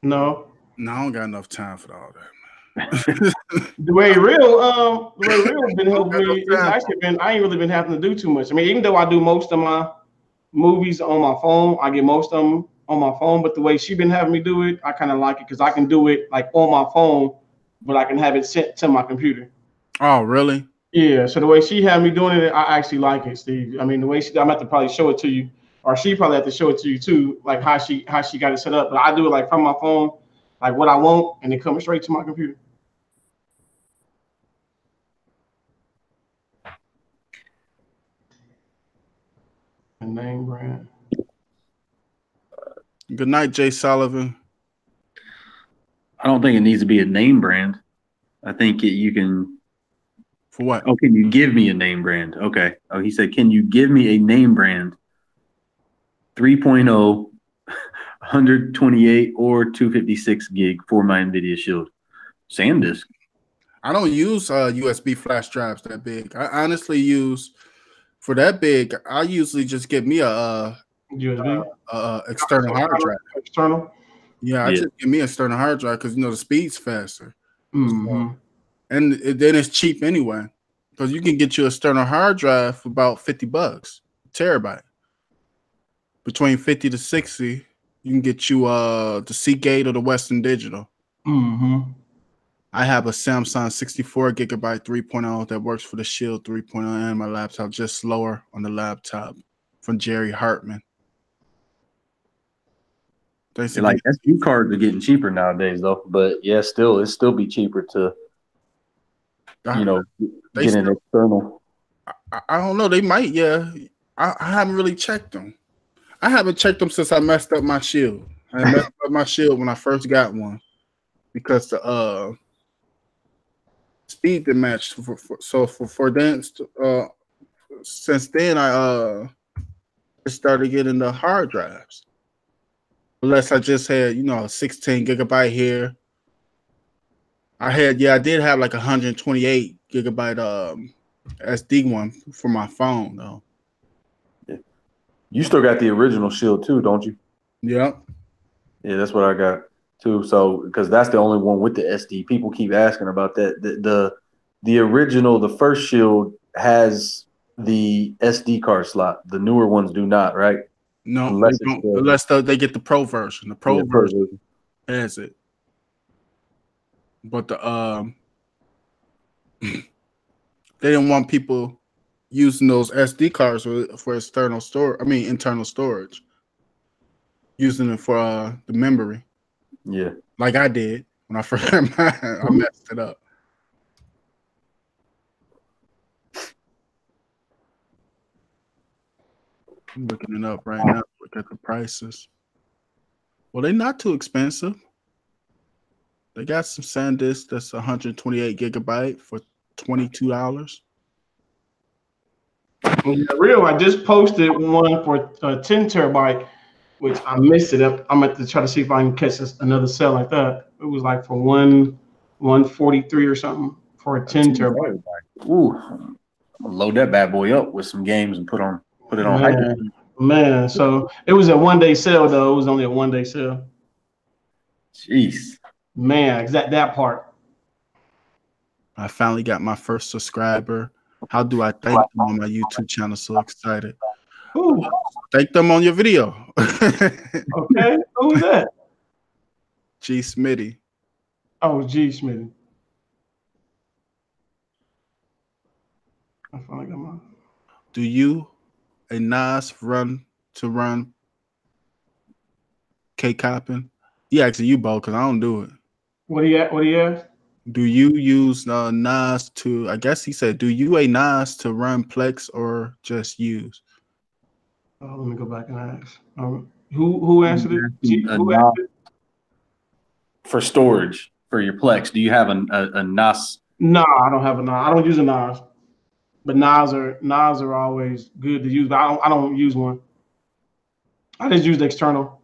No, No, I don't got enough time for all that. the way real um, the way real [laughs] been helping me. It's actually been I ain't really been having to do too much. I mean, even though I do most of my movies on my phone, I get most of them on my phone. But the way she been having me do it, I kind of like it because I can do it like on my phone, but I can have it sent to my computer. Oh, really? Yeah, so the way she had me doing it, I actually like it, Steve. I mean, the way she, I'm have to probably show it to you, or she probably have to show it to you too, like how she how she got it set up. But I do it like from my phone, like what I want, and it comes straight to my computer. And name brand. Good night, Jay Sullivan. I don't think it needs to be a name brand. I think it, you can. For what? Oh, can you give me a name brand? Okay. Oh, he said, can you give me a name brand? oh, 3.0, 128 or 256 gig for my NVIDIA Shield. SanDisk. I don't use uh, USB flash drives that big. I honestly use for that big. I usually just get me a, uh USB. uh external hard drive. External. Yeah, I Yeah. just get me an external hard drive because you know the speed's faster, Mm-hmm. and it, then it's cheap anyway. Because you can get you a external hard drive for about fifty bucks, terabyte. Between fifty to sixty, you can get you uh the Seagate or the Western Digital. Mm-hmm. I have a Samsung 64 gigabyte 3.0 that works for the Shield 3.0 and my laptop, just slower on the laptop from Jerry Hartman. And like SD cards are getting cheaper nowadays, though. But yeah, still, it still be cheaper to you know They get an external. I, I don't know. They might, yeah. I, I haven't really checked them. I haven't checked them since I messed up my shield. I [laughs] messed up my shield when I first got one because the uh speed didn't match. For, for, so for for then, uh, since then I uh started getting the hard drives. Unless I just had you know a 16 gigabyte here. I had yeah I did have like 128 gigabyte um SD one for my phone though. Yeah. You still got the original Shield too, don't you? Yeah. Yeah, that's what I got too. So because that's the only one with the SD. People keep asking about that. The the, the original, the first Shield has the SD card slot. The newer ones do not, right? No, Unless they the- unless the, they get the pro version. The pro Yeah, version has it. But the um [laughs] they didn't want people using those SD cards for, for external store. I mean internal storage. Using it for uh, the memory. Yeah. Like I did when I [laughs] first. I messed it up. I'm looking it up right now. Look at the prices. Well, they're not too expensive. They got some SanDisk that's 128 gigabyte for twenty-two dollars. Yeah, real. I just posted one for uh, 10 terabyte, which I missed it up. I'm going to try to see if I can catch this, another sale like that. It was like for one 143 or something for a 10 terabyte. Ooh, I'm load that bad boy up with some games and put on put it on. hyper. Man, man, so it was a one day sale though. It was only a one day sale. Jeez. Man, exact that part. I finally got my first subscriber. How do I thank them on my YouTube channel? So excited. Ooh, Thank them on your video. [laughs] okay, who was that? G Smitty. Oh, G. Smitty. I finally got mine. Do you a Nas run to run K Coppin? He asking you both because I don't do it. What do you What do you ask? Do you use uh, Nas to? I guess he said, do you a Nas to run Plex or just use? Oh, let me go back and ask. Um, who Who answered it? G, who Nas. answered it? For storage for your Plex, do you have a, a, a NAS? No, I don't have a Nas. I don't use a Nas. But Nas are Nas are always good to use. But I don't I don't use one. I just use the external.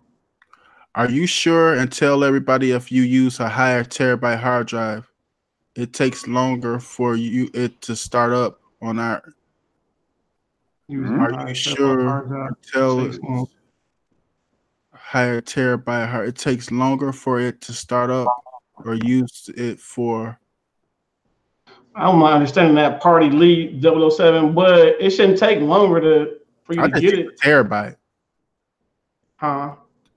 Are you sure? And tell everybody if you use a higher terabyte hard drive, it takes longer for you it to start up on our. Are you sure? Tell higher terabyte hard. It takes longer for it to start up, or use it for. I don't mind understanding that party lead 007, but it shouldn't take longer to for you I to get it. terabyte. Huh?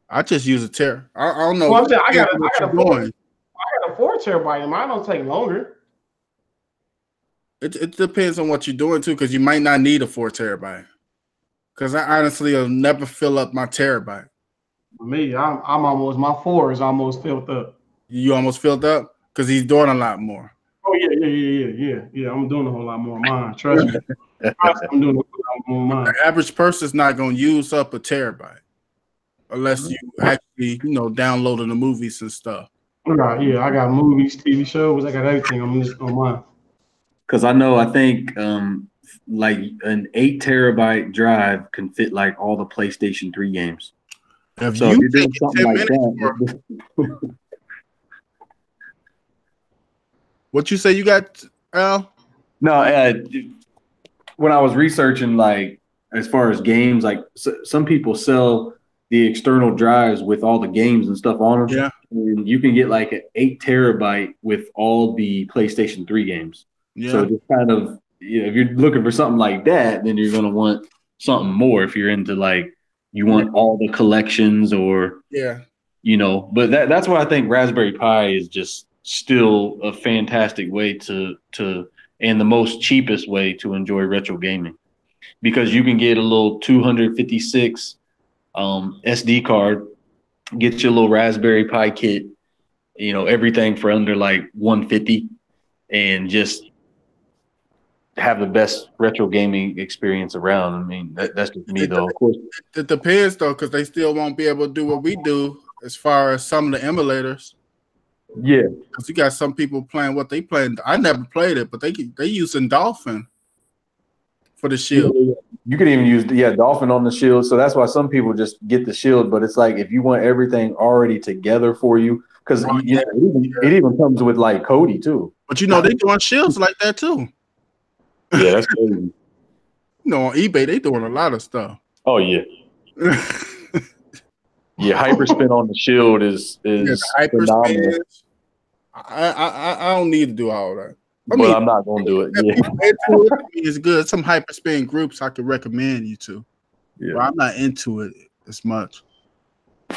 I just use a ter. I, I don't know. Well, I'm saying, I got a- I got a four. I got a four terabyte and mine don't take longer. It, it depends on what you're doing too, because you might not need a four terabyte. Because I honestly will never fill up my terabyte. Me, I'm I'm almost my four is almost filled up. You almost filled up because he's doing a lot more. Oh yeah, yeah, yeah, yeah, yeah, yeah. I'm doing a whole lot more on mine. Trust me. Trust [laughs] me, I'm doing a whole lot more on mine. The average person's not going to use up a terabyte unless you actually, you know, downloading the movies and stuff. Right, yeah, I got movies, TV shows, I got everything on this on mine. Because I know I think um like an eight terabyte drive can fit like all the PlayStation 3 games. If So if you you're doing something like that, [laughs] for- what you say you got, Al? No, uh, when I was researching, like as far as games, like s some people sell the external drives with all the games and stuff on them. Yeah. And you can get like an eight terabyte with all the PlayStation 3 games. Yeah. So just kind of, you know, if you're looking for something like that, then you're gonna want something more. If you're into like, you want all the collections or yeah. you know but that that's why i think raspberry pi is just still a fantastic way to to and the most cheapest way to enjoy retro gaming. Because you can get a little 256 um, sd card get your little raspberry pi kit you know everything for under like 150 and just have the best retro gaming experience around. I mean that, that's just me though. of course It depends though, because they still won't be able to do what we do as far as some of the emulators. Yeah Because you got some people playing what they playing. I never played it, but they they using Dolphin for the shield. You can even use yeah dolphin on the shield. So that's why some people just get the shield. But it's like if you want everything already together for you, because Right, you know, it, even, it even comes with like Kodi too. But you know they doing shields like that too. yeah that's crazy [laughs] You know on eBay they doing a lot of stuff. oh yeah [laughs] Yeah, hyperspin on the shield is Yeah, is the phenomenal. I, I I I don't need to do all that. I but mean, I'm not gonna do it. Yeah, people into it, it's good. Some hyperspin groups I could recommend you to. But yeah. I'm not into it as much.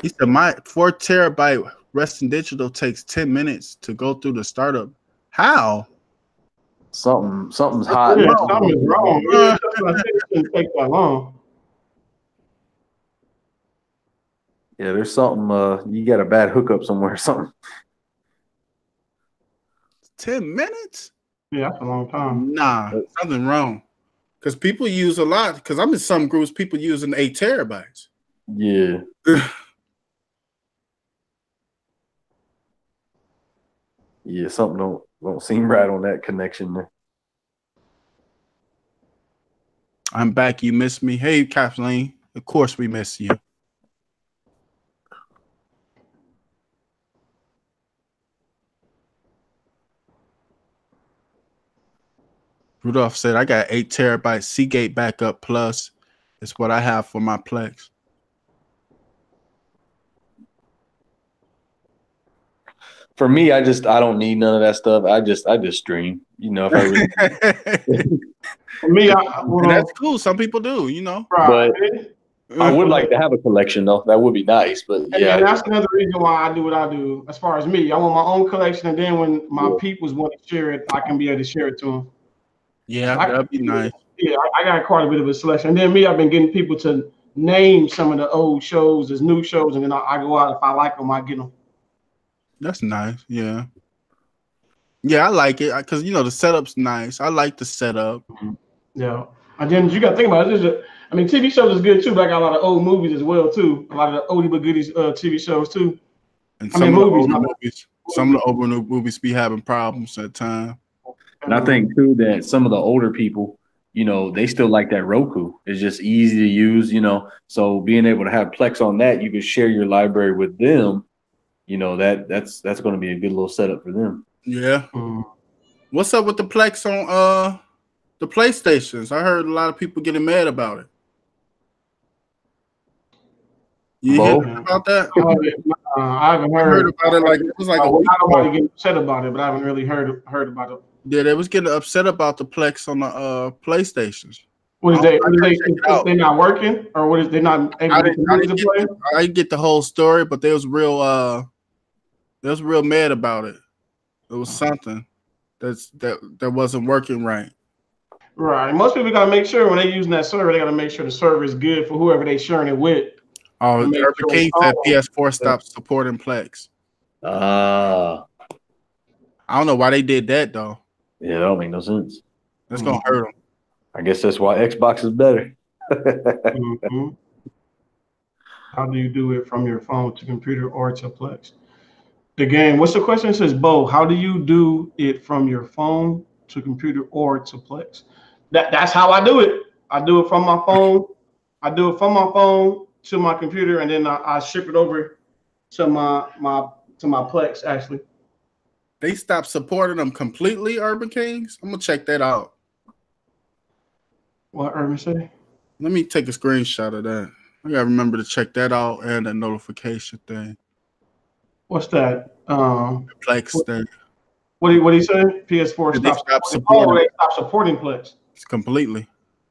He said my four terabyte Western Digital takes 10 minutes to go through the startup. How? Something something's hot. Yeah, something's wrong. Yeah, that's what I said. It shouldn't take that long. Yeah, there's something. Uh, you got a bad hookup somewhere. or [laughs] Something. 10 minutes? Yeah, that's a long time. Nah, something wrong. Because people use a lot. Because I'm in some groups, people using eight terabytes. Yeah. [sighs] yeah, something don't don't seem right on that connection there. I'm back. You missed me. Hey, Kathleen. Of course we miss you. Rudolph said, I got eight terabyte Seagate backup plus. It's what I have for my Plex. For me, I just I don't need none of that stuff. I just I just stream. You know, if I really, [laughs] For me, I, well, that's cool. Some people do, you know. right. I would [laughs] like to have a collection though. That would be nice. But And yeah, then that's another reason why I do what I do. As far as me, I want my own collection, and then when my Yeah. peoples want to share it, I can be able to share it to them. Yeah, I- that'd be nice. Yeah, I, got quite a bit of a selection. And then me, I've been getting people to name some of the old shows as new shows, and then I, I go out if I like them, I get them. That's nice. Yeah. Yeah, I like it because you know the setup's nice. I like the setup. Yeah. And then you got to think about it. A, I mean, TV shows is good too, but I got a lot of old movies as well too. A lot of the oldie but goodies uh, TV shows too. And I some mean, of the movies, older not- movies, some of the older movies be having problems at times. And I think too that some of the older people, you know, they still like that Roku. It's just easy to use, you know. So being able to have Plex on that, you can share your library with them. You know that that's that's going to be a good little setup for them. Yeah. Mm. What's up with the Plex on uh the PlayStations? I heard a lot of people getting mad about it. You Bo? hear about that? I haven't- uh, I haven't I heard heard. about it like it was like a Uh, week I don't want to get upset about it, but I haven't really heard heard about it. Yeah, they was getting upset about the Plex on the uh PlayStations. What is I'll- they? I'll What is they? check it out. They're not working, or what is they not able I to didn't, I use didn't play? get, I get the whole story, but they was real uh they was real mad about it. It was something that's that that wasn't working right. Right. Most people gotta make sure when they using that server, they gotta make sure the server is good for whoever they sharing it with. Oh, Make Urban sure King said on. PS4 stopped supporting Plex. Ah, I don't know why they did that though. Yeah, that don't make no sense. That's gonna hurt them. I guess that's why Xbox is better. Mhm. How do you do it from your phone to computer or to Plex? The game. What's the question? It says Bo. How do you do it from your phone to computer or to Plex? That that's how I do it. I do it from my phone. I do it from my phone to my computer, and then I, I ship it over to my my to my Plex. Actually, They stopped supporting them completely, Urban Kings. I'm gonna check that out. what Urban say? Let me take a screenshot of that. I gotta remember to check that out and the notification thing. What's that? Um, The Plex thing. what he what he say? PS4 Did they stop stop supporting. Oh, they stop supporting Plex. It's completely.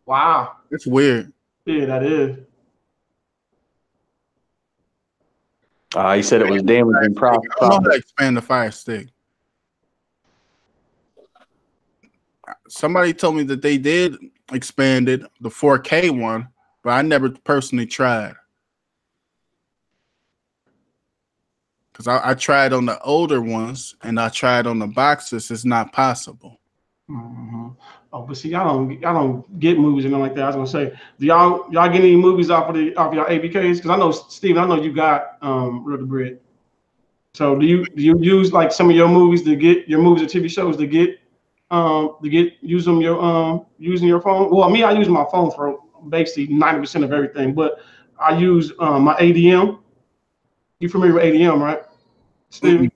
Wow. It's weird. Yeah, that is. Uh, he said it was damaging I prop. don't know how to expand the Fire Stick. Somebody told me that they did expanded the 4K one, but I never personally tried. Because I, I tried on the older ones and I tried on the boxes. It's not possible. Mhm. Oh, but see, y'all don't y'all don't get movies and like that. I was gonna say, do y'all y'all get any movies off of the off your APKs? Because I know Steve, I know you got um Real-Debrid. So do you do you use like some of your movies to get your movies or TV shows to get um to get use them your um using your phone? Well, me, I use my phone for basically ninety percent of everything, but I use um my ADM. You familiar with ADM, right, Steve?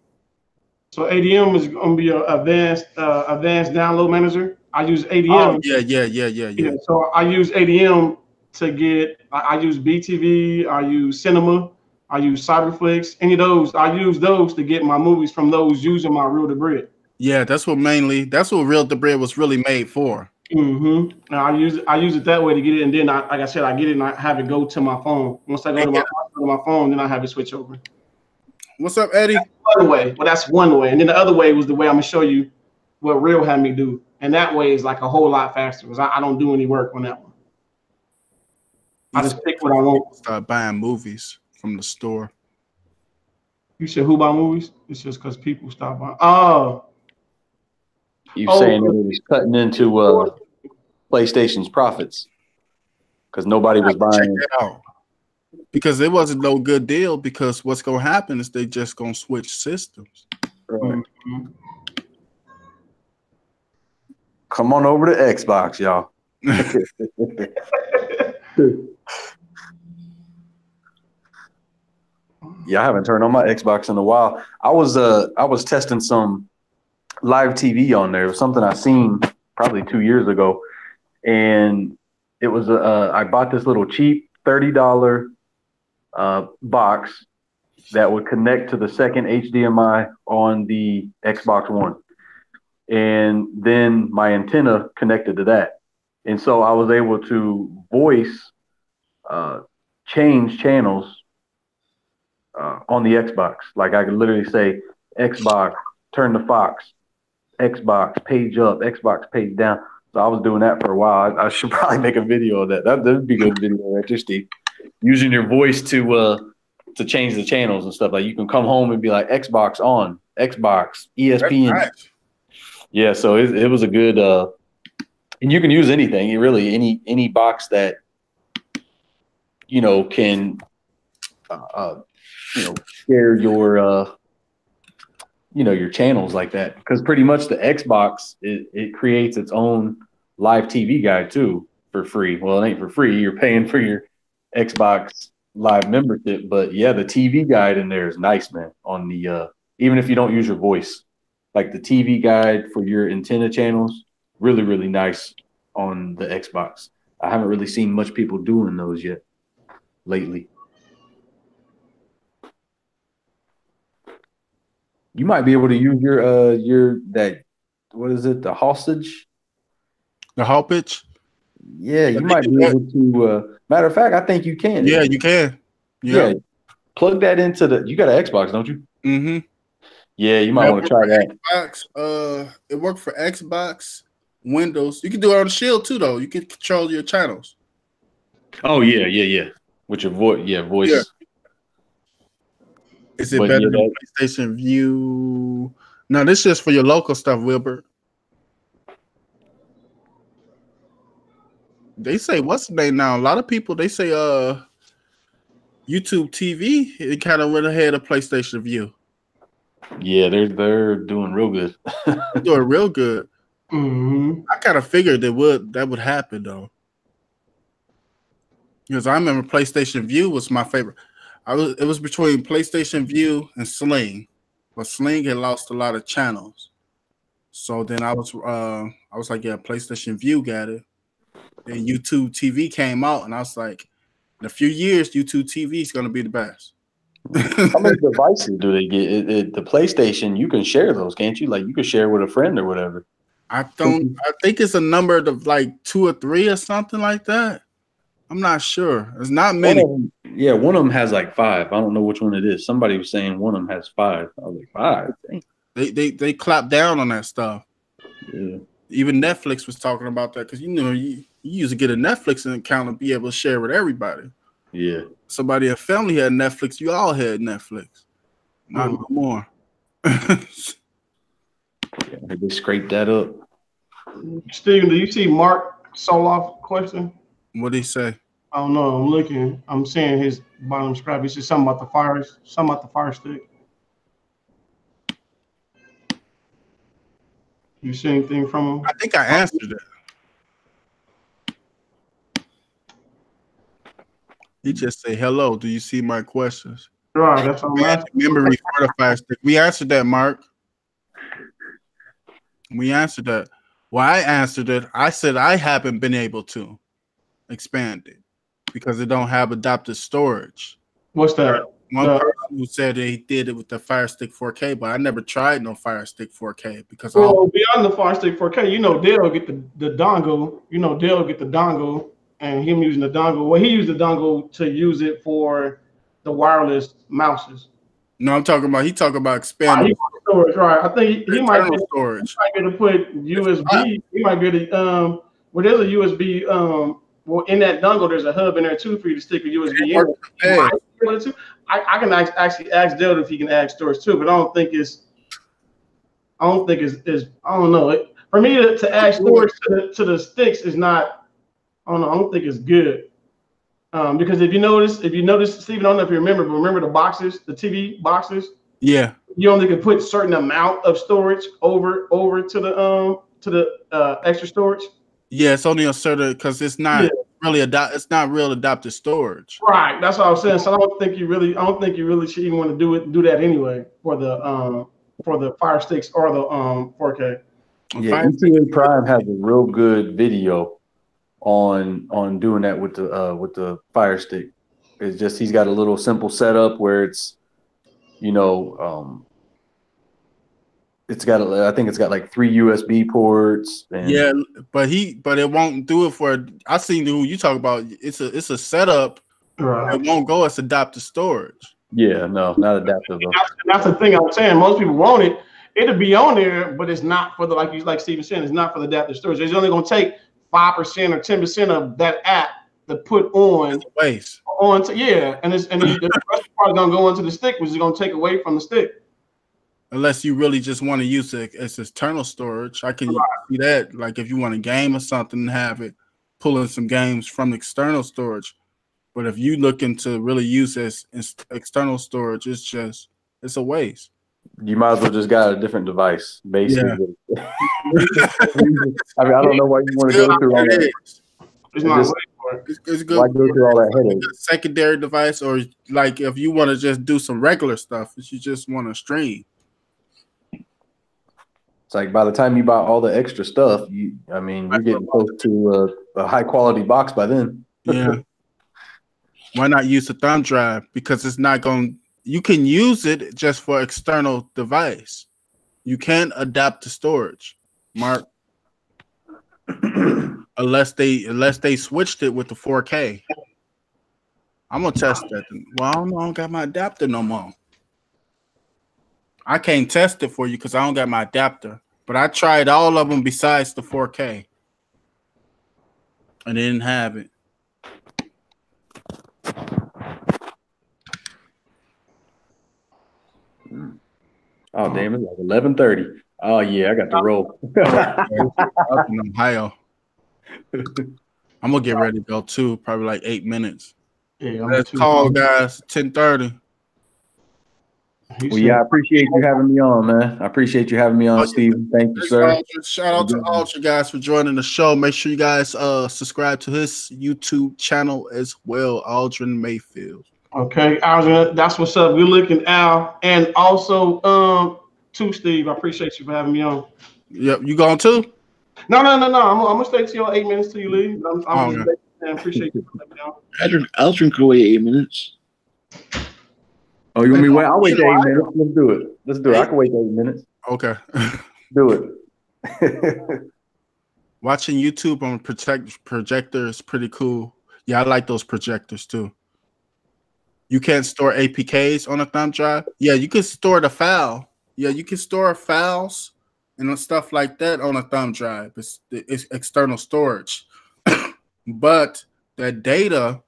So ADM is gonna be a advanced uh, advanced download manager. I use ADM. Oh, yeah, yeah, yeah, yeah, yeah. Yeah, so I use ADM to get. I, I use BeeTV. I use Cinema. I use Cyberflix. Any of those, I use those to get my movies from those using my Real-Debrid. Yeah, that's what mainly, that's what Real-Debrid was really made for. Mm-hmm. And I use I use it that way to get it, and then I, like I said, I get it and I have it go to my phone. Once I go to my, to my phone, then I have it switch over. What's up, Eddie? One way, well, that's one way, and then the other way was the way I'm gonna show you what Real had me do, and that way is like a whole lot faster because I, I don't do any work on that one. I just pick what I want. Start buying movies from the store. You said who buy movies? It's just because people stop buying. Oh, You Oh. saying it was cutting into uh PlayStation's profits because nobody was buying. out. Because it wasn't no good deal. Because what's gonna happen is they just gonna switch systems. Right. Come on over to Xbox, y'all. [laughs] Yeah, I haven't turned on my Xbox in a while. I was uh I was testing some live TV on there. It was something I seen probably two years ago, and it was uh I bought this little cheap thirty dollar uh box that would connect to the second HDMI on the Xbox One, and then my antenna connected to that, and so I was able to voice uh, change channels uh, on the Xbox. Like I could literally say Xbox, turn to Fox, Xbox, page up, Xbox, page down. So I was doing that for a while. I, I should [laughs] probably make a video of that. That would be a good video right there, Steve. Using your voice to uh to change the channels and stuff. Like you can come home and be like Xbox on, Xbox, ESPN. Yeah, so it, it was a good uh and you can use anything, really any any box that you know can uh, uh you know share your uh you know your channels like that because pretty much the Xbox it, it creates its own live TV guide too for free. Well, it ain't for free. You're paying for your Xbox live membership, but yeah, the TV guide in there is nice, man. On the uh even if you don't use your voice, like the TV guide for your antenna channels, really really nice on the Xbox. I haven't really seen much people doing those yet lately. You might be able to use your uh your that what is it the hostage? the Hauppauge. Yeah, you might be able to. Uh, matter of fact, I think you can. Yeah, you can. yeah. Yeah. Plug that into the. You got an Xbox, don't you? Mm-hmm. Yeah, you might want to try that. Xbox. Uh, it worked for Xbox, Windows. You can do it on the Shield too, though. You can control your channels. Oh yeah, yeah, yeah. With your voice, yeah, voice. Yeah. Is it But better yeah, than PlayStation Vue? No, this is just for your local stuff, Wilbur. They say what's the name now? A lot of people they say uh YouTube TV it kind of went ahead of PlayStation Vue. Yeah, they're they're doing real good. Doing real good. hmm I kind of figured that would that would happen though, because I remember PlayStation Vue was my favorite. I was it was between PlayStation Vue and Sling, but Sling had lost a lot of channels. So then I was uh I was like, yeah, PlayStation Vue got it. Then YouTube TV came out, and I was like, in a few years, YouTube TV is gonna be the best. How many devices do they get? It, it, the PlayStation, you can share those, can't you? Like you can share with a friend or whatever. I don't. I think it's a number of like two or three or something like that. I'm not sure. It's not many. of them- yeah, one of them has like five. I don't know which one it is. Somebody was saying one of them has five. I was like, five. They they they clap down on that stuff. Yeah. Even Netflix was talking about that because you know you, you used to get a Netflix account and be able to share with everybody. Yeah. Somebody in family had Netflix. You all had Netflix. Not Mhm. no more. [laughs] yeah. They scraped that up. Steven, do you see Mark Soloff question? What did he say? I don't know. I'm looking. I'm seeing his bottom scrap. He said something about the fire, something about the fire stick. You see anything from him? I think I answered that. He just say hello. Do you see my questions? Right, that's what I'm We had asking. memory for the fire stick. We answered that, Mark. We answered that. Well, I answered it. I said I haven't been able to expand it because it don't have adaptive storage. What's that? One Uh, person who said that he did it with the Fire Stick 4K, but I never tried no Fire Stick 4K because Well, beyond the Fire Stick 4K, you know Dale get the, the dongle. You know Dale get the dongle, and him using the dongle. Well, he used the dongle to use it for the wireless mouses. no, I'm talking about he talking about expanding he storage, right? I think he, he might be, storage. He might be to put USB. He might be to um. Well, there's a USB um. Well, in that dongle, there's a hub in there too for you to stick a USB in. Work He today. might be able to. I, I can actually ask Dale if he can add storage too, but I don't think it's. I don't think it's, it's I don't know. It, for me to, to add storage to the, to the sticks is not. I don't know. I don't think it's good. Um, because if you notice, if you notice, Stephen, I don't know if you remember, but remember the boxes, the TV boxes. Yeah, You only can put certain amount of storage over over to the um to the uh, extra storage. Yeah. It's only a certain because it's not Yeah. really adopt. It's not real adaptive storage. Right. That's what I was saying. So I don't think you really, I don't think you really should even want to do it, do that anyway for the um for the Fire Sticks or the um 4K. Yeah, Fire- ETA Prime has a real good video on on doing that with the uh with the Fire Stick. It's just he's got a little simple setup where it's, you know, um, it's got a, I think it's got like three USB ports. And Yeah, but he, but it won't do it for. I seen who you talk about. It's a, it's a setup. Right. It won't go as adaptive storage. yeah, no, not adaptive. That's, that's the thing I'm saying. Most people want it. It'll be on there, but it's not for the like you like Steven said, it's not for the adaptive storage. It's only gonna take five percent or ten percent of that app to put on It's waste. on to, yeah, and it's and the the rest part is gonna go into the stick, which is gonna take away from the stick. Unless you really just want to use it as external storage. I can see that. Like if you want a game or something and have it pulling some games from external storage. But if you looking to really use it as as external storage, it's just it's a waste. You might as well just got a different device, basically. Yeah. [laughs] I mean, I don't know why you want to go through all It that. is. It's not just- ready for it. It's, it's good. Why go through all that headache? secondary device or like if you want to just do some regular stuff if you just want to stream It's like by the time you buy all the extra stuff, you I mean you're getting close to a, a high quality box by then. yeah. [laughs] Why not use a thumb drive? Because it's not going you can use it just for external device. You can't adapt to storage mark. [clears throat] Unless they unless they switched it with the 4k i'm gonna test that. Well i don't know i don't got my adapter no more. I can't test it for you because i don't got my adapter but i tried all of them besides the 4k and they didn't have it Oh damn, it's like eleven thirty. Oh yeah, I got the roll. [laughs] up in Ohio. I'm gonna get ready to go too, probably like eight minutes. Yeah, I'm Let's too- call guys, ten thirty. He well, said- yeah, I appreciate you having me on, man. I appreciate you having me on, Oh, yeah. Thank you, sir. Shout out to all you guys for joining the show. Make sure you guys uh subscribe to his YouTube channel as well, Aldrin Mayfield. Okay, Aldrin, that's what's up. Good looking, Al, and also um to Steve. I appreciate you for having me on. Yep, you going too? No, no, no, no. I'm, I'm gonna stay to your eight minutes till you leave. I'm, I'm Oh, gonna yeah. stay, man, appreciate you for having me on. Aldrin, Aldrin could wait eight minutes. Oh, you want me to wait? I'll wait eight minutes. Let's do it. Let's do it. I can wait eight minutes. Okay. [laughs] Do it. [laughs] Watching YouTube on protect projector is pretty cool. Yeah, I like those projectors too. You can't store APKs on a thumb drive. Yeah, you can store the file. Yeah, you can store files and stuff like that on a thumb drive. It's, it's external storage. [coughs] but the data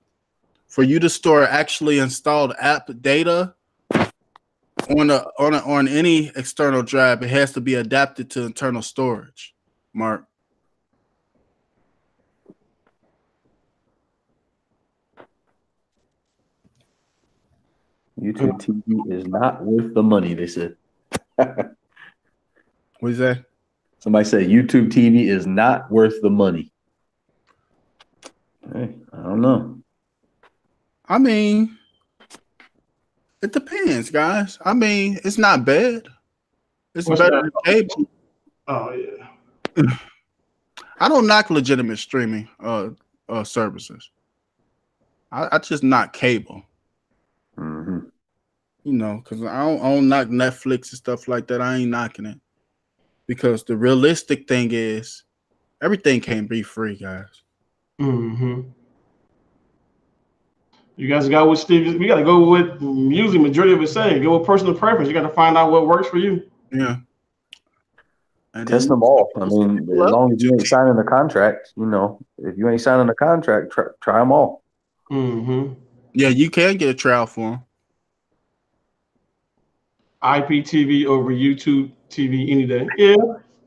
for you to store actually installed app data on a on a, on any external drive, it has to be adapted to internal storage. Mark. YouTube TV is not worth the money. They said. What is that? Somebody said YouTube TV is not worth the money. Hey, I don't know. I mean, it depends, guys. I mean, it's not bad. It's What's better that? than cable. Oh yeah. [sighs] I don't knock legitimate streaming uh, uh services. I, I just knock cable, hmm you know, because I don't, I don't knock Netflix and stuff like that. I ain't knocking it because the realistic thing is everything can't be free, guys. Mm-hmm. You guys got with Steve. We got to go with music. Majority of it saying go with personal preference. You got to find out what works for you. Yeah. And Test then- them all. I mean, as long as you ain't signing the contract, you know, if you ain't signing the contract, try, try them all. Mm-hmm. Yeah, you can get a trial for them. IPTV over YouTube TV any day. Yeah.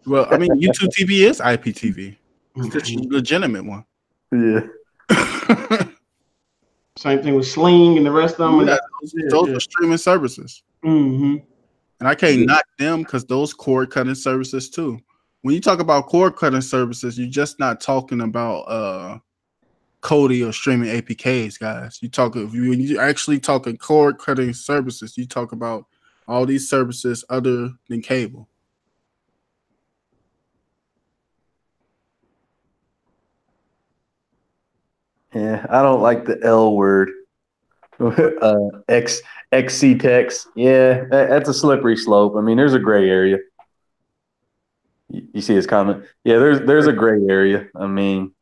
Well, I mean, YouTube TV is IPTV. It's the Mhm. legitimate one. Yeah. [laughs] Same thing with Sling and the rest of them. Yeah, those those are streaming services. hmm And I can't knock them because those cord cutting services too. When you talk about cord cutting services, you're just not talking about uh Kodi or streaming APKs, guys. You talk if you when you actually talking cord cutting services, you talk about all these services other than cable. Yeah, I don't like the L word. [laughs] uh, X XC text. Yeah, that, that's a slippery slope. I mean, there's a gray area. You, you see his comment? Yeah, there's there's a gray area. I mean,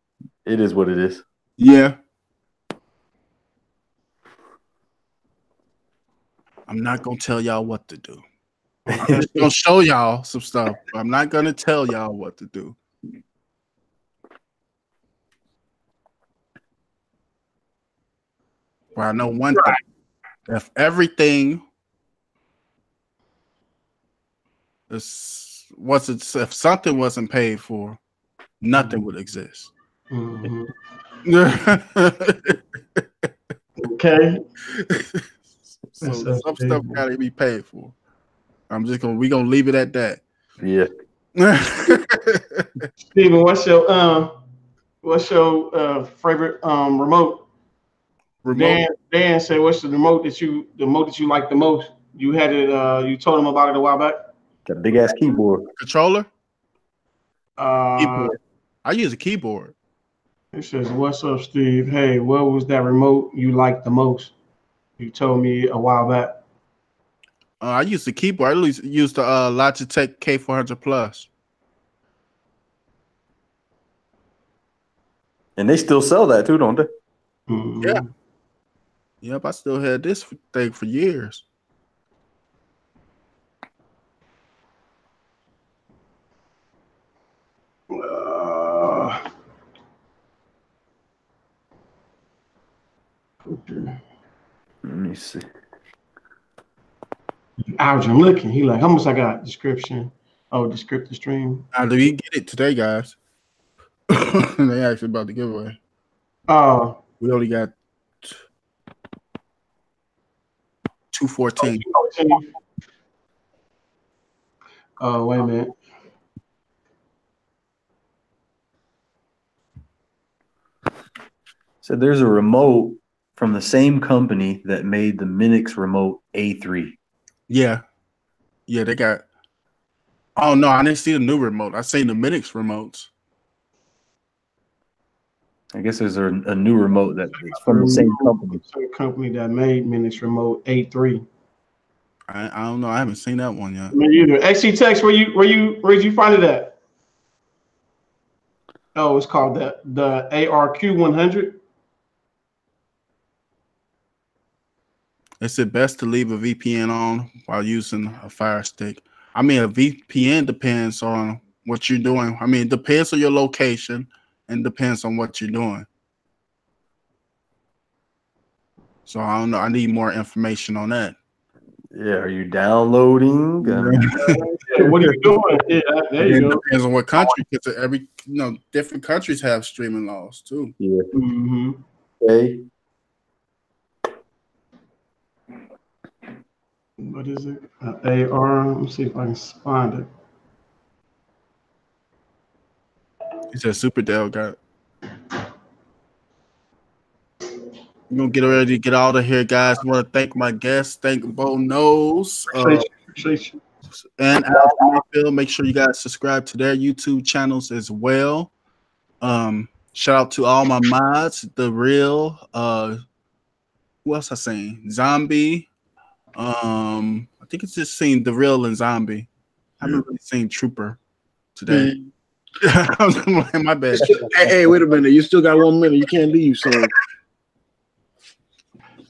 it is what it is. Yeah. I'm not gonna tell y'all what to do. I'm just gonna [laughs] show y'all some stuff. but I'm not gonna tell y'all what to do. But I know one thing. If everything is was it if something wasn't paid for, nothing would exist. [laughs] hmm so Okay. some stuff gotta be paid for. I'm just gonna we gonna leave it at that. yeah. [laughs] Steven, what's your um, what's your uh favorite um remote? Remote. Dan Dan said, "What's the remote that you the remote that you like the most?" You had it. Uh, you told him about it a while back. Got a big ass keyboard. controller. Uh, Keyboard. I use a keyboard. it says, "What's up, Steve? Hey, what was that remote you liked the most?" You told me a while back. Uh, I used the keyboard. I use use the uh, Logitech K400 Plus. And they still sell that too, don't they? Mhm. Yeah. Yep, I still had this thing for years. Uh, Let me see. Algin looking. He like, how much I got? Description. Oh, descriptive stream. Now, do we get it today, guys? [laughs] they actually about to give away. Oh, We only got two fourteen. Oh, uh, wait a minute. So there's a remote from the same company that made the Minix remote A3. Yeah, yeah, they got. Oh no, I didn't see the new remote. I seen the Minix remotes. I guess there's a, a new remote that is from the same company. Same company that made Minix Remote A3. I, I don't know. I haven't seen that one yet. Me either. XC Text, where you where you where did you find it at? Oh, it's called the the ARQ 100. Is it best to leave a VPN on while using a Fire Stick? I mean, a VPN depends on what you're doing. I mean, it depends on your location and depends on what you're doing. So I don't know. I need more information on that. Yeah, are you downloading? [laughs] Yeah, what are you doing? Yeah, there It you go. depends on what country, because every you know different countries have streaming laws too. yeah, Mm-hmm. okay. What is it? Uh, AR. Let me see if I can find it. He said Super Dell got. We're gonna get ready to get out of here, guys. I want to thank my guests. Thank Bo Knows. Uh, you. Appreciate you. and Alpha Mayfield. Make sure you guys subscribe to their YouTube channels as well. Um, shout out to all my mods, the real uh who else I seen? Zombie. Um, I think it's just seen the real and zombie. I haven't really seen Trooper today. [laughs] my bad. Hey, hey, wait a minute. You still got one minute. You can't leave. So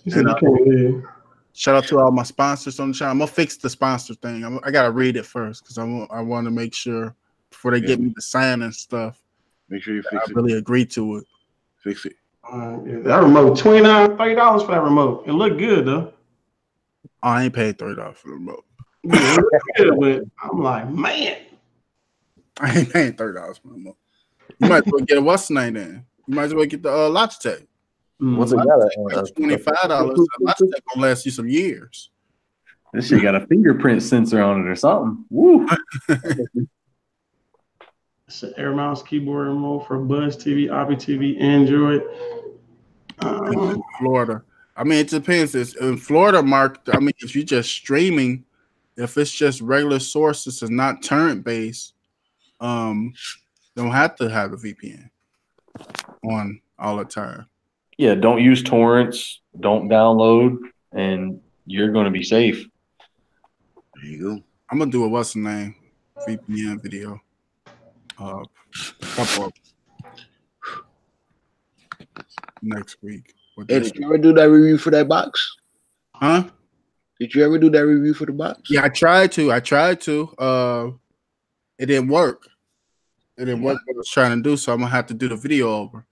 He said And, uh, can't live. Shout out to all my sponsors on the channel. I'm gonna fix the sponsor thing. I'm, I gotta read it first because I want I want to make sure before they get me the sign and stuff. make sure you I fix it. really agree to it. Fix it. Uh, yeah, that remote, 29 30 dollars for that remote. It looked good though. Oh, I ain't paid thirty dollars for the remote. Yeah, it looked good, but I'm like, man, [laughs] I ain't paying thirty dollars for no more. You might as well get a what's the name then. You might as well get the uh, Logitech. What's it got? A, a- Twenty five dollars. Logitech gonna last you some years. This shit got a fingerprint sensor on it or something. Woo! [laughs] It's an Air Mouse keyboard remote for Buzz TV, Obby TV, Android. Um, Florida. I mean, it depends. It's in Florida, Mark. I mean, if you're just streaming, if it's just regular sources and not torrent based, um, don't have to have a VPN on all the time. Yeah, don't use torrents, don't download, and you're going to be safe. There you go. I'm gonna do a what's the name VPN video. Uh, couple of next week. With Hey, did you ever do that review for that box? Huh? Did you ever do that review for the box? Yeah, I tried to. I tried to. Uh, it didn't work. It didn't work what I was trying to do, so I'm gonna have to do the video over.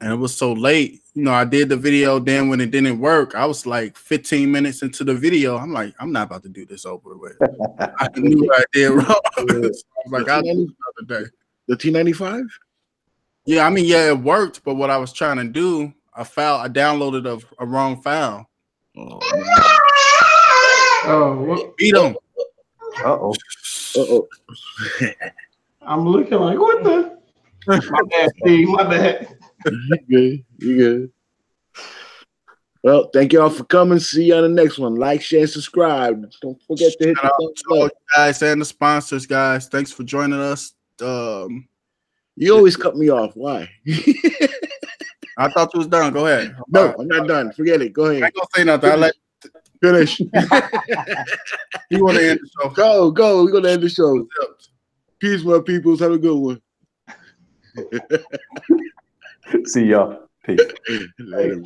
And it was so late. You know, I did the video. Then when it didn't work, I was like 15 minutes into the video. I'm like, I'm not about to do this over with. [laughs] I knew I did wrong. [laughs] so I was like, I'll do it another day. The T95? Yeah, I mean, yeah, it worked, but what I was trying to do, I found I downloaded a, a wrong file. Oh, oh, what? Beat them. Uh-oh. Uh oh. [laughs] I'm looking like, what the? My bad, Steve. My bad. you good. You good. Well, thank y'all for coming. See you on the next one. Like, share, and subscribe. Don't forget to hit Shout the thumbs to all up. guys and the sponsors, guys. Thanks for joining us. Um, You always cut me off. Why? [laughs] I thought you was done. Go ahead. no, I'm not done. Forget it. Go I ahead. ain't gonna say nothing. I let Finish. you want to end the show. go, go. We're gonna end the show. Peace, my peoples. Have a good one. See y'all. Peace. [laughs] Later.